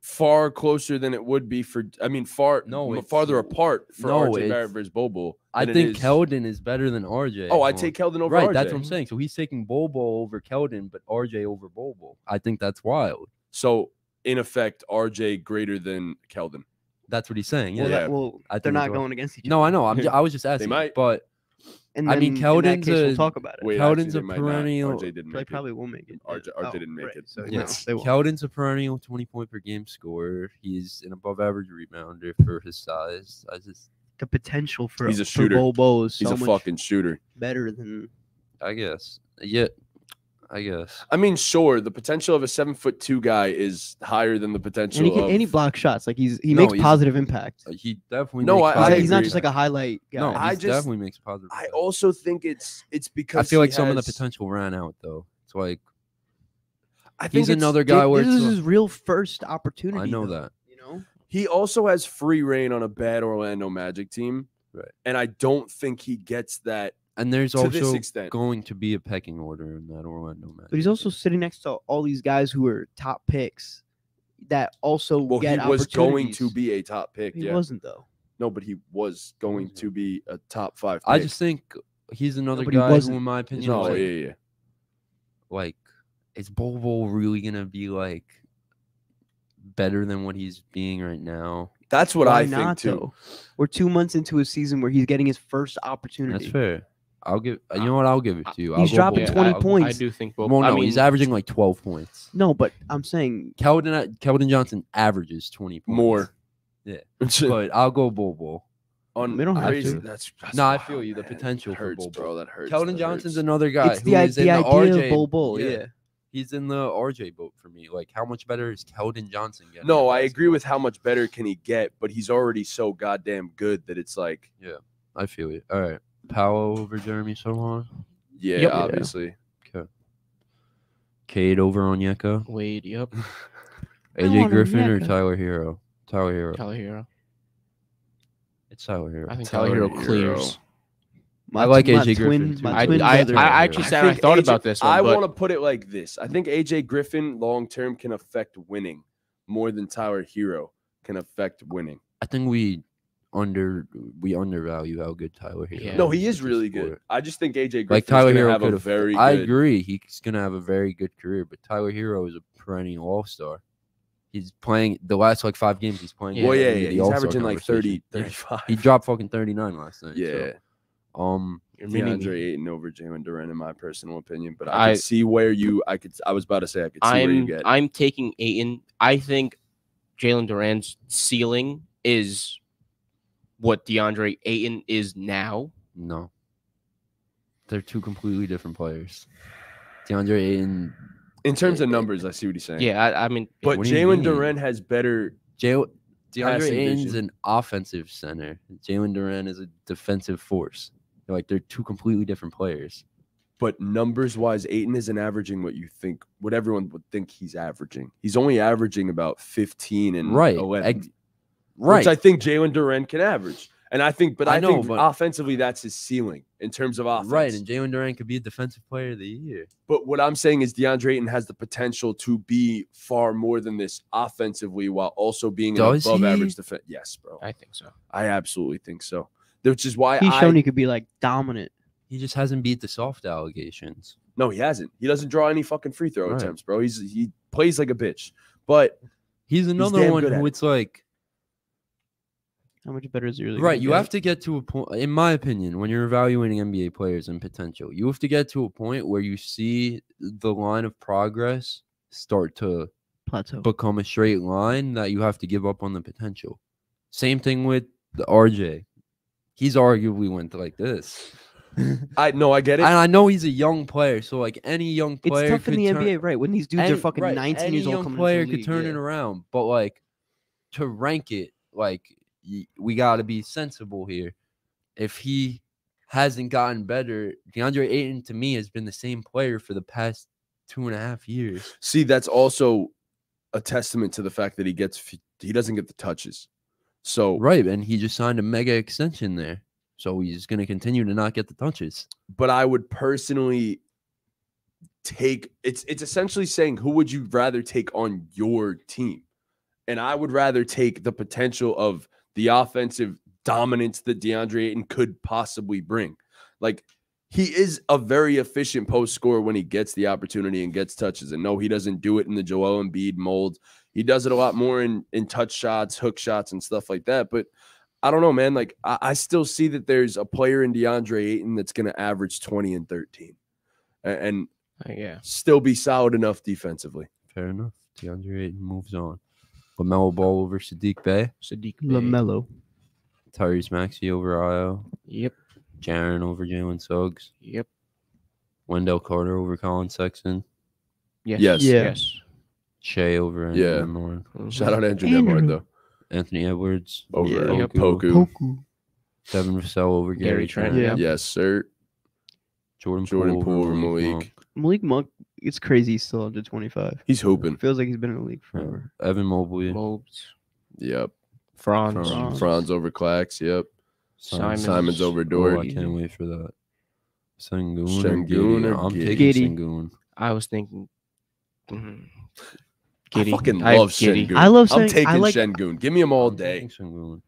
Speaker 2: far closer than it would be for. I mean, far
Speaker 4: No,
Speaker 2: farther apart for
Speaker 4: no,
Speaker 2: RJ Barrett versus Bobo.
Speaker 4: I think
Speaker 2: is-
Speaker 4: Keldon is better than RJ.
Speaker 2: Oh, I take Keldon over
Speaker 4: Right,
Speaker 2: RJ.
Speaker 4: that's what I'm saying. So he's taking Bobo over Keldon, but RJ over Bobo. I think that's wild.
Speaker 2: So in effect, RJ greater than Keldon.
Speaker 4: That's what he's saying. Yeah.
Speaker 3: Well,
Speaker 2: Yeah.
Speaker 3: that, well
Speaker 4: I
Speaker 3: they're not going against each other.
Speaker 4: No, I know. I'm. ju- I was just asking.
Speaker 2: might.
Speaker 4: But
Speaker 3: And
Speaker 4: I mean,
Speaker 3: then in
Speaker 4: Keldon's
Speaker 3: case, we'll
Speaker 4: a-
Speaker 3: talk about it.
Speaker 2: Wait,
Speaker 4: Keldon's
Speaker 2: actually,
Speaker 4: a
Speaker 2: they might not.
Speaker 4: perennial-
Speaker 2: RJ didn't
Speaker 3: They
Speaker 2: make
Speaker 3: probably will make it.
Speaker 2: RJ
Speaker 3: yeah.
Speaker 2: Oh, RJ didn't make it.
Speaker 3: So,
Speaker 4: Yes,
Speaker 3: no, they won't.
Speaker 4: Keldon's a perennial 20 point per game scorer. He's an above average rebounder for his size. I just,
Speaker 3: the potential for
Speaker 2: He's a
Speaker 3: for
Speaker 2: shooter.
Speaker 3: Bobo is
Speaker 2: He's
Speaker 3: so
Speaker 2: a
Speaker 3: much
Speaker 2: fucking shooter.
Speaker 3: better than
Speaker 4: I guess, yeah, I guess.
Speaker 2: I mean, sure, the potential of a seven foot two guy is higher than the potential
Speaker 3: and he can
Speaker 2: of
Speaker 3: and he block shots. Like he's he
Speaker 4: No,
Speaker 3: makes
Speaker 4: he's-
Speaker 3: positive impact.
Speaker 4: Uh, He definitely
Speaker 2: No,
Speaker 4: makes
Speaker 2: I-
Speaker 3: He's,
Speaker 2: I
Speaker 3: he's not just like a highlight guy.
Speaker 4: No,
Speaker 2: I
Speaker 4: he
Speaker 2: just-
Speaker 4: definitely makes positive.
Speaker 2: I
Speaker 4: impact.
Speaker 2: also think it's it's because
Speaker 4: I feel
Speaker 2: he
Speaker 4: like some of the potential ran out though. It's like
Speaker 2: I think
Speaker 4: he's another
Speaker 3: Dude,
Speaker 4: guy where
Speaker 3: this is his real first opportunity.
Speaker 4: I know
Speaker 3: though,
Speaker 4: that.
Speaker 3: You know,
Speaker 2: He also has free reign on a bad Orlando Magic team,
Speaker 4: Right.
Speaker 2: and I don't think he gets that
Speaker 4: And there's
Speaker 2: to this
Speaker 4: also
Speaker 2: extent.
Speaker 4: going to be a pecking order in that Orlando match.
Speaker 3: but he's also sitting next to all these guys who are top picks that also
Speaker 2: Well, he
Speaker 3: get
Speaker 2: was going to be a top pick.
Speaker 3: He
Speaker 2: yeah,
Speaker 3: wasn't though.
Speaker 2: no, but he was going to be a top five. Pick.
Speaker 4: I just think he's another
Speaker 3: but he
Speaker 4: guy who,
Speaker 3: wasn't.
Speaker 4: in my opinion,
Speaker 2: no,
Speaker 4: like,
Speaker 2: yeah, yeah.
Speaker 4: like is Bobo really gonna be like better than what he's being right now?
Speaker 2: That's what
Speaker 3: Why
Speaker 2: I think
Speaker 3: not
Speaker 2: too.
Speaker 3: though? We're two months into a season where he's getting his first opportunity.
Speaker 4: That's fair. I'll give. uh, You know what? I'll give it to you.
Speaker 3: He's
Speaker 4: I'll go
Speaker 3: dropping
Speaker 4: Bobo.
Speaker 3: 20
Speaker 4: I'll
Speaker 3: points.
Speaker 1: I do think both.
Speaker 4: Well, no,
Speaker 1: I mean,
Speaker 4: he's averaging like twelve points.
Speaker 3: No, but I'm saying
Speaker 4: Keldon Keldon Johnson averages twenty points.
Speaker 2: More.
Speaker 4: Yeah. But I'll go Bobo.
Speaker 3: We don't have
Speaker 2: crazy. That's, that's
Speaker 4: No, I
Speaker 2: wild,
Speaker 4: feel you, the
Speaker 2: man.
Speaker 4: potential
Speaker 2: That
Speaker 4: for
Speaker 2: hurts,
Speaker 4: Bobo.
Speaker 2: bro. That hurts.
Speaker 4: Keldon
Speaker 2: that
Speaker 4: Johnson's
Speaker 2: hurts.
Speaker 4: another guy
Speaker 3: it's
Speaker 4: who
Speaker 3: the, i-
Speaker 4: is in
Speaker 3: the
Speaker 4: the
Speaker 3: idea
Speaker 4: RJ.
Speaker 3: of Bobo.
Speaker 4: yeah.
Speaker 3: Yeah.
Speaker 4: He's in the RJ boat for me. Like, how much better is Keldon Johnson getting?
Speaker 2: No, I agree with how much better can he get, but he's already so goddamn good that it's like, yeah,
Speaker 4: I feel it. All right, Powell over Jeremy Sochan.
Speaker 2: yeah,
Speaker 1: Yep.
Speaker 2: obviously.
Speaker 4: Cade over Onyeka.
Speaker 1: Wade. Yep.
Speaker 4: AJ
Speaker 3: want
Speaker 4: Griffin or
Speaker 3: Onyeka.
Speaker 4: Tyler Herro? Tyler Herro.
Speaker 1: Tyler Herro.
Speaker 4: It's Tyler Herro.
Speaker 1: I think
Speaker 2: Tyler
Speaker 1: Tyler Herro
Speaker 2: Herro.
Speaker 1: clears.
Speaker 3: My,
Speaker 4: like
Speaker 3: my
Speaker 4: AJ Griffin,
Speaker 3: twin,
Speaker 4: too.
Speaker 3: my
Speaker 1: I,
Speaker 3: twin
Speaker 1: I,
Speaker 3: brother.
Speaker 1: I actually
Speaker 2: I
Speaker 1: sat and I
Speaker 2: think
Speaker 1: thought
Speaker 2: AJ
Speaker 1: about this one.
Speaker 2: I
Speaker 1: but
Speaker 2: want to put it like this: I think AJ Griffin long term can affect winning more than Tyler Herro can affect winning.
Speaker 4: I think we under we undervalue how good Tyler Herro.
Speaker 1: Yeah.
Speaker 2: No, he is really good. I just think AJ Griffin's
Speaker 4: Like Tyler Herro
Speaker 2: have a very
Speaker 4: I
Speaker 2: good.
Speaker 4: agree. He's gonna have a very good career, but Tyler Herro is a perennial All Star. He's playing the last like five games. He's playing.
Speaker 1: Yeah.
Speaker 2: Well, yeah, yeah, he's averaging like 30, 35.
Speaker 4: He dropped fucking thirty nine last night. so,
Speaker 2: yeah,
Speaker 4: Um.
Speaker 1: you're.
Speaker 2: DeAndre Ayton over Jalen Duren, in my personal opinion. But I,
Speaker 1: I-
Speaker 2: see where you. I could. I was about to say I could see where you
Speaker 1: I'm
Speaker 2: get.
Speaker 1: I'm taking Ayton. I think Jalen Duren's ceiling is what DeAndre Ayton is now.
Speaker 4: No. They're two completely different players. DeAndre Ayton,
Speaker 2: in terms of numbers, I see what he's saying.
Speaker 1: Yeah, I, I mean,
Speaker 2: but
Speaker 4: What do you
Speaker 2: Jalen
Speaker 4: mean?
Speaker 2: Duren has better.
Speaker 4: Jay, DeAndre
Speaker 2: Passing
Speaker 4: Ayton's
Speaker 2: vision.
Speaker 4: an offensive center. Jalen Duren is a defensive force. Like they're two completely different players.
Speaker 2: But numbers wise, Ayton isn't averaging what you think, what everyone would think he's averaging. He's only averaging about 15 and
Speaker 4: Right.
Speaker 2: 11,
Speaker 4: ex- right.
Speaker 2: which I think Jalen Duren can average. And I think, but I,
Speaker 4: I know,
Speaker 2: think
Speaker 4: but-
Speaker 2: offensively, that's his ceiling in terms of offense.
Speaker 4: right. And Jalen Duren could be a defensive player of the year.
Speaker 2: But what I'm saying is DeAndre Ayton has the potential to be far more than this offensively while also being an
Speaker 4: Does
Speaker 2: above
Speaker 4: he?
Speaker 2: average defense. Yes, bro.
Speaker 1: I think so.
Speaker 2: I absolutely think so. Which is why
Speaker 3: He's
Speaker 2: I
Speaker 3: shown he could be like dominant.
Speaker 4: He just hasn't beat the soft allegations.
Speaker 2: no, he hasn't. He doesn't draw any fucking free throw
Speaker 4: Right.
Speaker 2: attempts, bro. He's he plays like a bitch. But
Speaker 4: He's another
Speaker 2: damn
Speaker 4: one
Speaker 2: good
Speaker 4: who it's like
Speaker 3: How much better is he really?
Speaker 4: right. You
Speaker 3: get?
Speaker 4: have to get to a point, in my opinion, when you're evaluating NBA players and potential, you have to get to a point where you see the line of progress start to
Speaker 3: plateau.
Speaker 4: become a straight line that you have to give up on the potential. Same thing with the RJ. He's arguably went like this.
Speaker 2: I know I get it.
Speaker 4: And I know he's a young player, so like any young player,
Speaker 3: it's
Speaker 4: player
Speaker 3: tough in the
Speaker 4: turn-
Speaker 3: NBA, right? When these dudes
Speaker 4: any-
Speaker 3: are fucking
Speaker 4: right,
Speaker 3: 19
Speaker 4: any
Speaker 3: years old
Speaker 4: young
Speaker 3: coming
Speaker 4: player
Speaker 3: into the
Speaker 4: could turn
Speaker 3: league,
Speaker 4: it around, but like to rank it, like y- we got to be sensible here. If he hasn't gotten better, DeAndre Ayton to me has been the same player for the past two and a half years.
Speaker 2: See, that's also a testament to the fact that he gets he doesn't get the touches. So
Speaker 4: Right, and he just signed a mega extension there, so he's going to continue to not get the touches.
Speaker 2: but I would personally take it's it's essentially saying who would you rather take on your team? And I would rather take the potential of the offensive dominance that DeAndre Ayton could possibly bring. Like he is a very efficient post scorer when he gets the opportunity and gets touches. And no, he doesn't do it in the Joel Embiid mold. He does it a lot more in in touch shots, hook shots, and stuff like that. But I don't know, man. Like I, I still see that there's a player in DeAndre Ayton that's going to average 20 and 13, a- and,
Speaker 1: Uh, yeah.
Speaker 2: still be solid enough defensively.
Speaker 4: Fair enough. DeAndre Ayton moves on. Lamelo Ball over Saddiq Bey.
Speaker 1: Saddiq Bey.
Speaker 3: Lamelo.
Speaker 4: Tyrese Maxey over Io.
Speaker 1: Yep.
Speaker 4: Jaren over Jalen Suggs.
Speaker 1: Yep.
Speaker 4: Wendell Carter over Collin Sexton.
Speaker 1: Yes.
Speaker 2: Yes.
Speaker 3: Yeah.
Speaker 1: Yes.
Speaker 4: Shea over Andrew
Speaker 2: Yeah.
Speaker 4: Nembhard.
Speaker 1: Mhm.
Speaker 2: Shout out Andrew
Speaker 3: Andrew.
Speaker 2: Though
Speaker 4: Anthony Edwards
Speaker 2: over
Speaker 3: Yeah.
Speaker 1: Yep.
Speaker 2: Poku.
Speaker 3: Poku.
Speaker 4: Devin Vassell over Gary,
Speaker 1: Gary
Speaker 4: Trent.
Speaker 1: Trent,
Speaker 3: Yeah.
Speaker 2: Yes, sir.
Speaker 4: Jordan,
Speaker 2: Jordan
Speaker 4: Poole,
Speaker 2: Poole over Malik.
Speaker 4: Monk.
Speaker 3: Malik Monk. It's crazy. He's still under 25.
Speaker 2: He's hooping.
Speaker 3: Feels like he's been in the league forever.
Speaker 4: Evan Mobley.
Speaker 1: Mobes.
Speaker 2: Yep.
Speaker 1: Franz.
Speaker 4: Franz.
Speaker 3: Franz.
Speaker 2: Franz over Clax. Yep.
Speaker 1: Simons.
Speaker 2: Simons over
Speaker 4: Oh, I can't wait for that. Sengun, or
Speaker 2: Sengun
Speaker 4: Giddey?
Speaker 2: or
Speaker 4: I'm taking
Speaker 3: Giddey.
Speaker 4: Sengun.
Speaker 1: I was thinking. Mm-hmm.
Speaker 2: I
Speaker 1: Giddey.
Speaker 2: fucking
Speaker 1: I have
Speaker 2: love
Speaker 1: Giddey.
Speaker 2: Sengun.
Speaker 3: I love
Speaker 2: I'm
Speaker 3: Sen- I
Speaker 2: taking
Speaker 3: like-
Speaker 2: Sengun. Give me him all day.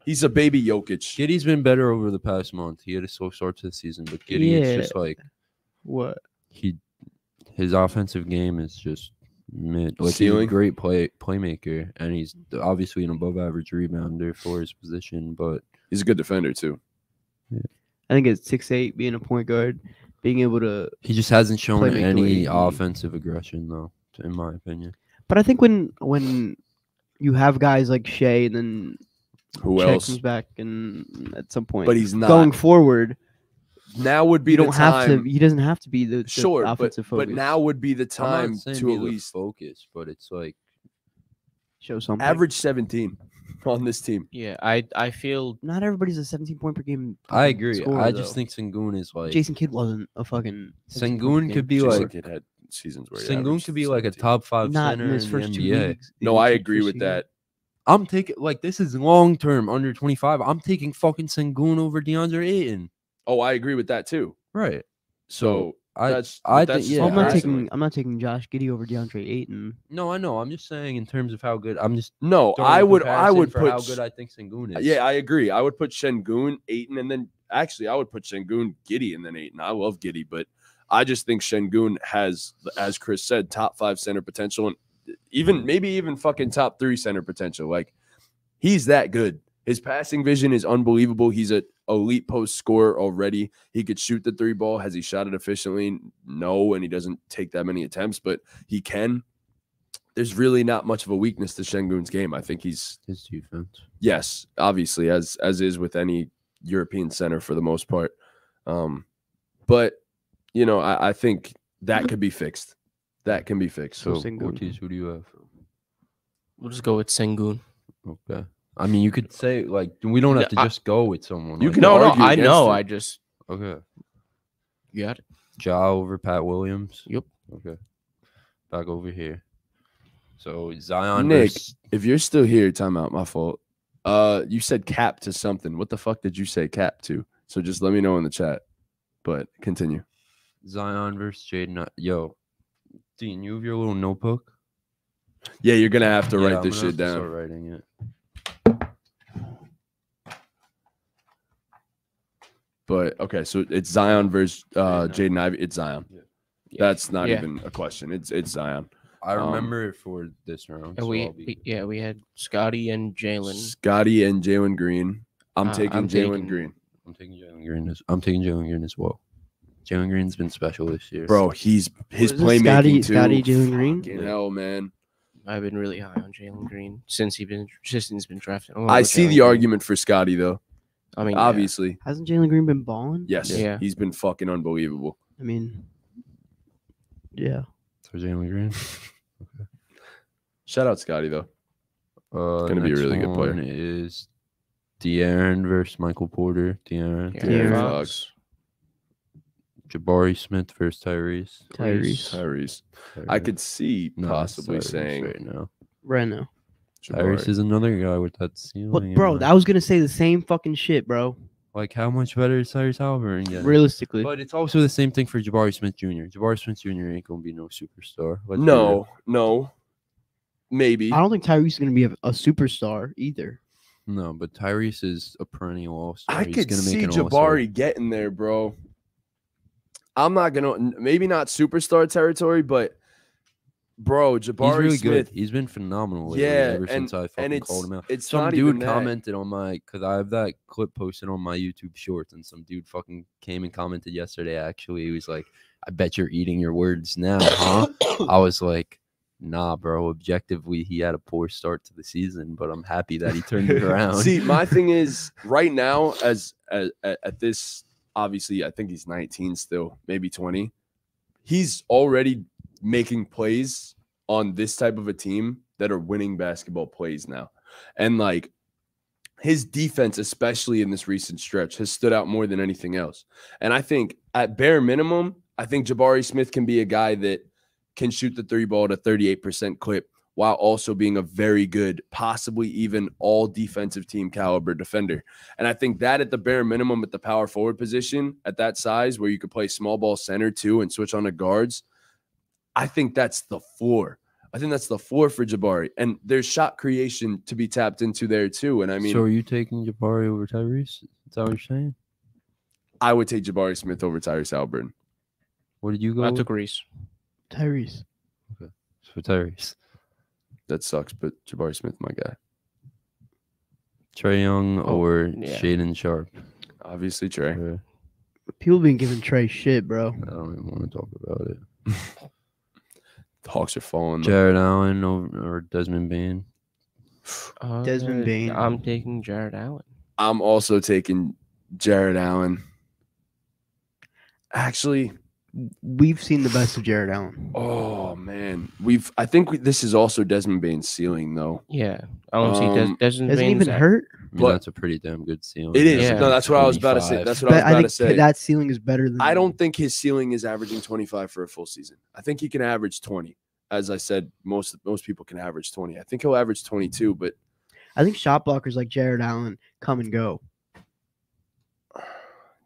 Speaker 2: He's a baby Jokic.
Speaker 4: Giddey's been better over the past month. He had a slow start to the season, but Giddey
Speaker 3: Yeah.
Speaker 4: is just like
Speaker 3: What?
Speaker 4: he his offensive game is just mid. Like he's a great play playmaker, and he's obviously an above average rebounder for his position. But
Speaker 2: He's a good defender too.
Speaker 3: I think it's six eight being a point guard, being able to.
Speaker 4: he just hasn't shown
Speaker 3: Play make the way
Speaker 4: any
Speaker 3: he-
Speaker 4: offensive aggression, though, in my opinion.
Speaker 3: But I think when when you have guys like Shea and then
Speaker 2: Who
Speaker 3: Shea
Speaker 2: else?
Speaker 3: comes back and at some point,
Speaker 2: But he's not.
Speaker 3: going forward,
Speaker 2: now would be
Speaker 3: you don't have
Speaker 2: time.
Speaker 3: to. He doesn't have to be the, the
Speaker 2: Sure, but,
Speaker 3: offensive
Speaker 2: but
Speaker 3: focus.
Speaker 2: now would be the time to
Speaker 4: be
Speaker 2: at least
Speaker 4: focus, but it's like
Speaker 3: show something.
Speaker 2: average 17 on this team.
Speaker 1: Yeah, I I feel
Speaker 3: Not everybody's a 17 point per game.
Speaker 4: I agree.
Speaker 3: scorer,
Speaker 4: I just
Speaker 3: though.
Speaker 4: think Sengun is like
Speaker 3: Jason Kidd wasn't a fucking. 17 point
Speaker 4: Sengun could be
Speaker 2: Jason
Speaker 4: like
Speaker 2: Kidd had seasons where he
Speaker 4: Sengun could be like a top five
Speaker 3: not
Speaker 4: center
Speaker 3: in his
Speaker 4: in
Speaker 3: first
Speaker 4: the
Speaker 3: two
Speaker 4: NBA.
Speaker 3: leagues.
Speaker 2: No, I agree with
Speaker 3: season.
Speaker 2: that.
Speaker 4: I'm taking like this is long term under 25. I'm taking fucking Sengun over DeAndre Ayton.
Speaker 2: Oh, I agree with that too.
Speaker 4: Right.
Speaker 2: So
Speaker 4: I
Speaker 2: that's
Speaker 4: I
Speaker 2: that's
Speaker 4: think
Speaker 2: just
Speaker 4: yeah.
Speaker 3: Well, I'm not taking. I'm not taking Josh Giddey over DeAndre Ayton.
Speaker 4: no, I know. I'm just saying in terms of how good. I'm just.
Speaker 2: No, I would I would put
Speaker 4: how good I think Sengun is.
Speaker 2: Yeah, I agree. I would put Sengun, Ayton, and then actually I would put Sengun, Giddey, and then Ayton. I love Giddey, but I just think Sengun has, as Chris said, top five center potential, and even maybe even fucking top three center potential. Like he's that good. His passing vision is unbelievable. He's a elite post scorer already. He could shoot the three ball. Has he shot it efficiently? No, and he doesn't take that many attempts, but he can. There's really not much of a weakness to Sengun's game. I think he's
Speaker 4: His defense.
Speaker 2: yes, obviously, as as is with any European center for the most part. Um, but you know, I, I think that could be fixed. That can be fixed.
Speaker 4: So
Speaker 3: Sengun.
Speaker 4: Ortiz, who do you have?
Speaker 1: we'll just go with Sengun.
Speaker 4: Okay. I mean, you could say like we don't have to
Speaker 1: I-
Speaker 4: just go with someone.
Speaker 2: You
Speaker 4: like
Speaker 2: can
Speaker 1: No, no, I know.
Speaker 2: it.
Speaker 1: I just
Speaker 4: Okay.
Speaker 1: you got it.
Speaker 4: Ja over Pat Williams.
Speaker 1: Yep.
Speaker 4: Okay. Back over here. So Zion
Speaker 2: Nick.
Speaker 4: versus-
Speaker 2: If you're still here, timeout. My fault. Uh, you said cap to something. What the fuck did you say cap to? So just let me know in the chat. But continue.
Speaker 4: Zion versus Jaden. uh, Yo, Dean, you have your little notebook.
Speaker 2: Yeah, you're gonna have to
Speaker 4: Yeah,
Speaker 2: write
Speaker 4: I'm
Speaker 2: this shit
Speaker 4: have to
Speaker 2: down.
Speaker 4: Start writing it.
Speaker 2: But okay, so it's Zion versus uh
Speaker 4: Jaden
Speaker 2: Jaden Ivey. It's Zion.
Speaker 4: Yeah.
Speaker 2: That's not
Speaker 1: Yeah.
Speaker 2: even a question. It's it's Zion.
Speaker 4: I
Speaker 2: Um,
Speaker 4: remember it for this round. So
Speaker 1: we,
Speaker 4: I'll be-
Speaker 1: we- yeah, we had Scotty and Jalen.
Speaker 2: Scotty and Jalen Green. I'm
Speaker 1: Uh,
Speaker 2: taking
Speaker 1: I'm
Speaker 2: Jalen
Speaker 1: taking-
Speaker 2: Green.
Speaker 4: I'm taking Jalen Green. As, I'm taking Jalen Green as well. Jalen Green's been special this year.
Speaker 2: Bro, he's his
Speaker 3: What is it,
Speaker 2: playmaking
Speaker 3: Scotty-
Speaker 2: too.
Speaker 3: Scotty, Jalen Green?
Speaker 2: Fucking hell, man.
Speaker 1: I've been really high on Jalen Green since he's been since he's been drafted. I'm
Speaker 2: I see
Speaker 1: Jalen
Speaker 2: the
Speaker 1: Green.
Speaker 2: argument for Scotty though.
Speaker 1: I mean, yeah.
Speaker 2: Obviously,
Speaker 3: Hasn't Jalen Green been balling?
Speaker 2: yes.
Speaker 1: Yeah.
Speaker 2: He's been fucking unbelievable.
Speaker 3: I mean, yeah.
Speaker 4: For Jalen Green.
Speaker 2: Shout out Scotty though.
Speaker 4: Uh,
Speaker 2: gonna be a really good player.
Speaker 4: one Is De'Aaron versus Michael Porter. De'Aaron.
Speaker 1: Yeah,
Speaker 2: De'Aaron
Speaker 3: De'Aaron
Speaker 2: Fox.
Speaker 4: Jabari Smith versus Tyrese.
Speaker 3: Tyrese.
Speaker 2: Tyrese. I could see
Speaker 4: No,
Speaker 2: possibly
Speaker 4: Tyrese
Speaker 2: saying
Speaker 4: right now.
Speaker 3: Right now.
Speaker 4: Tyrese
Speaker 2: Jabari.
Speaker 4: is another guy with that ceiling.
Speaker 3: What,
Speaker 4: and,
Speaker 3: bro? I was gonna say the same fucking shit, bro.
Speaker 4: like how much better is Tyrese Haliburton getting?
Speaker 3: Realistically,
Speaker 4: But it's also the same thing for Jabari Smith Jr. Jabari Smith Jr. ain't gonna be no superstar. Let's.
Speaker 2: No, no. Maybe.
Speaker 3: I don't think Tyrese is gonna be a, a superstar either.
Speaker 4: no, but Tyrese is a perennial all star.
Speaker 2: I could see Jabari getting there, bro. I'm not gonna maybe not superstar territory, but bro,
Speaker 4: He's
Speaker 2: Jabari
Speaker 4: really
Speaker 2: Smith.
Speaker 4: good. He's been phenomenal
Speaker 2: Yeah,
Speaker 4: ever since I fucking
Speaker 2: and it's
Speaker 4: called him out.
Speaker 2: it's
Speaker 4: Some dude commented on my because I have that clip posted on my YouTube Shorts, and some dude fucking came and commented yesterday. Actually, he was like, "I bet you're eating your words now, huh?" I was like, "Nah, bro. Objectively, he had a poor start to the season, but I'm happy that he turned it around."
Speaker 2: See, my thing is right now, as at, at this, obviously, I think he's 19 still, maybe 20. He's already making plays on this type of a team that are winning basketball plays now, and like his defense, especially in this recent stretch, has stood out more than anything else. And I think at bare minimum, I think Jabari Smith can be a guy that can shoot the three ball at a 38% clip while also being a very good, possibly even all defensive team caliber defender. And I think that at the bare minimum, at the power forward position, at that size where you could play small ball center too and switch on to guards, I think that's the floor. I think that's the floor for Jabari. And there's shot creation to be tapped into there too. And I mean,
Speaker 4: so are you taking Jabari over Tyrese? Is that what you're saying?
Speaker 2: I would take Jabari Smith over Tyrese Haliburton.
Speaker 4: What did you go
Speaker 1: I took Reese.
Speaker 3: Tyrese. Okay.
Speaker 4: for Tyrese?
Speaker 2: That sucks, but Jabari Smith, my guy.
Speaker 4: Trae Young
Speaker 1: Oh,
Speaker 4: or
Speaker 1: yeah.
Speaker 4: Shaedon Sharpe?
Speaker 2: Obviously, Trae.
Speaker 4: Uh,
Speaker 3: People been giving Trae shit, bro.
Speaker 4: I don't even want to talk about it.
Speaker 2: The Hawks are falling.
Speaker 4: Jarrett Allen or Desmond Bane.
Speaker 3: Desmond
Speaker 1: Uh,
Speaker 3: Bane.
Speaker 1: I'm taking Jarrett Allen.
Speaker 2: I'm also taking Jarrett Allen. Actually,
Speaker 3: We've seen the best of Jarrett Allen.
Speaker 2: oh man, we've. I think we, this is also Desmond Bane's ceiling, though.
Speaker 1: Yeah, I don't see
Speaker 2: Um,
Speaker 1: Des- Desmond
Speaker 3: Hasn't
Speaker 1: Bane's
Speaker 3: even
Speaker 1: at-
Speaker 3: hurt.
Speaker 4: I mean,
Speaker 2: But-
Speaker 4: that's a pretty damn good ceiling.
Speaker 2: It is.
Speaker 1: Yeah.
Speaker 2: No, that's what I was about to say. That's what I was
Speaker 3: But I
Speaker 2: about
Speaker 3: think
Speaker 2: to say.
Speaker 3: that ceiling is better than
Speaker 2: I don't think his ceiling is averaging 25 for a full season. I think he can average 20. As I said, most most people can average 20. I think he'll average 22, but
Speaker 3: I think shot blockers like Jarrett Allen come and go.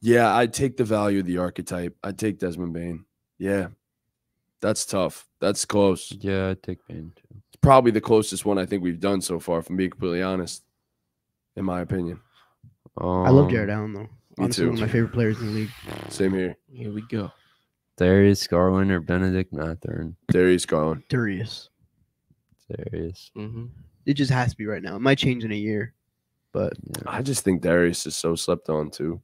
Speaker 2: yeah, I'd take the value of the archetype. I'd take Desmond Bane. Yeah. That's tough. That's close.
Speaker 4: Yeah, I'd take Bane too.
Speaker 2: It's probably the closest one I think we've done so far, if I'm being completely honest, in my opinion.
Speaker 3: I love
Speaker 4: Um,
Speaker 3: Jarrett Allen though.
Speaker 2: me
Speaker 3: Honestly,
Speaker 2: too.
Speaker 3: one of my favorite players in the league.
Speaker 2: Same here.
Speaker 1: Here we go.
Speaker 4: Darius Garland or Bennedict Mathurin.
Speaker 2: Darius Garland.
Speaker 3: Darius.
Speaker 4: Darius.
Speaker 1: hmm
Speaker 3: It just has to be right now. It might change in a year, but
Speaker 4: Yeah.
Speaker 2: I just think Darius is so slept on too.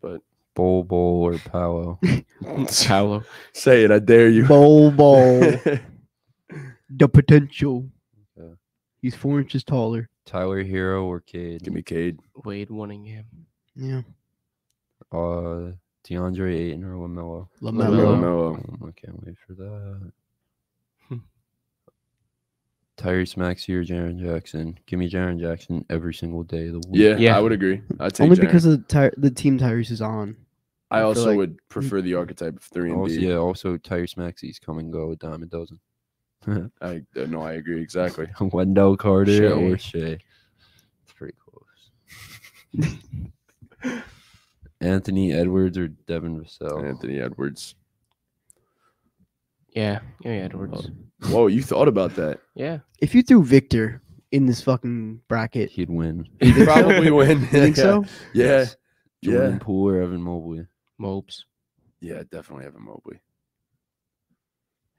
Speaker 2: But
Speaker 4: Bol Bol or Paolo.
Speaker 1: Paolo.
Speaker 2: say it, I dare you.
Speaker 3: Bol Bol the potential.
Speaker 4: Yeah.
Speaker 3: He's four inches taller.
Speaker 4: Tyler Herro or Cade.
Speaker 2: Give me Cade.
Speaker 1: Wade Winningham.
Speaker 3: Yeah,
Speaker 4: Uh, DeAndre Ayton or Lamelo.
Speaker 3: Lamelo.
Speaker 1: Lamelo.
Speaker 2: Lamelo.
Speaker 4: Um, I can't wait for that.
Speaker 1: Hmm.
Speaker 4: Tyrese Maxey or Jaren Jackson. Give me Jaren Jackson every single day of the week.
Speaker 2: Yeah,
Speaker 1: Yeah.
Speaker 2: I would agree. I'd take
Speaker 3: Only
Speaker 2: Jaren.
Speaker 3: because of the, Ty- the team Tyrese is on.
Speaker 2: I
Speaker 3: I
Speaker 2: also
Speaker 3: like-
Speaker 2: would prefer the archetype of three and
Speaker 4: Also,
Speaker 2: D.
Speaker 4: yeah, also Tyrese Maxey's come and go a dime a dozen.
Speaker 2: I uh, no, I agree exactly.
Speaker 4: Wendell Carter
Speaker 1: Shea.
Speaker 4: or Shea. It's pretty close. Anthony Edwards or Devin Vassell.
Speaker 2: Anthony Edwards.
Speaker 1: Yeah, yeah, Edwards.
Speaker 2: Whoa, you thought about that?
Speaker 1: Yeah,
Speaker 3: If you threw Victor in this fucking bracket,
Speaker 4: He'd win.
Speaker 2: He'd probably win.
Speaker 3: you think so?
Speaker 2: Yeah,
Speaker 4: Yes.
Speaker 2: yeah,
Speaker 4: Jordan Poole or Evan Mobley.
Speaker 1: Mopes.
Speaker 2: yeah. Definitely Evan Mobley.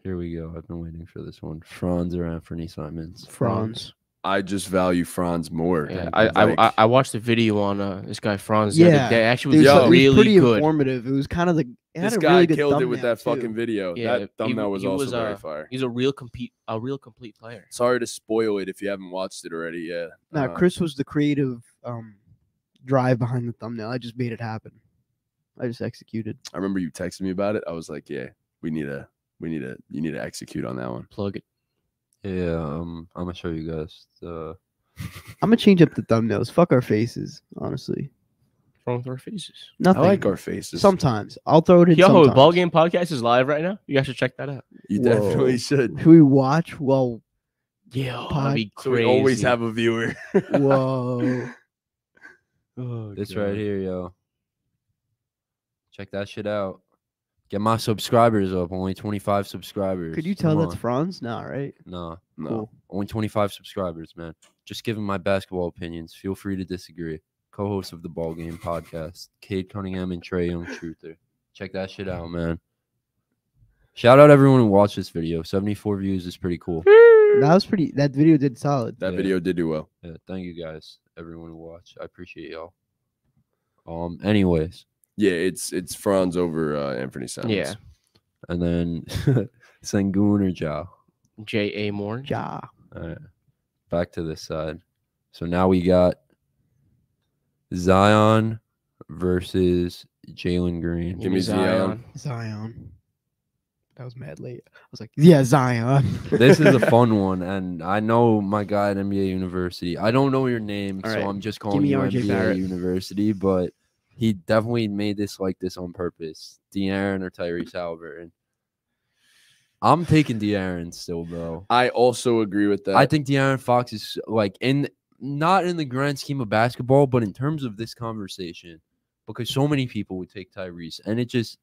Speaker 4: Here we go. I've been waiting for this one. Franz or Anthony Simons.
Speaker 3: Franz.
Speaker 2: I just value Franz more.
Speaker 1: Yeah,
Speaker 4: Yeah,
Speaker 1: I, I,
Speaker 2: like-
Speaker 1: I I watched the video on uh this guy Franz. the other
Speaker 3: Yeah,
Speaker 1: day. actually
Speaker 3: It
Speaker 1: was
Speaker 3: was,
Speaker 2: Yo.
Speaker 3: it was
Speaker 1: really
Speaker 3: pretty
Speaker 1: good.
Speaker 3: informative. It was kind of the. It had
Speaker 2: This
Speaker 3: a
Speaker 2: guy
Speaker 3: really good
Speaker 2: killed it with that
Speaker 3: too.
Speaker 2: fucking video.
Speaker 1: Yeah,
Speaker 2: that
Speaker 1: he-
Speaker 2: thumbnail was
Speaker 1: he
Speaker 2: also
Speaker 1: was,
Speaker 2: very
Speaker 1: uh,
Speaker 2: fire.
Speaker 1: He's a real complete, a real complete player.
Speaker 2: Sorry to spoil it if you haven't watched it already. Yeah.
Speaker 3: Nah,
Speaker 2: Uh,
Speaker 3: Chris was the creative um, drive behind the thumbnail. I just made it happen. I just executed.
Speaker 2: I remember you texted me about it. I was like, yeah, we need a, we need to you need to execute on that one.
Speaker 1: Plug it.
Speaker 4: Yeah, um, I'm gonna show you guys the
Speaker 3: I'm gonna change up the thumbnails. Fuck our faces, honestly.
Speaker 1: What's wrong with our faces?
Speaker 3: Nothing.
Speaker 2: I like our faces.
Speaker 3: Sometimes I'll throw it in.
Speaker 1: Yo,
Speaker 3: sometimes.
Speaker 1: ball game podcast is live right now. You guys should check that out.
Speaker 2: You
Speaker 3: Whoa.
Speaker 2: definitely should.
Speaker 3: Who we watch? Well,
Speaker 1: Yeah,
Speaker 3: Pod-
Speaker 1: that'd be
Speaker 2: So we always have a viewer.
Speaker 3: whoa.
Speaker 2: Oh,
Speaker 4: this right here, yo. Check that shit out. Get my subscribers up. Only 25 subscribers.
Speaker 3: Could you tell
Speaker 4: Come
Speaker 3: that's
Speaker 4: on.
Speaker 3: Franz? Nah, right?
Speaker 4: Nah,
Speaker 2: No.
Speaker 3: Cool.
Speaker 4: only 25 subscribers, man. Just giving my basketball opinions. Feel free to disagree. Co-host of the Ball Game Podcast, Cade Cunningham and Trae Young Truther. Check that shit out, man. Shout out everyone who watched this video. 74 views is pretty cool.
Speaker 3: That was pretty. That video did solid.
Speaker 2: That
Speaker 4: Yeah.
Speaker 2: video did do well.
Speaker 4: Yeah, thank you guys, everyone who watched. I appreciate y'all. Um, anyways,
Speaker 2: Yeah, it's it's Franz over uh, Anthony Simons.
Speaker 1: Yeah.
Speaker 4: and then Sengun or Jao.
Speaker 1: J. A. Moore.
Speaker 3: Ja.
Speaker 4: All right, back to this side. So now we got Zion versus Jalen Green.
Speaker 2: Give me Zion.
Speaker 3: Zion. That was mad late. I was like, yeah, Zion.
Speaker 4: this is a fun one, and I know my guy at NBA University. I don't know your name,
Speaker 3: All
Speaker 4: so
Speaker 3: right,
Speaker 4: I'm just calling
Speaker 3: me
Speaker 4: you
Speaker 3: RJ
Speaker 4: NBA
Speaker 3: Barrett.
Speaker 4: University. But he definitely made this like this on purpose. De'Aaron or Tyrese Haliburton. I'm taking De'Aaron still, bro.
Speaker 2: I also agree with that.
Speaker 4: I think De'Aaron Fox is like in not in the grand scheme of basketball, but in terms of this conversation, because so many people would take Tyrese, and it just,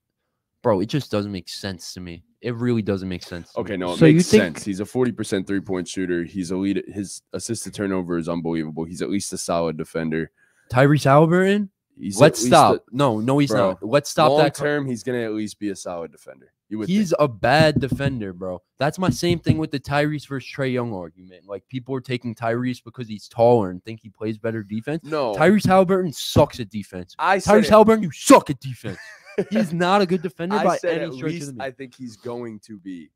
Speaker 4: bro, it just doesn't make sense to me. It really doesn't make sense. to
Speaker 2: Okay,
Speaker 4: me.
Speaker 2: no, it
Speaker 3: So you
Speaker 2: makes
Speaker 3: think-
Speaker 2: sense. He's a forty percent three point shooter. He's a lead. His assist to turnover is unbelievable. He's at least a solid defender.
Speaker 4: Tyrese Haliburton.
Speaker 2: He's
Speaker 4: Let's stop.
Speaker 2: a-
Speaker 4: no, no, he's
Speaker 2: Bro,
Speaker 4: not. Let's stop
Speaker 2: long
Speaker 4: that. co-
Speaker 2: term. He's gonna at least be a solid defender. You would.
Speaker 4: He's
Speaker 2: think.
Speaker 4: a bad defender, bro. That's my same thing with the Tyrese versus Trae Young argument. Like people are taking Tyrese because he's taller and think he plays better defense.
Speaker 2: no.
Speaker 4: Tyrese Haliburton sucks at defense.
Speaker 2: I
Speaker 4: Tyrese Haliburton, you suck at defense. He's not a good defender
Speaker 2: I
Speaker 4: by
Speaker 2: said
Speaker 4: any stretch of the
Speaker 2: I think he's going to be.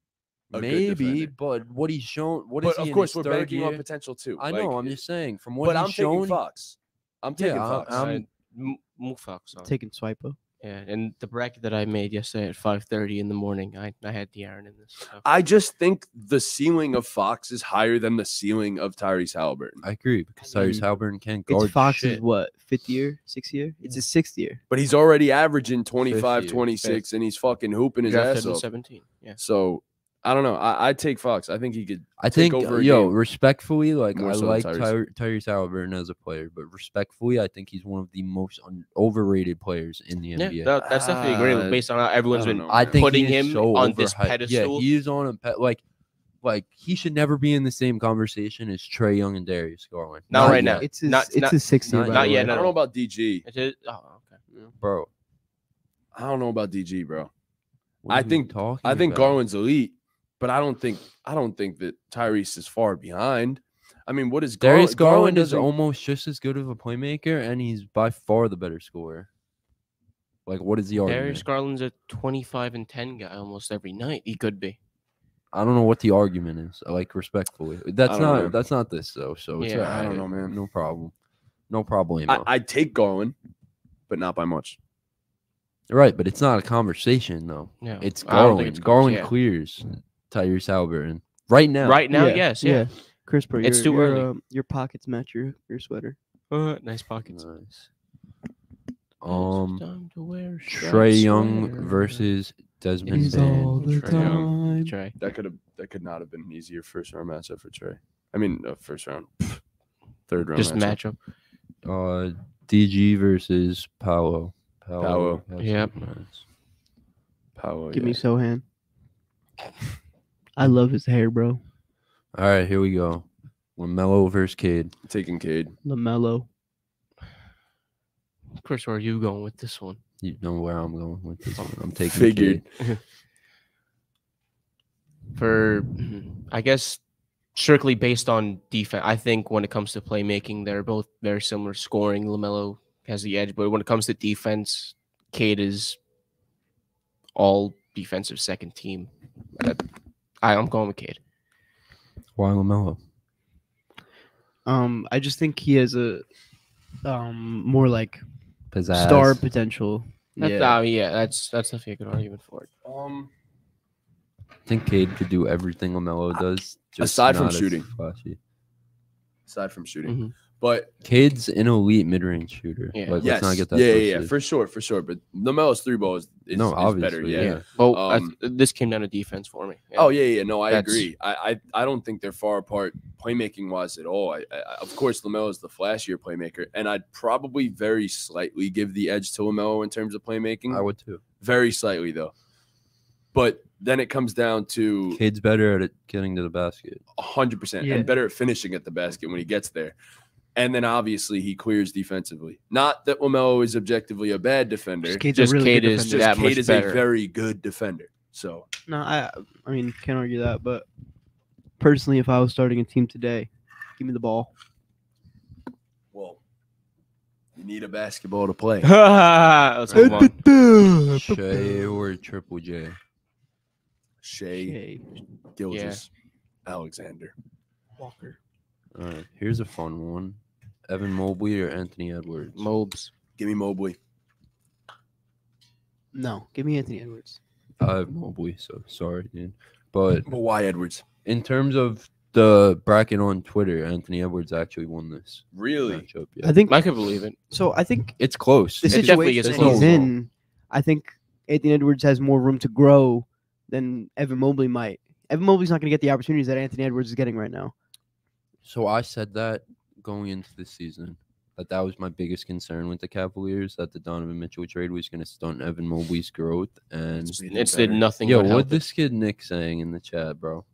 Speaker 4: Maybe, but what he's shown, what is
Speaker 2: But
Speaker 4: he
Speaker 2: of course, we're banking on potential too.
Speaker 4: I
Speaker 2: Like,
Speaker 4: know. I'm just saying. From what
Speaker 2: But
Speaker 4: he's
Speaker 2: I'm
Speaker 4: shown,
Speaker 2: taking Fox. I'm taking
Speaker 4: Yeah,
Speaker 2: Fox.
Speaker 4: I'm-
Speaker 1: M- move Fox on.
Speaker 3: Taking Swipo.
Speaker 1: Yeah, and the bracket that I made yesterday at 5:30 in the morning, I, I had De'Aaron in this. So.
Speaker 2: I just think the ceiling of Fox is higher than the ceiling of Tyrese Haliburton.
Speaker 4: I agree because
Speaker 3: I
Speaker 4: Tyrese
Speaker 3: mean,
Speaker 4: Haliburton can't guard
Speaker 3: It's Fox's
Speaker 4: shit.
Speaker 3: what fifth year, sixth year? It's his sixth year.
Speaker 2: But he's already averaging 25,
Speaker 4: year,
Speaker 2: 26, and he's fucking hooping his
Speaker 1: Drafted
Speaker 2: ass
Speaker 1: in
Speaker 2: off.
Speaker 1: 17. Yeah.
Speaker 2: So I don't know. I, I'd take Fox. I think he could.
Speaker 4: I
Speaker 2: take
Speaker 4: think,
Speaker 2: over
Speaker 4: yo,
Speaker 2: game.
Speaker 4: respectfully, like
Speaker 2: More
Speaker 4: I
Speaker 2: so than
Speaker 4: like
Speaker 2: Tyrese.
Speaker 4: Tyre- Tyrese Haliburton as a player, but respectfully, I think he's one of the most un- overrated players in the
Speaker 1: Yeah,
Speaker 4: NBA.
Speaker 1: that, that's definitely
Speaker 2: Uh,
Speaker 1: agreeable based on how everyone's
Speaker 2: I
Speaker 1: been
Speaker 2: know,
Speaker 4: I think
Speaker 1: putting him
Speaker 4: so
Speaker 1: on this pedestal.
Speaker 4: Yeah, he is on a pe- like, like he should never be in the same conversation as Trae Young and Darius Garland.
Speaker 1: Not right
Speaker 4: yet,
Speaker 1: now.
Speaker 3: It's his.
Speaker 1: Not-
Speaker 3: it's
Speaker 1: not-
Speaker 3: his sixth
Speaker 4: not
Speaker 1: not yet,
Speaker 3: way.
Speaker 2: I don't know about DG.
Speaker 1: It is, oh, okay.
Speaker 4: bro.
Speaker 2: I don't know about DG, bro.
Speaker 4: what
Speaker 2: I think-
Speaker 4: talking
Speaker 2: I think
Speaker 4: about?
Speaker 2: Garland's elite, but I don't think I don't think that Tyrese is far behind. I mean, what is
Speaker 4: Darius
Speaker 2: Garland?
Speaker 4: Garland is almost just as good of a playmaker, and he's by far the better scorer. Like, what is the argument?
Speaker 1: Darius Garland's a 25 and 10 guy almost every night. He could be.
Speaker 4: I don't know what the argument is. Like respectfully, that's
Speaker 2: don't know.
Speaker 4: that's not this though. So it's
Speaker 1: Yeah,
Speaker 2: I don't know, man.
Speaker 4: No problem. No problem.
Speaker 2: I, I'd take Garland, but not by much.
Speaker 4: right, but it's not a conversation though.
Speaker 1: Yeah.
Speaker 4: It's
Speaker 1: I don't think
Speaker 4: Garland.
Speaker 1: it's close,
Speaker 4: Garland
Speaker 1: yeah.
Speaker 4: clears Tyrese Haliburton right now.
Speaker 1: Right now, yes. Yeah.
Speaker 3: Chris, bro,
Speaker 1: It's
Speaker 3: your,
Speaker 1: too
Speaker 3: your,
Speaker 1: early.
Speaker 3: um, your pockets match your your sweater.
Speaker 1: Uh, nice pockets.
Speaker 4: Nice. Um,
Speaker 1: time to wear a Trae
Speaker 4: Young versus Desmond
Speaker 1: It's
Speaker 4: Bane.
Speaker 1: all the
Speaker 2: Trae Young.
Speaker 3: time.
Speaker 1: Trae.
Speaker 2: That could have that could not have been an easier first round matchup for Trae. I mean, uh, first round, third round.
Speaker 1: Just
Speaker 2: matchup.
Speaker 1: matchup.
Speaker 4: Uh, DG versus Paolo.
Speaker 2: Paolo.
Speaker 4: has
Speaker 1: Yep.
Speaker 4: some nice.
Speaker 2: Powell,
Speaker 3: Give
Speaker 2: yeah.
Speaker 3: me Sochan. I love his hair, bro.
Speaker 4: All right, here we go. Lamelo versus Cade.
Speaker 2: taking Cade.
Speaker 3: Lamelo.
Speaker 1: Chris, where are you going with this one?
Speaker 4: You know where I'm going with this one. I'm taking
Speaker 2: Figured.
Speaker 4: Cade.
Speaker 1: For, I guess, strictly based on defense, I think when it comes to playmaking, they're both very similar. Scoring, Lamelo has the edge, but when it comes to defense, Cade is all defensive second team. Uh, I, I'm going with Cade.
Speaker 4: Why Lamelo?
Speaker 3: Um, I just think he has a um more like
Speaker 4: Pizzazz.
Speaker 3: star potential.
Speaker 1: That's,
Speaker 3: Yeah.
Speaker 1: uh, yeah, that's that's definitely a good argument for it.
Speaker 2: Um,
Speaker 4: I think Cade could do everything Lamelo does. just
Speaker 2: aside from
Speaker 4: not as
Speaker 2: shooting.
Speaker 4: flashy.
Speaker 2: aside from shooting,
Speaker 1: Mhm.
Speaker 2: But
Speaker 4: Cade's an elite mid-range shooter.
Speaker 1: Yeah.
Speaker 4: Like,
Speaker 2: yes,
Speaker 4: let's not get that
Speaker 2: yeah, yeah, yeah, for sure, for sure. But Lamelo's three ball is, is,
Speaker 4: No,
Speaker 2: is better.
Speaker 4: obviously,
Speaker 2: Yeah.
Speaker 4: yeah.
Speaker 1: Well, I
Speaker 2: Um,
Speaker 1: th- this came down to defense for me.
Speaker 2: Oh yeah, yeah. No, I
Speaker 1: That's-
Speaker 2: agree. I, I I don't think they're far apart playmaking wise at all. I, I of course Lamelo is the flashier playmaker, and I'd probably very slightly give the edge to Lamelo in terms of playmaking.
Speaker 4: I would too.
Speaker 2: very slightly though. But then it comes down to
Speaker 4: Cade's better at it getting to the basket.
Speaker 2: hundred percent
Speaker 3: Yeah.
Speaker 2: and better at finishing at the basket when he gets there. And then obviously he clears defensively. Not that Lamelo is objectively a bad defender.
Speaker 3: Just Cade's
Speaker 1: Just
Speaker 3: really
Speaker 1: Cade
Speaker 3: good
Speaker 1: is
Speaker 3: defender.
Speaker 2: just
Speaker 1: that much
Speaker 2: is
Speaker 1: better.
Speaker 2: a very good defender. So
Speaker 3: No, I I mean can't argue that, but personally, if I was starting a team today, give me the ball.
Speaker 2: well, you need a basketball to play.
Speaker 1: Let's move on.
Speaker 4: Shai or Triple J?
Speaker 2: Shai,
Speaker 3: Okay.
Speaker 2: Gilgis Alexander.
Speaker 3: Walker.
Speaker 4: All right, here's a fun one: Evan Mobley or Anthony Edwards?
Speaker 1: Mobes.
Speaker 2: Give me Mobley.
Speaker 3: No, give me Anthony Edwards.
Speaker 4: I have Mobley, so sorry, dude. But
Speaker 2: But why Edwards?
Speaker 4: in terms of the bracket on Twitter, Anthony Edwards actually won this
Speaker 2: Really?
Speaker 4: matchup.
Speaker 3: I think
Speaker 1: I can believe it.
Speaker 3: so. I think
Speaker 4: It's close.
Speaker 3: the
Speaker 1: It definitely
Speaker 3: situation
Speaker 1: is
Speaker 3: that he's
Speaker 1: close.
Speaker 3: in, I think Anthony Edwards has more room to grow than Evan Mobley might. Evan Mobley's not going to get the opportunities that Anthony Edwards is getting right now.
Speaker 4: So I said that going into the season that that was my biggest concern with the Cavaliers that the Donovan Mitchell trade was going to stunt Evan Mobley's growth and
Speaker 2: It's
Speaker 1: It's did nothing.
Speaker 4: yo what
Speaker 1: help it.
Speaker 4: this kid Nick saying in the chat bro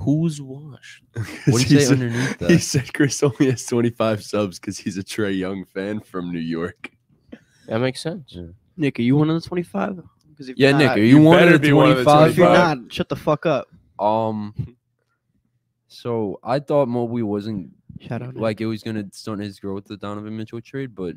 Speaker 1: Who's washed?
Speaker 4: what do you say underneath that?
Speaker 2: He said Chris only has 25 subs because he's a Trae Young fan from New York.
Speaker 1: That makes sense.
Speaker 4: Yeah.
Speaker 3: Nick, are you one of the twenty-five? Because if
Speaker 4: yeah
Speaker 3: you're
Speaker 4: Nick are you, one of the
Speaker 2: be one of the
Speaker 4: 25
Speaker 3: if you're not, shut the fuck up.
Speaker 4: um so I thought Mobley wasn't
Speaker 3: Shout out.
Speaker 4: Like it was going to stunt his growth the Donovan Mitchell trade but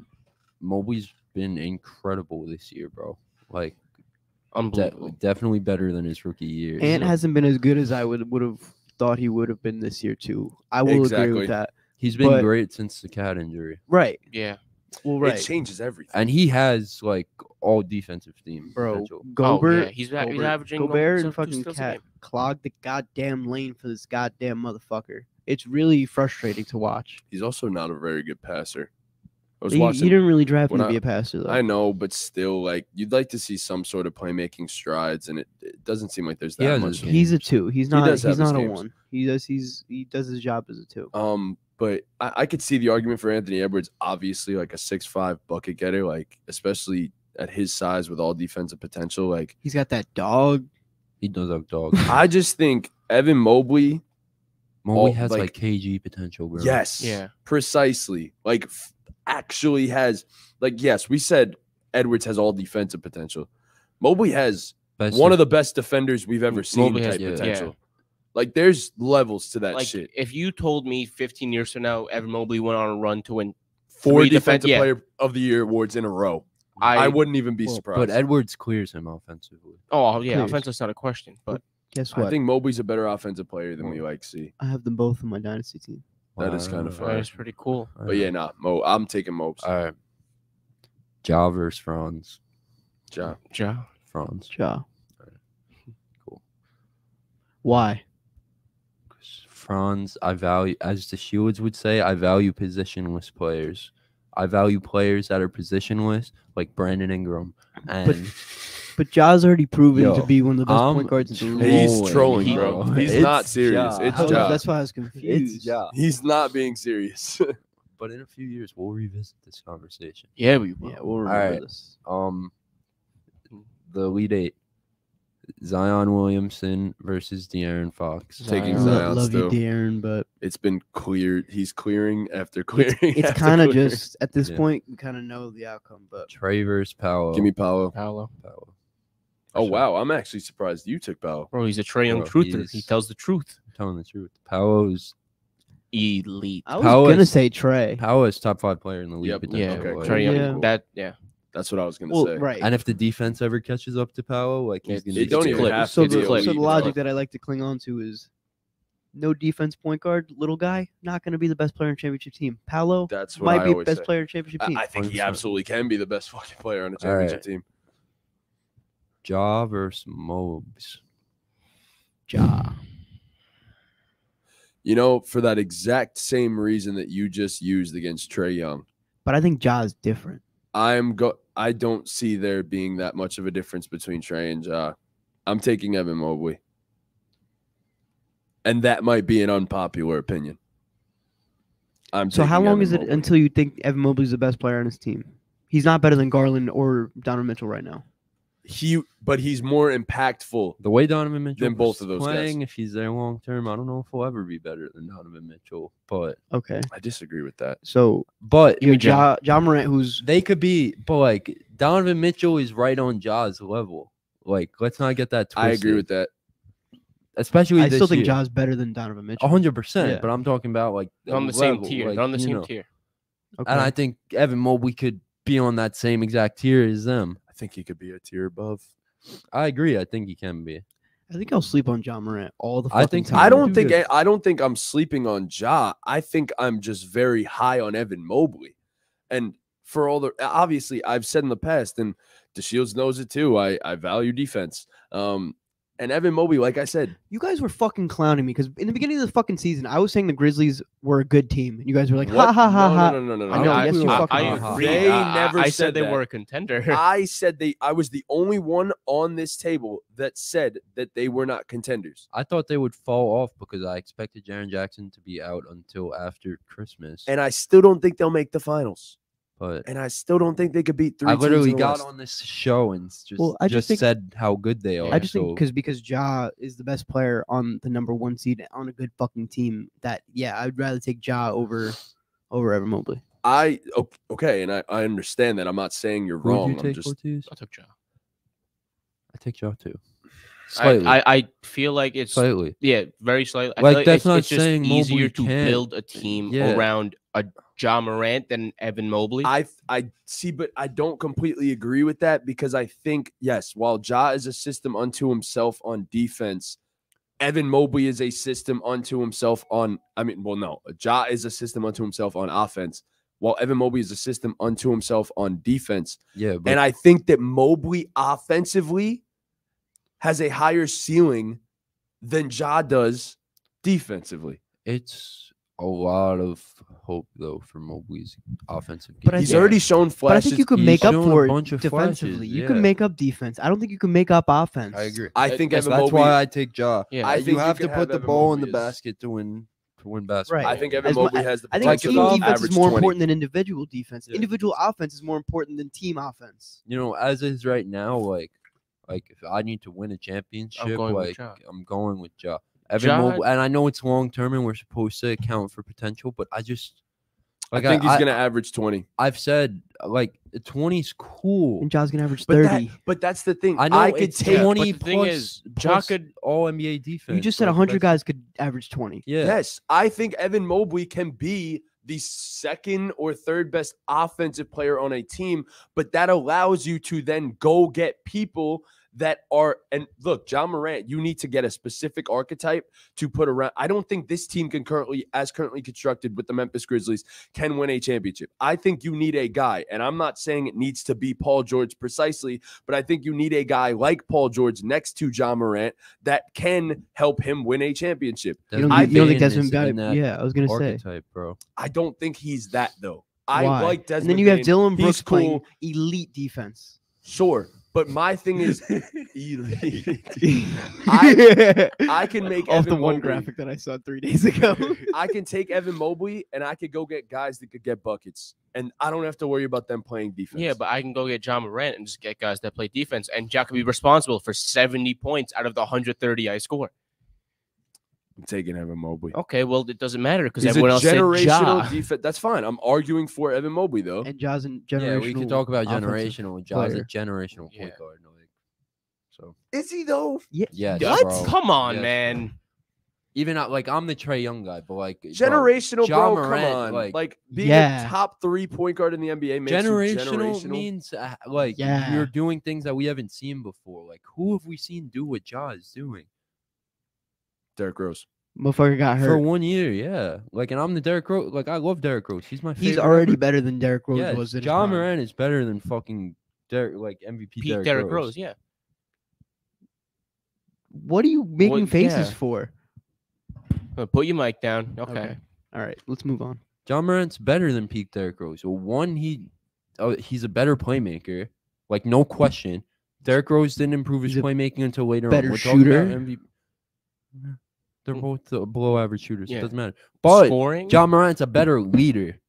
Speaker 4: Mobley's been incredible this year bro like de-
Speaker 1: Unbelievable.
Speaker 4: definitely better than his rookie year
Speaker 3: And
Speaker 4: So-
Speaker 3: hasn't been as good as I would would have thought he would have been this year too. I will agree with that.
Speaker 4: He's been
Speaker 3: But-
Speaker 4: great since the KAT injury.
Speaker 3: Right.
Speaker 1: Yeah.
Speaker 3: Well, right.
Speaker 2: It changes everything.
Speaker 4: And he has like all defensive team
Speaker 3: bro.
Speaker 4: potential.
Speaker 3: Gobert,
Speaker 1: oh, yeah. He's, a- he's
Speaker 3: Gobert-
Speaker 1: averaging
Speaker 3: Gobert and fucking KAT
Speaker 1: game.
Speaker 3: clogged the goddamn lane for this goddamn motherfucker. It's really frustrating to watch.
Speaker 2: He's also not a very good passer. I was
Speaker 3: He, he didn't really draft him to
Speaker 2: I-
Speaker 3: be a passer though.
Speaker 2: I know, but still, like you'd like to see some sort of playmaking strides, and it, it doesn't seem like there's that
Speaker 4: has
Speaker 2: much.
Speaker 4: his
Speaker 3: he's a two. He's not.
Speaker 2: does
Speaker 3: He's not a
Speaker 2: games.
Speaker 3: one. He does. He's he does his job as a two.
Speaker 2: Um, but I, I could see the argument for Anthony Edwards. Obviously, like a six-five bucket getter, like especially at his size with all defensive potential. Like
Speaker 3: He's got that dog.
Speaker 4: He does have dog.
Speaker 2: I just think Evan Mobley.
Speaker 4: Mobley
Speaker 2: all-
Speaker 4: has like,
Speaker 2: like-
Speaker 4: KG potential, bro.
Speaker 2: Yes.
Speaker 1: Yeah.
Speaker 2: Precisely. Like f- actually has like yes, we said Edwards has all defensive potential. Mobley has
Speaker 4: Best
Speaker 2: one
Speaker 4: of-
Speaker 2: of the best defenders we've ever seen
Speaker 1: Mobley has-
Speaker 4: yeah.
Speaker 2: potential. Like there's levels to that
Speaker 1: like
Speaker 2: shit.
Speaker 1: if you told me 15 years from now Evan Mobley went on a run to win,
Speaker 2: Four
Speaker 1: three defen-
Speaker 2: defensive
Speaker 1: yeah.
Speaker 2: player of the year awards in a row.
Speaker 1: I,
Speaker 2: I, wouldn't even be
Speaker 4: Well,
Speaker 2: surprised.
Speaker 4: But Edwards clears him offensively.
Speaker 1: oh yeah,
Speaker 3: Clears.
Speaker 1: offensive's not a question, but
Speaker 3: Guess what?
Speaker 2: I think Mobley's a better offensive player than we like see.
Speaker 3: I have them both in my dynasty team.
Speaker 2: That is kinda
Speaker 4: Wow.
Speaker 2: fire.
Speaker 1: that's pretty cool.
Speaker 2: But yeah, nah, Mo, I'm taking Mobes.
Speaker 4: All right. Ja versus Franz.
Speaker 2: Ja.
Speaker 1: Ja.
Speaker 4: Franz.
Speaker 3: Ja.
Speaker 4: Cool.
Speaker 3: Why?
Speaker 4: 'Cause I value, as the Shields would say, I value positionless players. I value players that are positionless, like Brandon Ingram. And
Speaker 3: But Ja's already proven to be one of the best
Speaker 4: I'm
Speaker 3: point guards in the league.
Speaker 2: He's trolling, bro. He's
Speaker 4: It's
Speaker 2: not serious.
Speaker 4: Ja.
Speaker 2: It's
Speaker 3: I
Speaker 2: Ja.
Speaker 3: That's why I was confused.
Speaker 2: He's not being serious.
Speaker 4: but in a few years, we'll revisit this conversation.
Speaker 1: Yeah, we will.
Speaker 3: Yeah, we'll remember
Speaker 4: right.
Speaker 3: this.
Speaker 4: Um, the Elite Eight: Zion Williamson versus De'Aaron Fox.
Speaker 2: Taking
Speaker 1: Zion.
Speaker 3: Lo-
Speaker 2: Zion
Speaker 3: love
Speaker 2: still.
Speaker 3: you, Darren, but
Speaker 2: it's been cleared. He's clearing after clearing.
Speaker 3: it's
Speaker 2: after
Speaker 3: kind of
Speaker 2: clearing.
Speaker 3: just at this
Speaker 4: Yeah.
Speaker 3: point we kind of know the outcome. But
Speaker 4: Trae versus Powell.
Speaker 2: Give me Paolo.
Speaker 1: Paolo.
Speaker 4: Powell.
Speaker 2: Oh
Speaker 4: sure.
Speaker 2: wow, I'm actually surprised you took Paolo.
Speaker 1: Bro, he's a Trae Young
Speaker 4: Bro,
Speaker 1: truther. He
Speaker 4: he's-
Speaker 1: tells the truth.
Speaker 4: I'm telling the truth. Powell's
Speaker 1: Elite.
Speaker 3: I was
Speaker 4: Powell
Speaker 3: gonna
Speaker 4: is-
Speaker 3: say Trae.
Speaker 4: Powell is top five player in the league.
Speaker 2: Yep.
Speaker 1: Yeah,
Speaker 4: potential,
Speaker 2: Okay,
Speaker 4: like,
Speaker 1: Trae Young.
Speaker 3: Yeah.
Speaker 1: That yeah.
Speaker 2: That's what I was gonna
Speaker 3: Well,
Speaker 2: say.
Speaker 3: right.
Speaker 4: And if the defense ever catches up to Powell, like he's
Speaker 2: going
Speaker 4: to
Speaker 2: don't even
Speaker 1: clip.
Speaker 2: have
Speaker 3: so
Speaker 2: to
Speaker 3: the,
Speaker 1: clip.
Speaker 3: so the logic that I like to cling on to is no defense point guard, little guy, not going to be the best player in championship team. Paolo
Speaker 2: That's what
Speaker 3: might
Speaker 2: I
Speaker 3: be
Speaker 2: always
Speaker 3: best
Speaker 2: say.
Speaker 3: player in championship team.
Speaker 2: I, I think he
Speaker 4: 100%.
Speaker 2: absolutely can be the best fucking player on a
Speaker 4: All right.
Speaker 2: championship team.
Speaker 4: Ja versus Mobes.
Speaker 3: Ja.
Speaker 2: You know, for that exact same reason that you just used against Trae Young,
Speaker 3: But I think Ja is different.
Speaker 2: I'm go. I don't see there being that much of a difference between Trae and Ja. I'm taking Evan Mobley, and that might be an unpopular opinion. I'm
Speaker 3: So how long
Speaker 2: Evan
Speaker 3: is it
Speaker 2: Mobley.
Speaker 3: until you think Evan Mobley's the best player on his team? He's not better than Garland or Donovan Mitchell right now.
Speaker 2: He? But he's more impactful.
Speaker 4: The way Donovan Mitchell
Speaker 2: Than both of those guys.
Speaker 4: playing, if he's there long term, I don't know if he'll ever be better than Donovan Mitchell. But
Speaker 3: Okay.
Speaker 2: I disagree with that.
Speaker 3: So
Speaker 4: but
Speaker 3: you
Speaker 1: me
Speaker 3: Ja, Ja Morant, who's
Speaker 4: they could be, but like Donovan Mitchell is right on Ja's level. Like, let's not get that twisted.
Speaker 2: I agree with that.
Speaker 4: especially
Speaker 3: I
Speaker 4: this
Speaker 3: still think
Speaker 4: year.
Speaker 3: Ja's better than Donovan Mitchell.
Speaker 4: A hundred percent. But I'm talking about like
Speaker 1: They're on the
Speaker 4: level,
Speaker 1: same tier.
Speaker 4: like,
Speaker 1: They're on the same
Speaker 4: know.
Speaker 1: tier.
Speaker 3: Okay.
Speaker 4: And I think Evan Mobley could be on that same exact tier as them.
Speaker 2: I think he could be a tier above.
Speaker 4: I agree. I think he can be.
Speaker 3: I think I'll sleep on Ja Morant all the
Speaker 4: I think
Speaker 3: time.
Speaker 2: I don't think
Speaker 4: good.
Speaker 2: I don't think I'm sleeping on Ja. I think I'm just very high on Evan Mobley. And for all the obviously I've said in the past, and DeShields knows it too. I, I value defense. Um and Evan Mobley, like I said,
Speaker 3: You guys were fucking clowning me because in the beginning of the fucking season, I was saying the Grizzlies were a good team, and you guys were like,
Speaker 2: what-
Speaker 3: ha ha ha
Speaker 2: no,
Speaker 3: ha.
Speaker 2: No, no, no, no,
Speaker 3: I know,
Speaker 2: I,
Speaker 3: yes, you
Speaker 1: I,
Speaker 3: fucking
Speaker 1: I
Speaker 3: are.
Speaker 1: agree.
Speaker 2: They
Speaker 1: I- I-
Speaker 2: never
Speaker 1: I
Speaker 2: said
Speaker 1: said they
Speaker 2: that.
Speaker 1: were a contender.
Speaker 2: I said they I was the only one on this table that said that they were not contenders.
Speaker 4: I thought they would fall off because I expected Jaren Jackson to be out until after Christmas.
Speaker 2: And I still don't think they'll make the finals.
Speaker 4: But
Speaker 2: And I still don't think they could beat three.
Speaker 4: I literally
Speaker 2: the
Speaker 4: got
Speaker 2: West.
Speaker 4: on this show and just,
Speaker 3: Well, I just
Speaker 4: just
Speaker 3: think-
Speaker 4: said how good they are.
Speaker 3: I just think because because Ja is the best player on the number one seed on a good fucking team. That yeah, I'd rather take Ja over over Evan Mobley.
Speaker 2: I okay, and I, I understand that. I'm not saying you're
Speaker 4: Who
Speaker 2: wrong.
Speaker 4: you
Speaker 2: I'm just
Speaker 4: Ortiz?
Speaker 1: I took Ja.
Speaker 4: I take y'all too.
Speaker 1: I,
Speaker 4: Slightly.
Speaker 1: I, I feel like it's
Speaker 4: slightly.
Speaker 1: yeah, very slightly. I
Speaker 4: Like,
Speaker 1: feel like
Speaker 4: that's
Speaker 1: it's,
Speaker 4: not
Speaker 1: it's just
Speaker 4: saying
Speaker 1: easier
Speaker 4: Mobley
Speaker 1: to
Speaker 4: can't-
Speaker 1: build a team
Speaker 4: Yeah.
Speaker 1: around a Ja Morant than Evan Mobley.
Speaker 2: I I see, but I don't completely agree with that because I think yes, while Ja is a system unto himself on defense, Evan Mobley is a system unto himself on. I mean, well, no, Ja is a system unto himself on offense, while Evan Mobley is a system unto himself on defense.
Speaker 4: Yeah, but
Speaker 2: And I think that Mobley offensively has a higher ceiling than Ja does defensively.
Speaker 4: it's a lot of hope though for Mobley's offensive game.
Speaker 3: But
Speaker 2: He's
Speaker 3: think-
Speaker 2: already shown flashes.
Speaker 3: But I think you could make up for
Speaker 4: bunch
Speaker 3: it
Speaker 4: of
Speaker 3: defensively.
Speaker 4: flashes,
Speaker 3: You
Speaker 4: yeah.
Speaker 3: can make up defense. I don't think you can make up offense.
Speaker 4: I agree.
Speaker 2: I
Speaker 1: That-
Speaker 2: think
Speaker 1: that's-
Speaker 2: Evan
Speaker 4: That's
Speaker 2: Mobley.
Speaker 4: why I take Ja.
Speaker 1: yeah,
Speaker 2: I
Speaker 4: I
Speaker 2: think
Speaker 4: you
Speaker 2: you
Speaker 4: have
Speaker 2: can
Speaker 4: to
Speaker 2: have
Speaker 4: put the
Speaker 2: Evan
Speaker 4: ball in the
Speaker 2: Mobley as-
Speaker 4: basket to win to win basketball.
Speaker 3: Right.
Speaker 2: I think Evan
Speaker 3: As mu-
Speaker 2: Mobley has the
Speaker 3: I think team defense
Speaker 2: average
Speaker 3: is more
Speaker 2: 20.
Speaker 3: important than individual defense.
Speaker 4: Yeah.
Speaker 3: Individual offense is more important than team offense.
Speaker 4: you know, as is right now, like like if I need to win a championship,
Speaker 1: going with
Speaker 4: like I'm going with Ja. Evan
Speaker 1: Ja-
Speaker 4: Mobley, and I know it's long term and we're supposed to account for potential, but I just like
Speaker 2: I think he's going to average 20.
Speaker 4: I've said like 20 is cool.
Speaker 3: And Ja's gonna average
Speaker 2: But, that,
Speaker 3: thirty.
Speaker 2: but that's the thing.
Speaker 4: I know
Speaker 2: I could
Speaker 4: it's
Speaker 2: take.
Speaker 1: Yeah, but
Speaker 4: 20
Speaker 1: the thing is, Ja
Speaker 4: plus
Speaker 1: could-
Speaker 4: all NBA defense.
Speaker 3: you just said
Speaker 4: like,
Speaker 3: hundred guys could average twenty.
Speaker 4: Yeah.
Speaker 2: Yes, I think Evan Mobley can be the second or third best offensive player on a team, but that allows you to then go get people that are and look, Ja Morant, you need to get a specific archetype to put around. I don't think this team can currently, as currently constructed with the Memphis Grizzlies, can win a championship. I think you need a guy, and I'm not saying it needs to be Paul George precisely, but I think you need a guy like Paul George next to Ja Morant that can help him win a championship.
Speaker 3: You don't,
Speaker 2: I
Speaker 3: think- you don't think Desmond
Speaker 4: is Bane?
Speaker 3: Yeah, I was gonna say.
Speaker 4: bro.
Speaker 2: I don't think he's that though. I
Speaker 3: Why?
Speaker 2: like Desmond.
Speaker 3: and then you have
Speaker 2: Bane,
Speaker 3: Dillon
Speaker 2: He's
Speaker 3: Brooks playing elite defense.
Speaker 2: Sure, but my thing is, I- I can make
Speaker 3: off the one
Speaker 2: Mobley-
Speaker 3: graphic that I saw three days ago.
Speaker 2: I can take Evan Mobley and I could go get guys that could get buckets, and I don't have to worry about them playing defense.
Speaker 1: yeah, but I can go get Ja Morant and just get guys that play defense, and Ja could be responsible for 70 points out of the 130 I score.
Speaker 2: I'm taking Evan Mobley.
Speaker 1: Okay, well it doesn't matter because
Speaker 2: He's a
Speaker 1: everyone else said
Speaker 2: generational
Speaker 1: Ja.
Speaker 2: defense. That's fine. I'm arguing for Evan Mobley though.
Speaker 3: and Ja's in generational.
Speaker 4: Yeah, we can talk about generational. Ja's a generational point
Speaker 1: Yeah.
Speaker 4: guard. in the league. So
Speaker 2: Is he though?
Speaker 3: Yeah,
Speaker 4: yeah,
Speaker 1: What?
Speaker 4: bro.
Speaker 1: Come on,
Speaker 4: Yes,
Speaker 1: man.
Speaker 4: Even uh, like I'm the Trae Young guy, but like bro,
Speaker 2: Generational,
Speaker 4: Ja
Speaker 2: bro.
Speaker 4: Morant,
Speaker 2: come on, like,
Speaker 4: like-
Speaker 2: being
Speaker 3: Yeah.
Speaker 2: a top three point guard in the NBA makes
Speaker 4: generational,
Speaker 2: you generational.
Speaker 4: means uh, like
Speaker 3: Yeah.
Speaker 4: you're doing things that we haven't seen before. Like who have we seen do what Ja is doing
Speaker 2: Derrick Rose.
Speaker 3: Motherfucker got hurt for
Speaker 4: one year? Yeah, like and I'm the Derrick Rose. Like I love Derrick Rose. He's my.
Speaker 3: He's already
Speaker 4: ever.
Speaker 3: better than Derrick Rose
Speaker 4: Yes,
Speaker 3: was. in his
Speaker 4: Ja. Morant is better than fucking Derrick, like MVP
Speaker 1: Pete
Speaker 4: Derrick,
Speaker 1: Derrick,
Speaker 4: Rose.
Speaker 1: Rose. yeah.
Speaker 3: What are you making
Speaker 1: What-
Speaker 3: faces
Speaker 1: yeah.
Speaker 3: for?
Speaker 1: Put your mic down. Okay.
Speaker 3: All right, let's move on.
Speaker 4: Ja Morant's better than Pete Derrick Rose. One, he, oh, he's a better playmaker, like no question. Derrick Rose didn't improve his
Speaker 3: He's a
Speaker 4: playmaking until later
Speaker 3: better
Speaker 4: on. We're about
Speaker 3: shooter.
Speaker 4: MVP. Yeah, They're
Speaker 1: Mm.
Speaker 4: both uh, below average shooters.
Speaker 1: Yeah.
Speaker 4: It doesn't matter. But
Speaker 1: Scoring.
Speaker 4: Ja Morant's a better leader,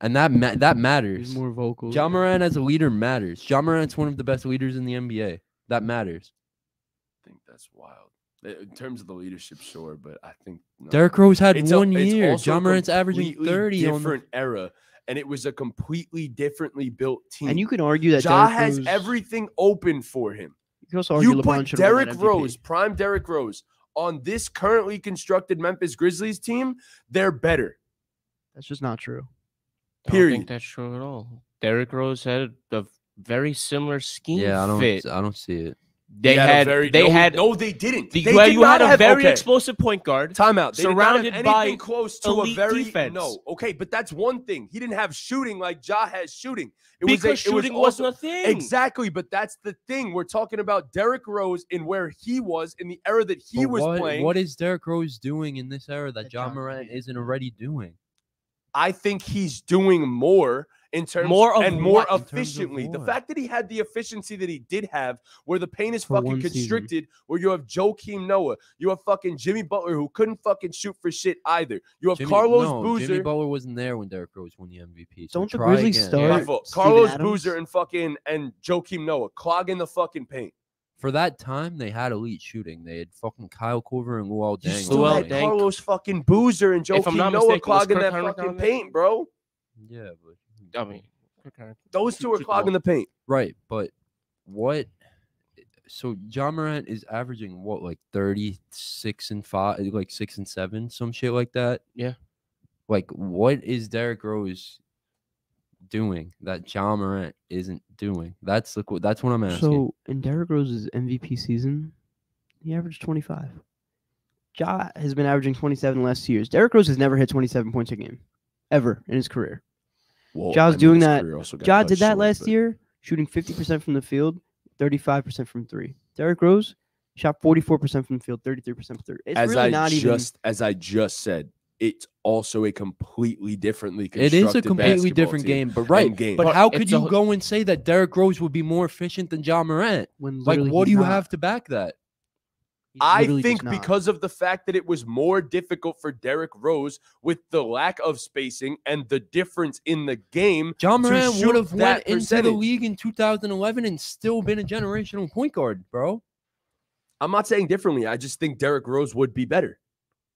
Speaker 4: and that ma- that
Speaker 3: He's
Speaker 4: matters.
Speaker 3: more vocal.
Speaker 4: Ja Morant as a leader matters. Ja Morant's one of the best leaders in the NBA. That matters.
Speaker 2: I think that's wild. Uh, In terms of the leadership, sure, but I think no.
Speaker 4: Derrick Rose had
Speaker 2: It's
Speaker 4: one
Speaker 2: it's
Speaker 4: year. John
Speaker 2: a
Speaker 4: Morant's averaging
Speaker 2: completely
Speaker 4: 30 on the
Speaker 2: different era. and it was a completely differently built team.
Speaker 3: And you can argue that
Speaker 2: Ja
Speaker 3: Derrick
Speaker 2: has
Speaker 3: Rose-
Speaker 2: everything open for him.
Speaker 3: You can also argue
Speaker 2: You
Speaker 3: LeBron
Speaker 2: put
Speaker 3: should have
Speaker 2: Derrick. Rose, prime Derrick Rose, on this currently constructed Memphis Grizzlies team, they're better.
Speaker 3: That's just not true.
Speaker 1: I don't
Speaker 2: Period.
Speaker 1: think that's true at all. Derrick Rose had a very similar scheme
Speaker 4: Yeah, I don't.
Speaker 1: fit.
Speaker 4: I don't see it.
Speaker 1: They
Speaker 2: He a
Speaker 1: had,
Speaker 2: very-
Speaker 1: they
Speaker 2: no,
Speaker 1: had
Speaker 2: no, they didn't.
Speaker 1: the,
Speaker 2: They
Speaker 1: well,
Speaker 2: did
Speaker 1: you had a
Speaker 2: have-
Speaker 1: very
Speaker 2: okay.
Speaker 1: explosive point guard.
Speaker 2: Timeout. They did not have
Speaker 1: surrounded by
Speaker 2: close to a very
Speaker 1: defense.
Speaker 2: no. Okay, but that's one thing. He didn't have shooting like Ja has shooting. It was
Speaker 1: because
Speaker 2: a, it was
Speaker 1: shooting
Speaker 2: also-
Speaker 1: wasn't a thing.
Speaker 2: Exactly, but that's the thing. We're talking about Derrick Rose and where he was in the era that he
Speaker 4: But
Speaker 2: was
Speaker 4: what,
Speaker 2: playing.
Speaker 4: What is Derrick Rose doing in this era that
Speaker 3: That
Speaker 4: John
Speaker 3: Ja
Speaker 4: Morant isn't already doing?
Speaker 2: I think he's doing more in terms
Speaker 1: More of
Speaker 2: and more
Speaker 1: what?
Speaker 4: In terms of
Speaker 2: efficiently. The fact that he had the efficiency that he did have, where the paint is
Speaker 3: For
Speaker 2: fucking
Speaker 3: one season.
Speaker 2: constricted, where you have Joakim Noah, you have fucking Jimmy Butler who couldn't fucking shoot for shit either. You have
Speaker 4: Jimmy,
Speaker 2: Carlos
Speaker 4: no,
Speaker 2: Boozer.
Speaker 4: Jimmy Butler wasn't there when Derrick Rose won the MVP. So
Speaker 3: Don't the
Speaker 4: try
Speaker 3: Grizzlies
Speaker 4: again.
Speaker 3: start-
Speaker 1: Yeah.
Speaker 2: Carlos
Speaker 3: Adams?
Speaker 2: Boozer and fucking and Joakim Noah clogging the fucking paint.
Speaker 4: For that time, they had elite shooting. They had fucking Kyle Korver and Luol
Speaker 2: You
Speaker 4: Deng.
Speaker 2: still
Speaker 1: Luol
Speaker 2: had
Speaker 1: Deng.
Speaker 2: Carlos fucking Boozer and
Speaker 1: If
Speaker 2: Joakim Noah
Speaker 1: mistaken,
Speaker 2: clogging that
Speaker 1: Hinrich
Speaker 2: fucking paint, bro.
Speaker 4: Yeah, but
Speaker 1: I mean, okay.
Speaker 2: Those two are
Speaker 1: Keep
Speaker 2: clogging the paint.
Speaker 4: right. But what? So Ja Morant is averaging what, like thirty six and five, like six and seven, some shit like that.
Speaker 1: Yeah.
Speaker 4: Like, what is Derrick Rose doing that Ja Morant isn't doing? That's the qu- that's what I'm asking.
Speaker 3: So in Derrick Rose's MVP season, he averaged 25. Ja has been averaging 27 the last two years. Derrick Rose has never hit 27 points a game, ever in his career.
Speaker 2: Well,
Speaker 3: Ja's
Speaker 2: I
Speaker 3: doing that-
Speaker 2: career also got
Speaker 3: Ja
Speaker 2: cut
Speaker 3: did that
Speaker 2: short,
Speaker 3: last
Speaker 2: but-
Speaker 3: year, shooting 50% from the field, 35% from three. Derrick Rose shot 44% from the field, 33% from three. It's
Speaker 2: as
Speaker 3: really
Speaker 2: I
Speaker 3: not
Speaker 2: just as I just said, it's also a completely differently
Speaker 4: It is a completely different
Speaker 2: team
Speaker 4: game, but right.
Speaker 2: game.
Speaker 4: But
Speaker 1: But
Speaker 4: how could
Speaker 1: it's a
Speaker 4: you go and say that Derrick Rose would be more efficient than Ja Morant?
Speaker 3: when
Speaker 4: Like, what do you
Speaker 3: not.
Speaker 4: have to back that?
Speaker 3: He's
Speaker 2: I think because of the fact that it was more difficult for Derrick Rose with the lack of spacing and the difference in the game.
Speaker 4: John
Speaker 2: to
Speaker 4: Morant
Speaker 2: shoot
Speaker 4: would have
Speaker 2: that
Speaker 4: went into the league in 2011 and still been a generational point guard, bro.
Speaker 2: I'm not saying differently. I just think Derrick Rose would be better.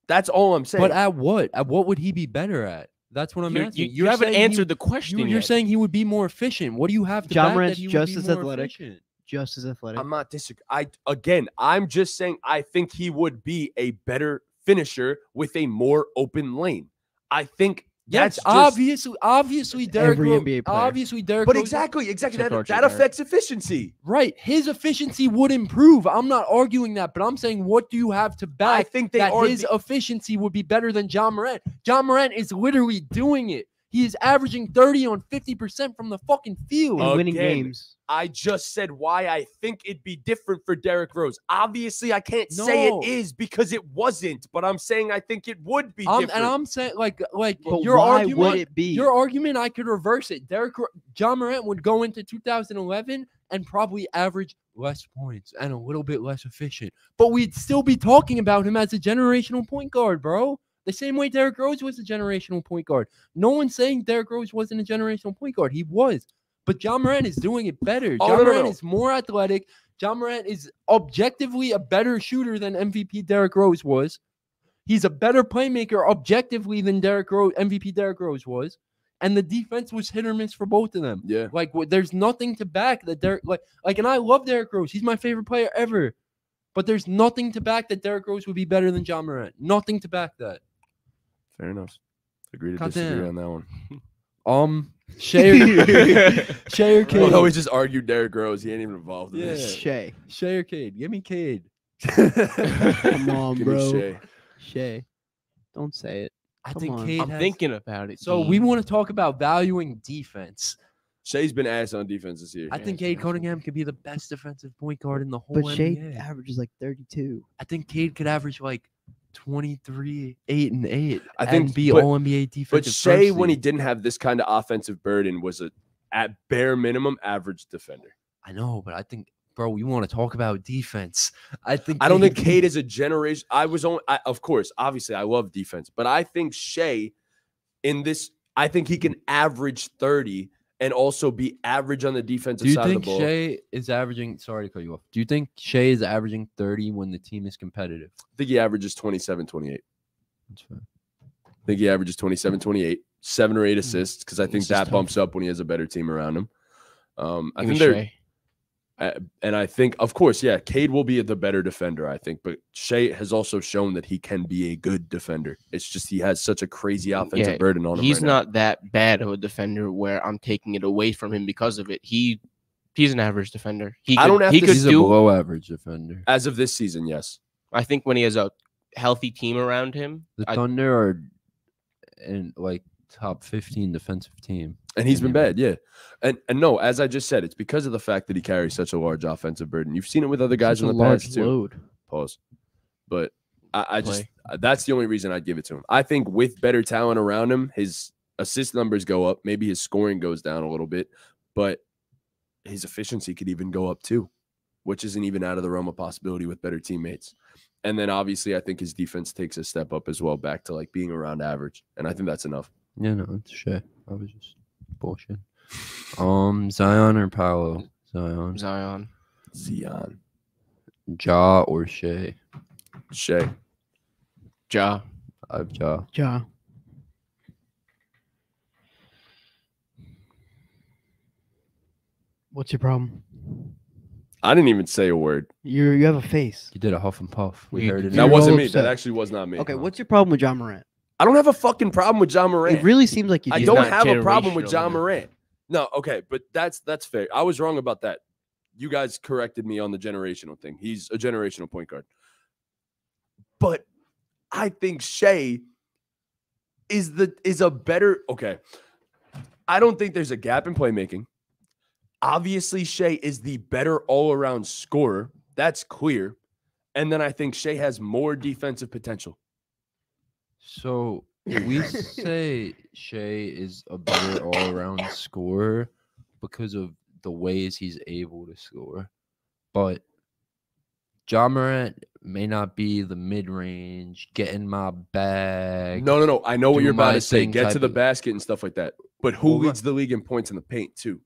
Speaker 2: That's all I'm saying.
Speaker 4: But at what? At what would he be better at? That's what I'm
Speaker 1: You,
Speaker 4: asking.
Speaker 1: you, you
Speaker 4: You're
Speaker 1: haven't
Speaker 4: saying he-
Speaker 1: answered the question
Speaker 4: You,
Speaker 1: yet.
Speaker 4: are saying he would be more efficient. What do you have to
Speaker 3: Ja
Speaker 4: back
Speaker 3: Morant's
Speaker 4: that he would
Speaker 3: just
Speaker 4: be
Speaker 3: as
Speaker 4: more
Speaker 3: athletic.
Speaker 4: efficient?
Speaker 3: Just as athletic.
Speaker 2: I'm not disagreeing. I again, I'm just saying I think he would be a better finisher with a more open lane. I think
Speaker 4: Yes,
Speaker 2: that's just,
Speaker 4: obviously, obviously, Derrick
Speaker 3: every
Speaker 4: Rose,
Speaker 3: NBA player.
Speaker 4: obviously, Derrick
Speaker 2: But
Speaker 4: Rose-
Speaker 2: exactly, exactly that, that
Speaker 1: Barrett.
Speaker 2: affects efficiency.
Speaker 4: right. His efficiency would improve. I'm not arguing that, but I'm saying, what do you have to back?
Speaker 2: I think they
Speaker 4: that his
Speaker 2: the-
Speaker 4: efficiency would be better than Ja Morant? Ja Morant is literally doing it. He is averaging 30 on 50% from the fucking field.
Speaker 3: and winning
Speaker 2: again,
Speaker 3: games.
Speaker 2: I just said why I think it'd be different for Derrick Rose. Obviously, I can't say it is because it wasn't, but I'm saying I think it would be
Speaker 4: I'm-
Speaker 2: different.
Speaker 4: and I'm saying, like, like
Speaker 3: But
Speaker 4: your
Speaker 3: why
Speaker 4: argument.
Speaker 3: would it be?
Speaker 4: Your argument, I could reverse it. Derrick, Ro- Ja Morant would go into 2011 and probably average less points and a little bit less efficient, but we'd still be talking about him as a generational point guard, bro. The same way Derrick Rose was a generational point guard. No one's saying Derrick Rose wasn't a generational point guard. He was, but Ja Morant is doing it better.
Speaker 2: Oh,
Speaker 4: John
Speaker 2: no,
Speaker 4: Morant
Speaker 2: no.
Speaker 4: is more athletic. Ja Morant is objectively a better shooter than MVP Derrick Rose was. He's a better playmaker objectively than Derrick Rose, MVP Derrick Rose was. And the defense was hit or miss for both of them.
Speaker 2: yeah.
Speaker 4: Like, there's nothing to back that Derrick, like, like, and I love Derrick Rose. He's my favorite player ever. But there's nothing to back that Derrick Rose would be better than Ja Morant. Nothing to back that.
Speaker 2: Fair enough. Agree to
Speaker 4: God
Speaker 2: disagree
Speaker 4: damn.
Speaker 2: on that one.
Speaker 4: Um, Shai, Shai or Cade?
Speaker 2: Although we just argued Derrick Rose, he ain't even involved in
Speaker 4: Yeah.
Speaker 2: this.
Speaker 3: Shai.
Speaker 4: Shai or Cade? Give me Cade.
Speaker 3: Come on,
Speaker 2: Give
Speaker 3: bro.
Speaker 2: Shai.
Speaker 3: Shai. Don't say it.
Speaker 4: I
Speaker 3: Come
Speaker 4: think
Speaker 3: on.
Speaker 4: Cade
Speaker 1: I'm
Speaker 4: has-
Speaker 1: thinking about it.
Speaker 4: So we
Speaker 1: Dean.
Speaker 4: want to talk about valuing defense.
Speaker 2: Shai's been ass on defense this year.
Speaker 4: I think
Speaker 1: it's
Speaker 4: Cade. Cunningham could be the best defensive point guard in the whole
Speaker 3: But Shai
Speaker 4: NBA.
Speaker 3: averages like 32.
Speaker 4: I think Cade could average like 23, 8, and 8.
Speaker 2: I think-
Speaker 4: be all NBA defensive.
Speaker 2: But
Speaker 4: Shai,
Speaker 2: when he didn't have this kind of offensive burden, was a at bare minimum average defender.
Speaker 4: I know, but I think, bro, we want to talk about defense. I think
Speaker 2: I don't think
Speaker 4: Cade
Speaker 2: is a generation. I was only, I, of course, obviously, I love defense, but I think Shai in this, I think he can average 30 and also be average on the defensive
Speaker 4: Do you
Speaker 2: side
Speaker 4: think
Speaker 2: of the ball.
Speaker 4: Shai is averaging? Sorry to cut you off. Do you think Shai is averaging 30 when the team is competitive?
Speaker 2: I think he averages 27, 28.
Speaker 4: That's fair.
Speaker 2: I think he averages 27, 28. seven or eight assists because I think that
Speaker 1: tough.
Speaker 2: bumps up when he has a better team around him. Um, I
Speaker 1: Give
Speaker 2: think they're, Shai. And I think, of course, yeah, Cade will be the better defender, I think, but Shai has also shown that he can be a good defender. It's just he has such a crazy offensive
Speaker 1: Yeah,
Speaker 2: burden on him.
Speaker 1: He's
Speaker 2: right now.
Speaker 1: not that bad of a defender where I'm taking it away from him because of it. He he's an average defender. He
Speaker 2: I
Speaker 1: could,
Speaker 2: don't have
Speaker 1: he
Speaker 2: to-
Speaker 1: could
Speaker 4: He's a
Speaker 1: do.
Speaker 4: below average defender.
Speaker 2: as of this season. Yes,
Speaker 1: I think when he has a healthy team around him,
Speaker 4: The
Speaker 1: I-
Speaker 4: Thunder are in like top 15 defensive team.
Speaker 2: And he's been bad. Yeah, and and no, as I just said, it's because of the fact that he carries such a large offensive burden. You've seen it with other guys in the past too.
Speaker 3: load.
Speaker 2: Pause. But I, I just uh, that's the only reason I'd give it to him. I think with better talent around him, his assist numbers go up. Maybe his scoring goes down a little bit, but his efficiency could even go up too, which isn't even out of the realm of possibility with better teammates. And then obviously, I think his defense takes a step up as well, back to like being around average. And I think that's enough.
Speaker 4: Yeah, no, it's shit. I was just bullshit. Um, Zion or Paolo? Zion,
Speaker 1: Zion.
Speaker 2: Zion,
Speaker 4: Ja or Shai?
Speaker 2: Shai.
Speaker 1: Ja.
Speaker 4: I've Ja.
Speaker 3: Ja. What's your problem?
Speaker 2: I didn't even say a word.
Speaker 3: You you have a face.
Speaker 4: You did a huff and puff. We
Speaker 1: You-
Speaker 4: heard it.
Speaker 2: That
Speaker 3: You're
Speaker 2: wasn't
Speaker 3: all
Speaker 2: me.
Speaker 3: upset.
Speaker 2: That actually was not me.
Speaker 3: Okay, what's your problem with Ja Morant?
Speaker 2: I don't have a fucking problem with Ja Morant.
Speaker 3: It really seems like you
Speaker 2: I
Speaker 3: do.
Speaker 1: He's
Speaker 2: don't have a problem with John
Speaker 1: enough.
Speaker 2: Morant. No, okay, but that's that's fair. I was wrong about that. You guys corrected me on the generational thing. He's a generational point guard. But I think Shai is the is a better okay. I don't think there's a gap in playmaking. Obviously, Shai is the better all-around scorer. That's clear. And then I think Shai has more defensive potential.
Speaker 4: So we say Shai is a better all-around scorer because of the ways he's able to score, but Ja Morant may not be the mid-range, get in my bag.
Speaker 2: No, no, no. I know what you're about to say. Get to the
Speaker 4: of-
Speaker 2: basket and stuff like that. But who
Speaker 4: Well,
Speaker 2: leads the league in points in the paint too?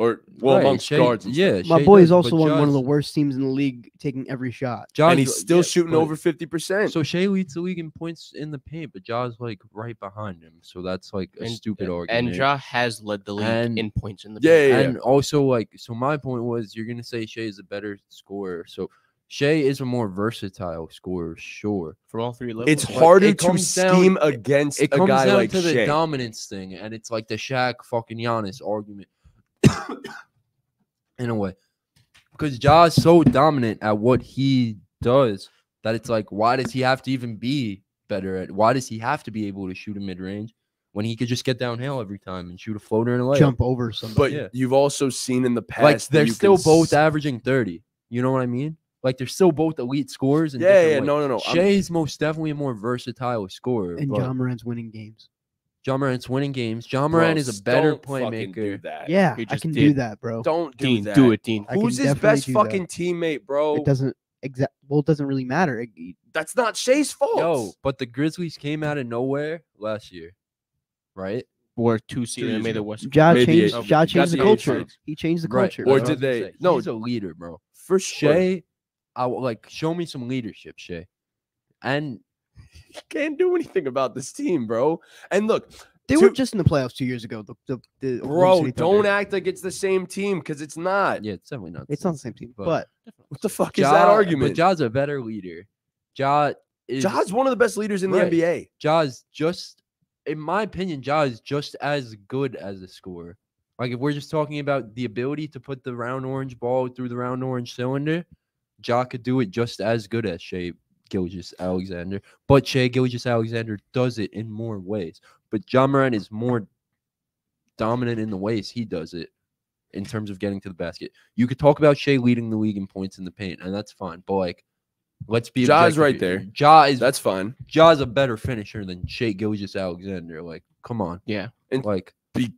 Speaker 2: Or well,
Speaker 4: Right,
Speaker 2: amongst
Speaker 4: Shai-
Speaker 2: guards. and
Speaker 4: yeah.
Speaker 2: stuff.
Speaker 3: My
Speaker 4: Shai
Speaker 3: boy is also
Speaker 4: but
Speaker 3: on one of the worst teams in the league, taking every shot.
Speaker 4: Ja's-
Speaker 2: and he's still
Speaker 4: yeah,
Speaker 2: shooting
Speaker 4: but-
Speaker 2: over fifty percent.
Speaker 4: So Shai leads the league in points in the paint, but Ja's like right behind him. So that's like a
Speaker 1: And-
Speaker 4: stupid
Speaker 1: and,
Speaker 4: argument.
Speaker 1: And Ja has led the league
Speaker 4: And-
Speaker 1: in points in the
Speaker 2: Yeah,
Speaker 1: paint.
Speaker 2: yeah,
Speaker 4: and also like so my point was you're gonna say Shai is a better scorer. So Shai is a more versatile scorer, sure.
Speaker 1: from all three levels.
Speaker 2: it's harder
Speaker 4: it
Speaker 2: to
Speaker 4: comes down-
Speaker 2: scheme against
Speaker 4: It
Speaker 2: a
Speaker 4: comes
Speaker 2: guy
Speaker 4: down
Speaker 2: like
Speaker 4: to the dominance thing, and it's like the Shaq fucking Giannis argument in a way. Because Ja's so dominant at what he does that it's like, why does he have to even be better at why does he have to be able to shoot a mid range when he could just get downhill every time and shoot a floater and a layup?
Speaker 3: Jump over somebody.
Speaker 2: but
Speaker 4: yeah.
Speaker 2: you've also seen in the past
Speaker 4: like they're
Speaker 2: you
Speaker 4: still both
Speaker 2: s-
Speaker 4: averaging 30. You know what I mean? Like they're still both elite scorers. In
Speaker 2: Yeah,
Speaker 4: different
Speaker 2: yeah,
Speaker 4: ways.
Speaker 2: no, no, no. I'm-
Speaker 4: Shai's most definitely a more versatile scorer.
Speaker 3: and
Speaker 4: but
Speaker 3: Ja Morant's winning games.
Speaker 4: Ja Morant's winning games. John
Speaker 2: Bro,
Speaker 4: Morant is a better
Speaker 2: don't fucking do
Speaker 4: playmaker.
Speaker 2: that.
Speaker 3: Yeah, I
Speaker 1: just
Speaker 3: can do that, bro.
Speaker 2: Don't do
Speaker 1: Dean,
Speaker 2: that.
Speaker 1: do it, Dean.
Speaker 3: I
Speaker 2: Who's his best
Speaker 3: do that.
Speaker 2: fucking teammate, bro?
Speaker 3: It doesn't exact. Well, it doesn't really matter. It- it-
Speaker 2: That's not Shai's fault.
Speaker 4: Yo, but the Grizzlies came out of nowhere last year, right?
Speaker 1: We're two seed and made the West.
Speaker 3: Ja changed. Ja
Speaker 1: Got
Speaker 3: changed the
Speaker 2: the
Speaker 3: culture.
Speaker 2: seeds.
Speaker 3: He changed the
Speaker 4: Right.
Speaker 3: culture.
Speaker 2: Or did they- no.
Speaker 4: he's a leader, bro.
Speaker 2: for sure.
Speaker 4: Shai, I w- like show me some leadership, Shai. And
Speaker 2: can't do anything about this team, bro. And look,
Speaker 3: They were just in the playoffs two years ago. The, the, the
Speaker 2: bro,
Speaker 3: City
Speaker 2: don't act like it's the same team because it's not.
Speaker 4: yeah, it's definitely not.
Speaker 3: It's not the same team,
Speaker 4: but-
Speaker 3: but
Speaker 2: What the fuck is that argument?
Speaker 4: But Ja's a better leader. Ja is
Speaker 2: Ja's one of the best leaders in
Speaker 4: Right.
Speaker 2: the NBA.
Speaker 4: Ja's just, in my opinion, Ja is just as good as a scorer. Like if we're just talking about the ability to put the round orange ball through the round orange cylinder, Ja could do it just as good as Shai Gilgeous-Alexander. But Shai Gilgis Alexander does it in more ways. But John Moran is more dominant in the ways he does it in terms of getting to the basket. You could talk about Shai leading the league in points in the paint, and that's fine. But like, let's be
Speaker 2: Ja's right
Speaker 4: here.
Speaker 2: there.
Speaker 4: Ja is
Speaker 2: That's fine.
Speaker 4: Ja's a better finisher than Shai Gilgis Alexander. Like, come on.
Speaker 1: Yeah.
Speaker 2: And-
Speaker 4: like,
Speaker 2: Be-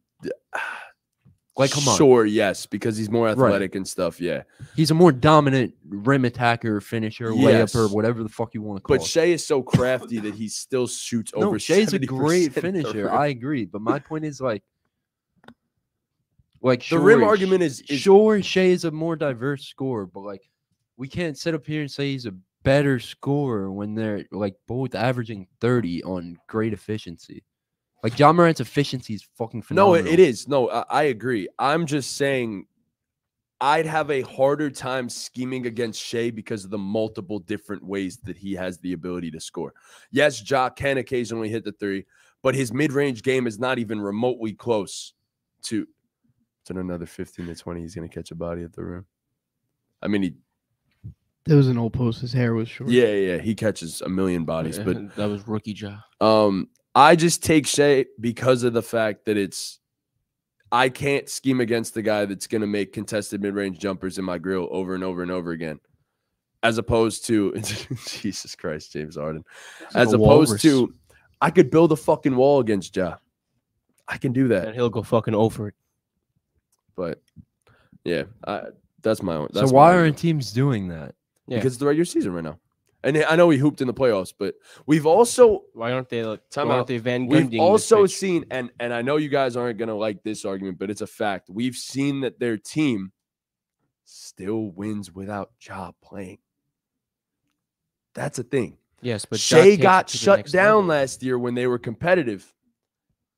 Speaker 4: Like, come on.
Speaker 2: Sure, yes, because he's more
Speaker 4: Right.
Speaker 2: athletic and stuff. Yeah,
Speaker 4: he's a more dominant rim attacker, finisher, layup, or whatever the fuck you want to call
Speaker 2: but
Speaker 4: it.
Speaker 2: Shai is so crafty that he still shoots
Speaker 4: no,
Speaker 2: over.
Speaker 4: Shai's a
Speaker 2: 70%
Speaker 4: great finisher. I agree. But my point is like, like
Speaker 2: the rim argument is, is
Speaker 4: sure Shai is a more diverse scorer, but like we can't sit up here and say he's a better scorer when they're like both averaging 30 on great efficiency. Like Ja Morant's efficiency is fucking
Speaker 2: No,
Speaker 4: phenomenal.
Speaker 2: it, it is. No, I, I agree. I'm just saying I'd have a harder time scheming against Shai because of the multiple different ways that he has the ability to score. Yes, Ja can occasionally hit the three, but his mid-range game is not even remotely close to to another 15 to 20. He's gonna catch a body at the rim. I mean, he
Speaker 3: There was an old post. His hair was short.
Speaker 2: yeah, yeah, he catches a million bodies, but
Speaker 1: that was rookie Ja.
Speaker 2: Um, I just take Shai because of the fact that it's I can't scheme against the guy that's gonna make contested mid-range jumpers in my grill over and over and over again. As opposed to Jesus Christ, James Harden. As opposed
Speaker 1: walrus.
Speaker 2: to I could build a fucking wall against Ja. I can do that.
Speaker 1: and he'll go fucking over it.
Speaker 2: But yeah, I, that's my own.
Speaker 4: So why aren't teams doing that?
Speaker 1: Yeah.
Speaker 2: because it's the regular season right now. And I know he hooped in the playoffs, but we've also
Speaker 1: Why aren't they like?
Speaker 2: Time
Speaker 1: why aren't they Van
Speaker 2: We've also seen, and and I know you guys aren't gonna like this argument, but it's a fact. We've seen that their team still wins without Ja playing. That's a thing.
Speaker 1: yes, but Shai
Speaker 2: got shut down
Speaker 1: level.
Speaker 2: last year when they were competitive,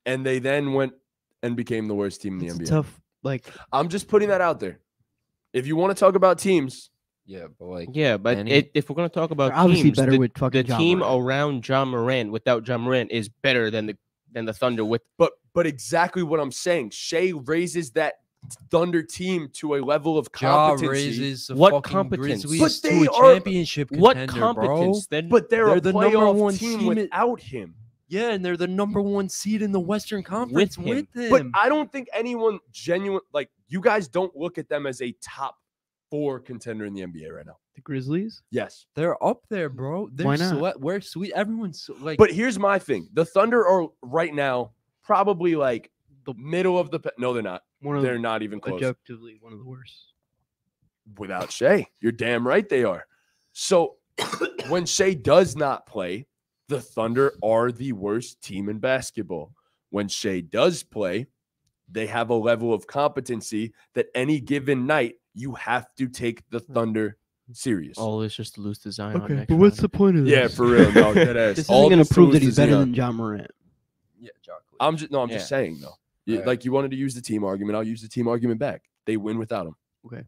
Speaker 2: and they then went and became the worst team in the
Speaker 3: It's
Speaker 2: NBA.
Speaker 3: tough. Like
Speaker 2: I'm just putting that out there. If you want to talk about teams,
Speaker 4: Yeah, but like
Speaker 1: Yeah, but
Speaker 4: Any-
Speaker 1: it, if we're gonna talk about
Speaker 3: they're obviously
Speaker 1: teams,
Speaker 3: better
Speaker 1: the,
Speaker 3: with fucking
Speaker 1: the
Speaker 3: Ja
Speaker 1: team
Speaker 3: Morant.
Speaker 1: around John Moran without John Moran is better than the than the Thunder with.
Speaker 2: but but exactly what I'm saying. Shai raises that Thunder team to a level of
Speaker 4: Ja raises the
Speaker 1: What competence?
Speaker 4: Grizzlies
Speaker 2: But
Speaker 4: to
Speaker 2: they
Speaker 4: a
Speaker 2: are-
Speaker 4: championship
Speaker 1: What
Speaker 4: contender,
Speaker 1: competence? Then
Speaker 2: But they're,
Speaker 4: They're
Speaker 2: a
Speaker 4: the number one
Speaker 2: team
Speaker 4: team
Speaker 2: without him.
Speaker 4: Yeah, and they're the number one seed in the Western Conference
Speaker 1: him.
Speaker 4: with him.
Speaker 2: But I don't think anyone genuine like you guys don't look at them as a top four contender in the NBA right now.
Speaker 3: the Grizzlies.
Speaker 2: Yes.
Speaker 4: they're up there, bro. They're
Speaker 3: Why not?
Speaker 4: sweat. We're sweet. Everyone's so- like.
Speaker 2: But here's my thing. The Thunder are right now probably like the middle of the pa- no, they're not.
Speaker 3: One of
Speaker 2: They're not even close.
Speaker 3: objectively one of the worst.
Speaker 2: Without Shai. You're damn right they are. So when Shai does not play, the Thunder are the worst team in basketball. When Shai does play, they have a level of competency that any given night you have to take the hmm. Thunder serious.
Speaker 1: all is just to lose to Zion.
Speaker 3: Okay,
Speaker 1: next
Speaker 3: but what's
Speaker 1: round.
Speaker 3: the point of this?
Speaker 2: yeah, for real. No, dead ass.
Speaker 3: This
Speaker 2: All
Speaker 3: isn't going to prove that he's better than Ja Morant.
Speaker 4: yeah, John
Speaker 2: I'm just no, I'm
Speaker 1: Yeah.
Speaker 2: just saying though. You-
Speaker 4: Alright.
Speaker 2: Like you wanted to use the team argument, I'll use the team argument back. They win without him. Okay.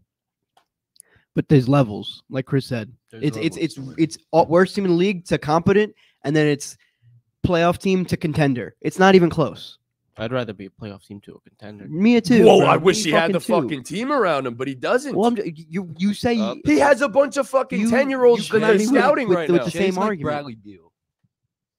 Speaker 3: But there's levels, like Chris said.
Speaker 1: There's
Speaker 3: It's it's it's
Speaker 1: levels.
Speaker 3: it's all, worst team in the league to competent, and then it's playoff team to contender. It's not even close.
Speaker 1: I'd rather be a playoff team to a contender.
Speaker 3: Me too.
Speaker 2: Whoa,
Speaker 3: bro.
Speaker 2: I wish
Speaker 3: Me
Speaker 2: he had the
Speaker 3: too.
Speaker 2: fucking team around him, but he doesn't.
Speaker 3: Well, I'm, ju- you you say
Speaker 1: Uh,
Speaker 2: he has a bunch of fucking
Speaker 3: You-
Speaker 2: ten year olds
Speaker 3: you
Speaker 2: that they're
Speaker 3: with-
Speaker 2: scouting
Speaker 3: with
Speaker 2: right
Speaker 3: the- with
Speaker 2: now.
Speaker 3: the
Speaker 4: Shay's
Speaker 3: same
Speaker 4: like
Speaker 3: argument.
Speaker 4: Bradley Beal.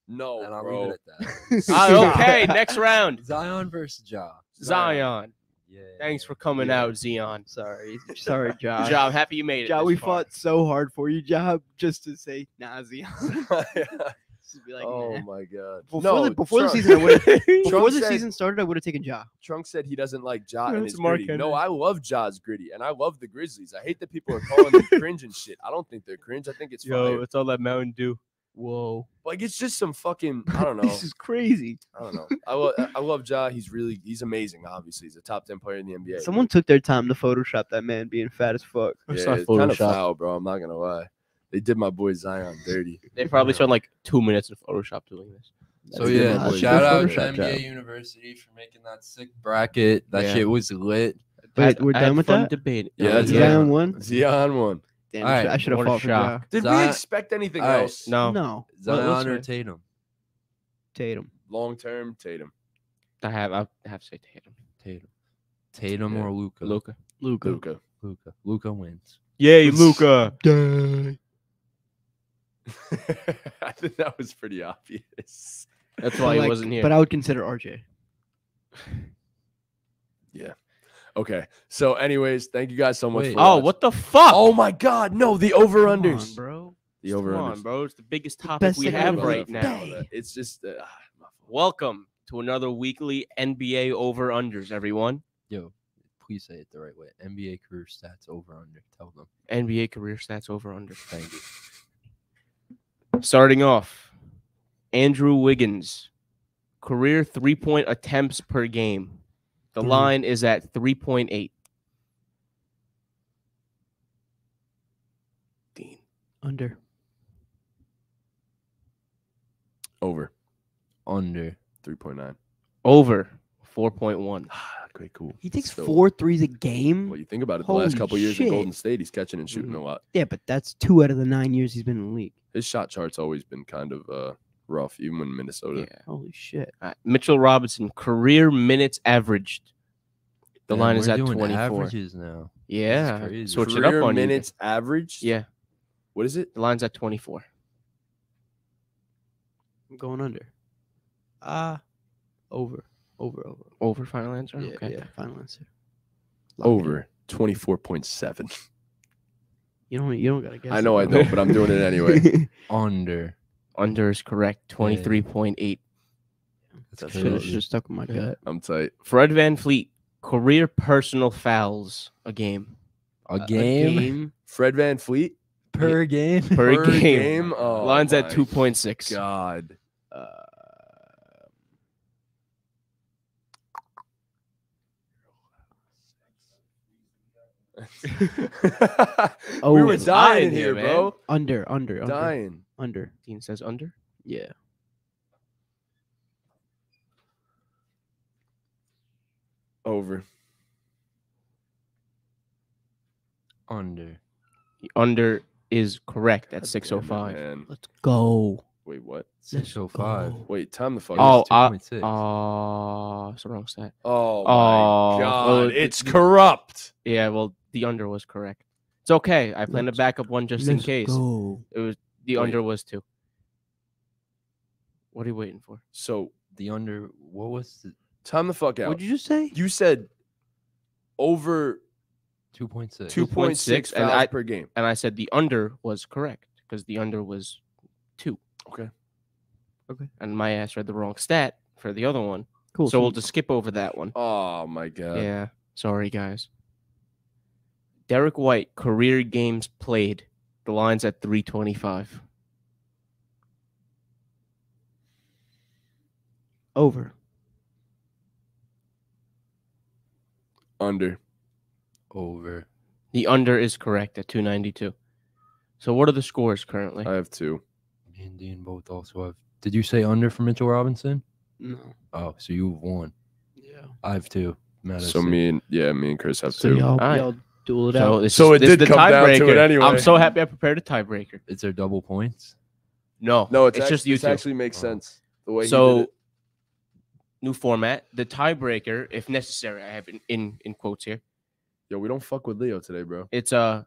Speaker 2: No,
Speaker 4: and I'll
Speaker 2: bro.
Speaker 4: leave it at that.
Speaker 1: Ah, okay, next round.
Speaker 4: Zion versus Ja.
Speaker 1: Zion.
Speaker 4: Yeah.
Speaker 1: Thanks for coming
Speaker 4: Yeah.
Speaker 1: out, Zion.
Speaker 3: sorry, sorry,
Speaker 1: Good
Speaker 3: Josh.
Speaker 1: job. Happy you made it.
Speaker 3: Ja,
Speaker 1: this
Speaker 3: we
Speaker 1: far.
Speaker 3: fought so hard for you, Job, just to say nah, Nazi. Just be like,
Speaker 2: oh
Speaker 3: nah.
Speaker 2: my god.
Speaker 3: Before
Speaker 2: no,
Speaker 3: the, before the season, I would before
Speaker 2: Trunk
Speaker 3: the
Speaker 2: said-
Speaker 3: season started, I would have taken Ja.
Speaker 2: Trunk said he doesn't like Ja
Speaker 1: Yeah,
Speaker 2: and
Speaker 1: it's
Speaker 2: his
Speaker 1: Mark
Speaker 2: gritty. No, I love Ja's gritty, and I love the Grizzlies. I hate that people are calling them cringe and shit. I don't think they're cringe. I think it's fire.
Speaker 1: it's all that Mountain Dew.
Speaker 3: Whoa,
Speaker 2: Like it's just some fucking. I don't know.
Speaker 3: this is crazy.
Speaker 2: I don't know. I, lo- I love Ja. He's really he's amazing. Obviously, he's a top ten player in the NBA.
Speaker 3: Someone took their time to Photoshop that man being fat as fuck.
Speaker 1: It's
Speaker 2: yeah,
Speaker 1: not
Speaker 2: it's kind of
Speaker 1: Photoshop.
Speaker 2: foul, bro. I'm not gonna lie. They did my boy Zion dirty.
Speaker 1: They probably spent like two minutes in Photoshop doing this.
Speaker 4: So
Speaker 2: That's good.
Speaker 4: yeah,
Speaker 2: That's
Speaker 4: shout
Speaker 2: good
Speaker 4: out to
Speaker 3: Photoshop
Speaker 4: NBA
Speaker 3: job.
Speaker 4: University for making that sick bracket. That
Speaker 1: Yeah.
Speaker 4: shit was lit.
Speaker 3: Wait,
Speaker 1: Had-
Speaker 3: we're
Speaker 1: I
Speaker 3: done with that?
Speaker 1: Debate.
Speaker 2: Yeah, that's
Speaker 4: Yeah.
Speaker 3: Zion won.
Speaker 2: Zion won.
Speaker 3: Damn,
Speaker 4: All right,
Speaker 3: I should have
Speaker 1: what a
Speaker 3: fought for
Speaker 1: shock.
Speaker 3: Ja.
Speaker 2: Did we expect anything
Speaker 4: All right.
Speaker 2: else?
Speaker 1: No,
Speaker 3: No,
Speaker 4: Zion
Speaker 3: let's
Speaker 4: or
Speaker 3: wait.
Speaker 4: Tatum?
Speaker 3: Tatum.
Speaker 2: Long term, Tatum.
Speaker 1: I have. I have to say Tatum.
Speaker 4: Tatum. Tatum
Speaker 2: Yeah.
Speaker 4: or Luka?
Speaker 1: Luka.
Speaker 3: Luka.
Speaker 2: Luka.
Speaker 4: Luka. Luka wins.
Speaker 1: Yay,
Speaker 2: Luka.
Speaker 3: But
Speaker 2: I think that was pretty obvious.
Speaker 1: That's why he
Speaker 3: like-
Speaker 1: wasn't here.
Speaker 3: But I would consider RJ. Yeah.
Speaker 2: Okay. So, anyways, thank you guys so much.
Speaker 4: Wait.
Speaker 2: For
Speaker 1: oh,
Speaker 2: watching.
Speaker 1: what the fuck?
Speaker 2: Oh my God! No, the over unders.
Speaker 3: bro.
Speaker 2: The over
Speaker 1: Come on,
Speaker 2: unders.
Speaker 1: bro. It's the biggest topic
Speaker 3: best
Speaker 1: we
Speaker 3: thing
Speaker 1: have
Speaker 3: I've
Speaker 1: right now.
Speaker 3: done.
Speaker 2: It's just. Uh, my fault.
Speaker 1: Welcome to another weekly NBA over unders, everyone.
Speaker 4: Yo, please say it the right way. NBA career stats over under. Tell them.
Speaker 1: NBA career stats over under.
Speaker 4: Thank you.
Speaker 1: Starting off, Andrew Wiggins, career three point attempts per game. The
Speaker 3: Three.
Speaker 1: line is at 3.8. Dean.
Speaker 3: Under.
Speaker 2: Over
Speaker 4: Under.
Speaker 2: three point nine.
Speaker 1: Over 4.1.
Speaker 2: Great, cool.
Speaker 3: He takes
Speaker 2: So,
Speaker 3: four threes a game.
Speaker 2: Well, you think about it. The last
Speaker 3: Holy
Speaker 2: couple years in. Golden State, he's catching and shooting
Speaker 1: Mhm.
Speaker 2: a lot.
Speaker 3: Yeah, but that's two out of the nine years he's been in the league.
Speaker 2: His shot chart's always been kind of uh, rough, even in Minnesota.
Speaker 1: Yeah.
Speaker 3: Holy shit.
Speaker 1: Uh, Mitchell Robinson career minutes averaged. The
Speaker 4: Man,
Speaker 1: line is at 24.
Speaker 4: averages now.
Speaker 1: Yeah,
Speaker 4: crazy.
Speaker 1: switch it up on
Speaker 2: minutes average.
Speaker 1: Yeah,
Speaker 2: What is it?
Speaker 1: the line's at 24.
Speaker 3: I'm going under. Ah, over, over, over.
Speaker 1: Over final answer.
Speaker 3: Yeah,
Speaker 1: okay.
Speaker 3: yeah. Final answer. Lock it.
Speaker 2: Over twenty four point seven.
Speaker 3: You don't. You don't gotta guess.
Speaker 2: I
Speaker 3: it,
Speaker 2: know I
Speaker 3: bro.
Speaker 2: don't, but I'm doing it anyway.
Speaker 4: Under.
Speaker 1: Under is correct. 23.8.
Speaker 4: That's
Speaker 3: Should have
Speaker 4: crazy.
Speaker 3: just stuck with my gut.
Speaker 2: I'm tight.
Speaker 1: Fred VanVleet career personal fouls a game.
Speaker 4: A
Speaker 3: A
Speaker 4: game,
Speaker 2: Fred VanVleet
Speaker 4: per game.
Speaker 1: Per, game.
Speaker 2: Oh,
Speaker 1: Line's at 2.6.
Speaker 2: God.
Speaker 3: Uh,
Speaker 2: we
Speaker 3: Oh,
Speaker 2: were dying
Speaker 1: dying
Speaker 2: here,
Speaker 1: here, man.
Speaker 2: bro.
Speaker 3: under, under, under,
Speaker 2: Dying.
Speaker 3: under.
Speaker 1: Dean says under.
Speaker 3: Yeah.
Speaker 2: Over.
Speaker 4: Under.
Speaker 1: The under is correct at
Speaker 2: God damn it,
Speaker 1: 605.
Speaker 3: Let's go.
Speaker 2: Wait, what?
Speaker 3: Let's
Speaker 4: 605.
Speaker 2: Wait, time the fuck.
Speaker 1: Oh,
Speaker 2: up.
Speaker 1: uh,
Speaker 4: 2.6.
Speaker 1: Oh, it's the wrong stat.
Speaker 2: oh my
Speaker 1: oh,
Speaker 2: God.
Speaker 1: well,
Speaker 2: it's
Speaker 1: the-
Speaker 2: corrupt.
Speaker 1: Yeah, well, the under was correct. It's okay. I planned to
Speaker 3: Let's-
Speaker 1: back up one just in case.
Speaker 3: Go.
Speaker 1: It was the
Speaker 2: Wait.
Speaker 1: under was two. What are you waiting for?
Speaker 2: So
Speaker 4: the under. What was the
Speaker 2: time the fuck out.
Speaker 3: What'd you just say?
Speaker 2: You said over
Speaker 4: 2.6?
Speaker 2: 2.6
Speaker 1: 2.6, and I-
Speaker 2: per game.
Speaker 1: And I said the under was correct because the under was two.
Speaker 2: Okay.
Speaker 3: Okay.
Speaker 1: And my ass read the wrong stat for the other one.
Speaker 3: Cool.
Speaker 1: so we'll just skip over that one.
Speaker 2: Oh my god.
Speaker 1: Yeah. Sorry, guys. Derrick White, career games played. The line's at 325.
Speaker 3: over.
Speaker 2: Under.
Speaker 4: Over.
Speaker 1: The under is correct at 292. So what are the scores currently?
Speaker 2: I have two.
Speaker 4: Me and Dean both also have. Did you say under for Mitchell Robinson?
Speaker 3: No.
Speaker 4: Oh, so you have one.
Speaker 3: Yeah.
Speaker 4: I have two. Matt
Speaker 2: So me and yeah, me and Chris have
Speaker 3: So
Speaker 2: two.
Speaker 3: y'all,
Speaker 1: Alright.
Speaker 3: y'all duel it
Speaker 1: so
Speaker 3: out.
Speaker 1: this
Speaker 2: So
Speaker 1: is,
Speaker 2: it did
Speaker 1: the
Speaker 2: come down to it
Speaker 1: tiebreaker.
Speaker 2: anyway.
Speaker 1: I'm so happy I prepared a tiebreaker.
Speaker 4: Is there double points?
Speaker 1: No,
Speaker 2: no, it's,
Speaker 1: it's
Speaker 2: act-
Speaker 1: just you
Speaker 2: this
Speaker 1: two.
Speaker 2: actually makes
Speaker 4: Oh.
Speaker 2: sense. The way
Speaker 1: so new format. The tiebreaker, if necessary, I have in, in, in quotes here.
Speaker 2: Yo, we don't fuck with Leo today, bro.
Speaker 1: It's uh,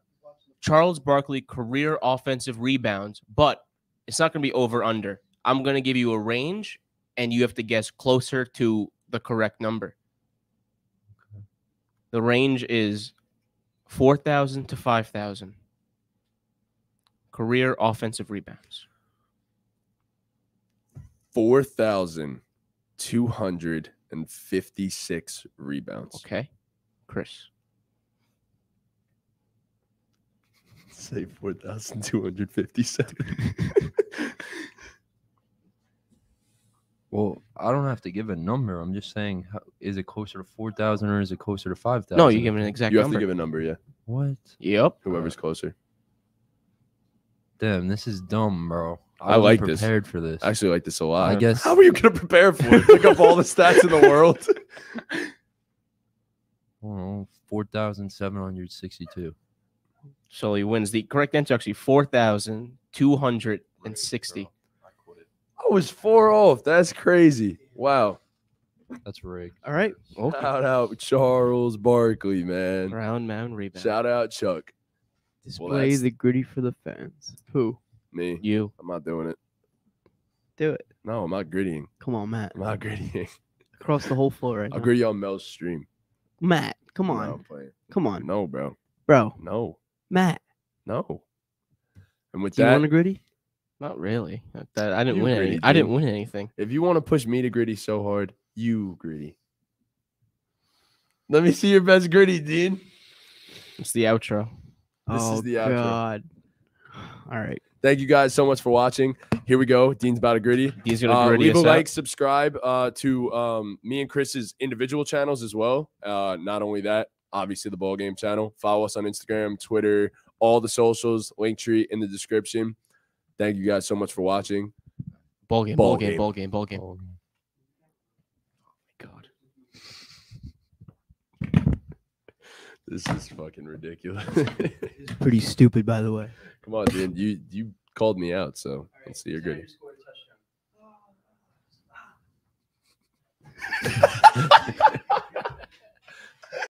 Speaker 1: Charles Barkley career offensive rebounds, but it's not going to be over under. I'm going to give you a range, and you have to guess closer to the correct number. The range is 4,000 to 5,000 career offensive rebounds.
Speaker 2: 4,256 rebounds.
Speaker 1: Okay. Chris.
Speaker 2: Say 4,257.
Speaker 4: Well, I don't have to give a number. I'm just saying, how, is it closer to 4,000 or is it closer to 5,000?
Speaker 1: No, you give an exact
Speaker 2: you have
Speaker 1: number.
Speaker 2: to give a number, yeah.
Speaker 4: What?
Speaker 1: Yep.
Speaker 2: Whoever's closer.
Speaker 4: Damn, this is dumb, bro.
Speaker 2: I
Speaker 4: wasn't
Speaker 2: like this.
Speaker 4: prepared for this.
Speaker 2: I actually like this a lot.
Speaker 4: I guess-
Speaker 2: How are you gonna prepare for it? Look up all the stats in the world.
Speaker 4: Oh, 4,762.
Speaker 1: So he wins. The correct answer actually four thousand two hundred and sixty.
Speaker 2: I was four off. That's crazy. Wow.
Speaker 4: That's rigged.
Speaker 3: All right.
Speaker 1: Okay.
Speaker 2: Shout out Charles Barkley, man.
Speaker 1: Round mound rebound.
Speaker 2: Shout out Chuck.
Speaker 3: Display
Speaker 2: that's-
Speaker 3: the griddy for the fans. Who?
Speaker 2: Me.
Speaker 1: You.
Speaker 2: I'm not doing it.
Speaker 3: Do it.
Speaker 2: No, I'm not griddying.
Speaker 3: Come on, Matt.
Speaker 2: I'm not griddying.
Speaker 3: Across the whole floor right
Speaker 2: I'll
Speaker 3: now.
Speaker 2: griddy on Mel's stream.
Speaker 3: Matt, come on.
Speaker 2: I'm.
Speaker 3: Come on.
Speaker 2: No, bro.
Speaker 3: Bro.
Speaker 2: No.
Speaker 3: Matt,
Speaker 2: No. And with
Speaker 3: do you
Speaker 2: that,
Speaker 3: want a griddy?
Speaker 1: Not really. That- that- I didn't
Speaker 2: You
Speaker 1: win. Any, I didn't win anything.
Speaker 2: if you want to push me to griddy so hard, you griddy. Let me see your best griddy, Dean.
Speaker 1: It's the outro.
Speaker 2: This is
Speaker 3: oh,
Speaker 2: the outro.
Speaker 3: God. All right.
Speaker 2: Thank you guys so much for watching. Here we go. Dean's about to griddy.
Speaker 1: Dean's gonna
Speaker 2: Uh,
Speaker 1: griddy
Speaker 2: leave a
Speaker 1: us
Speaker 2: like, subscribe uh, to um, me and Chris's individual channels as well. Uh, not only that, obviously the ball game channel. Follow us on Instagram, Twitter, all the socials, link tree in the description. Thank you guys so much for watching.
Speaker 1: Ball game,
Speaker 2: ball,
Speaker 1: ball game,
Speaker 2: game,
Speaker 1: ball game, ball game. Ball game.
Speaker 4: Oh
Speaker 2: this is fucking ridiculous.
Speaker 3: it's pretty stupid, by the way.
Speaker 2: Come on, dude. You you called me out, so right, let's see. You're good.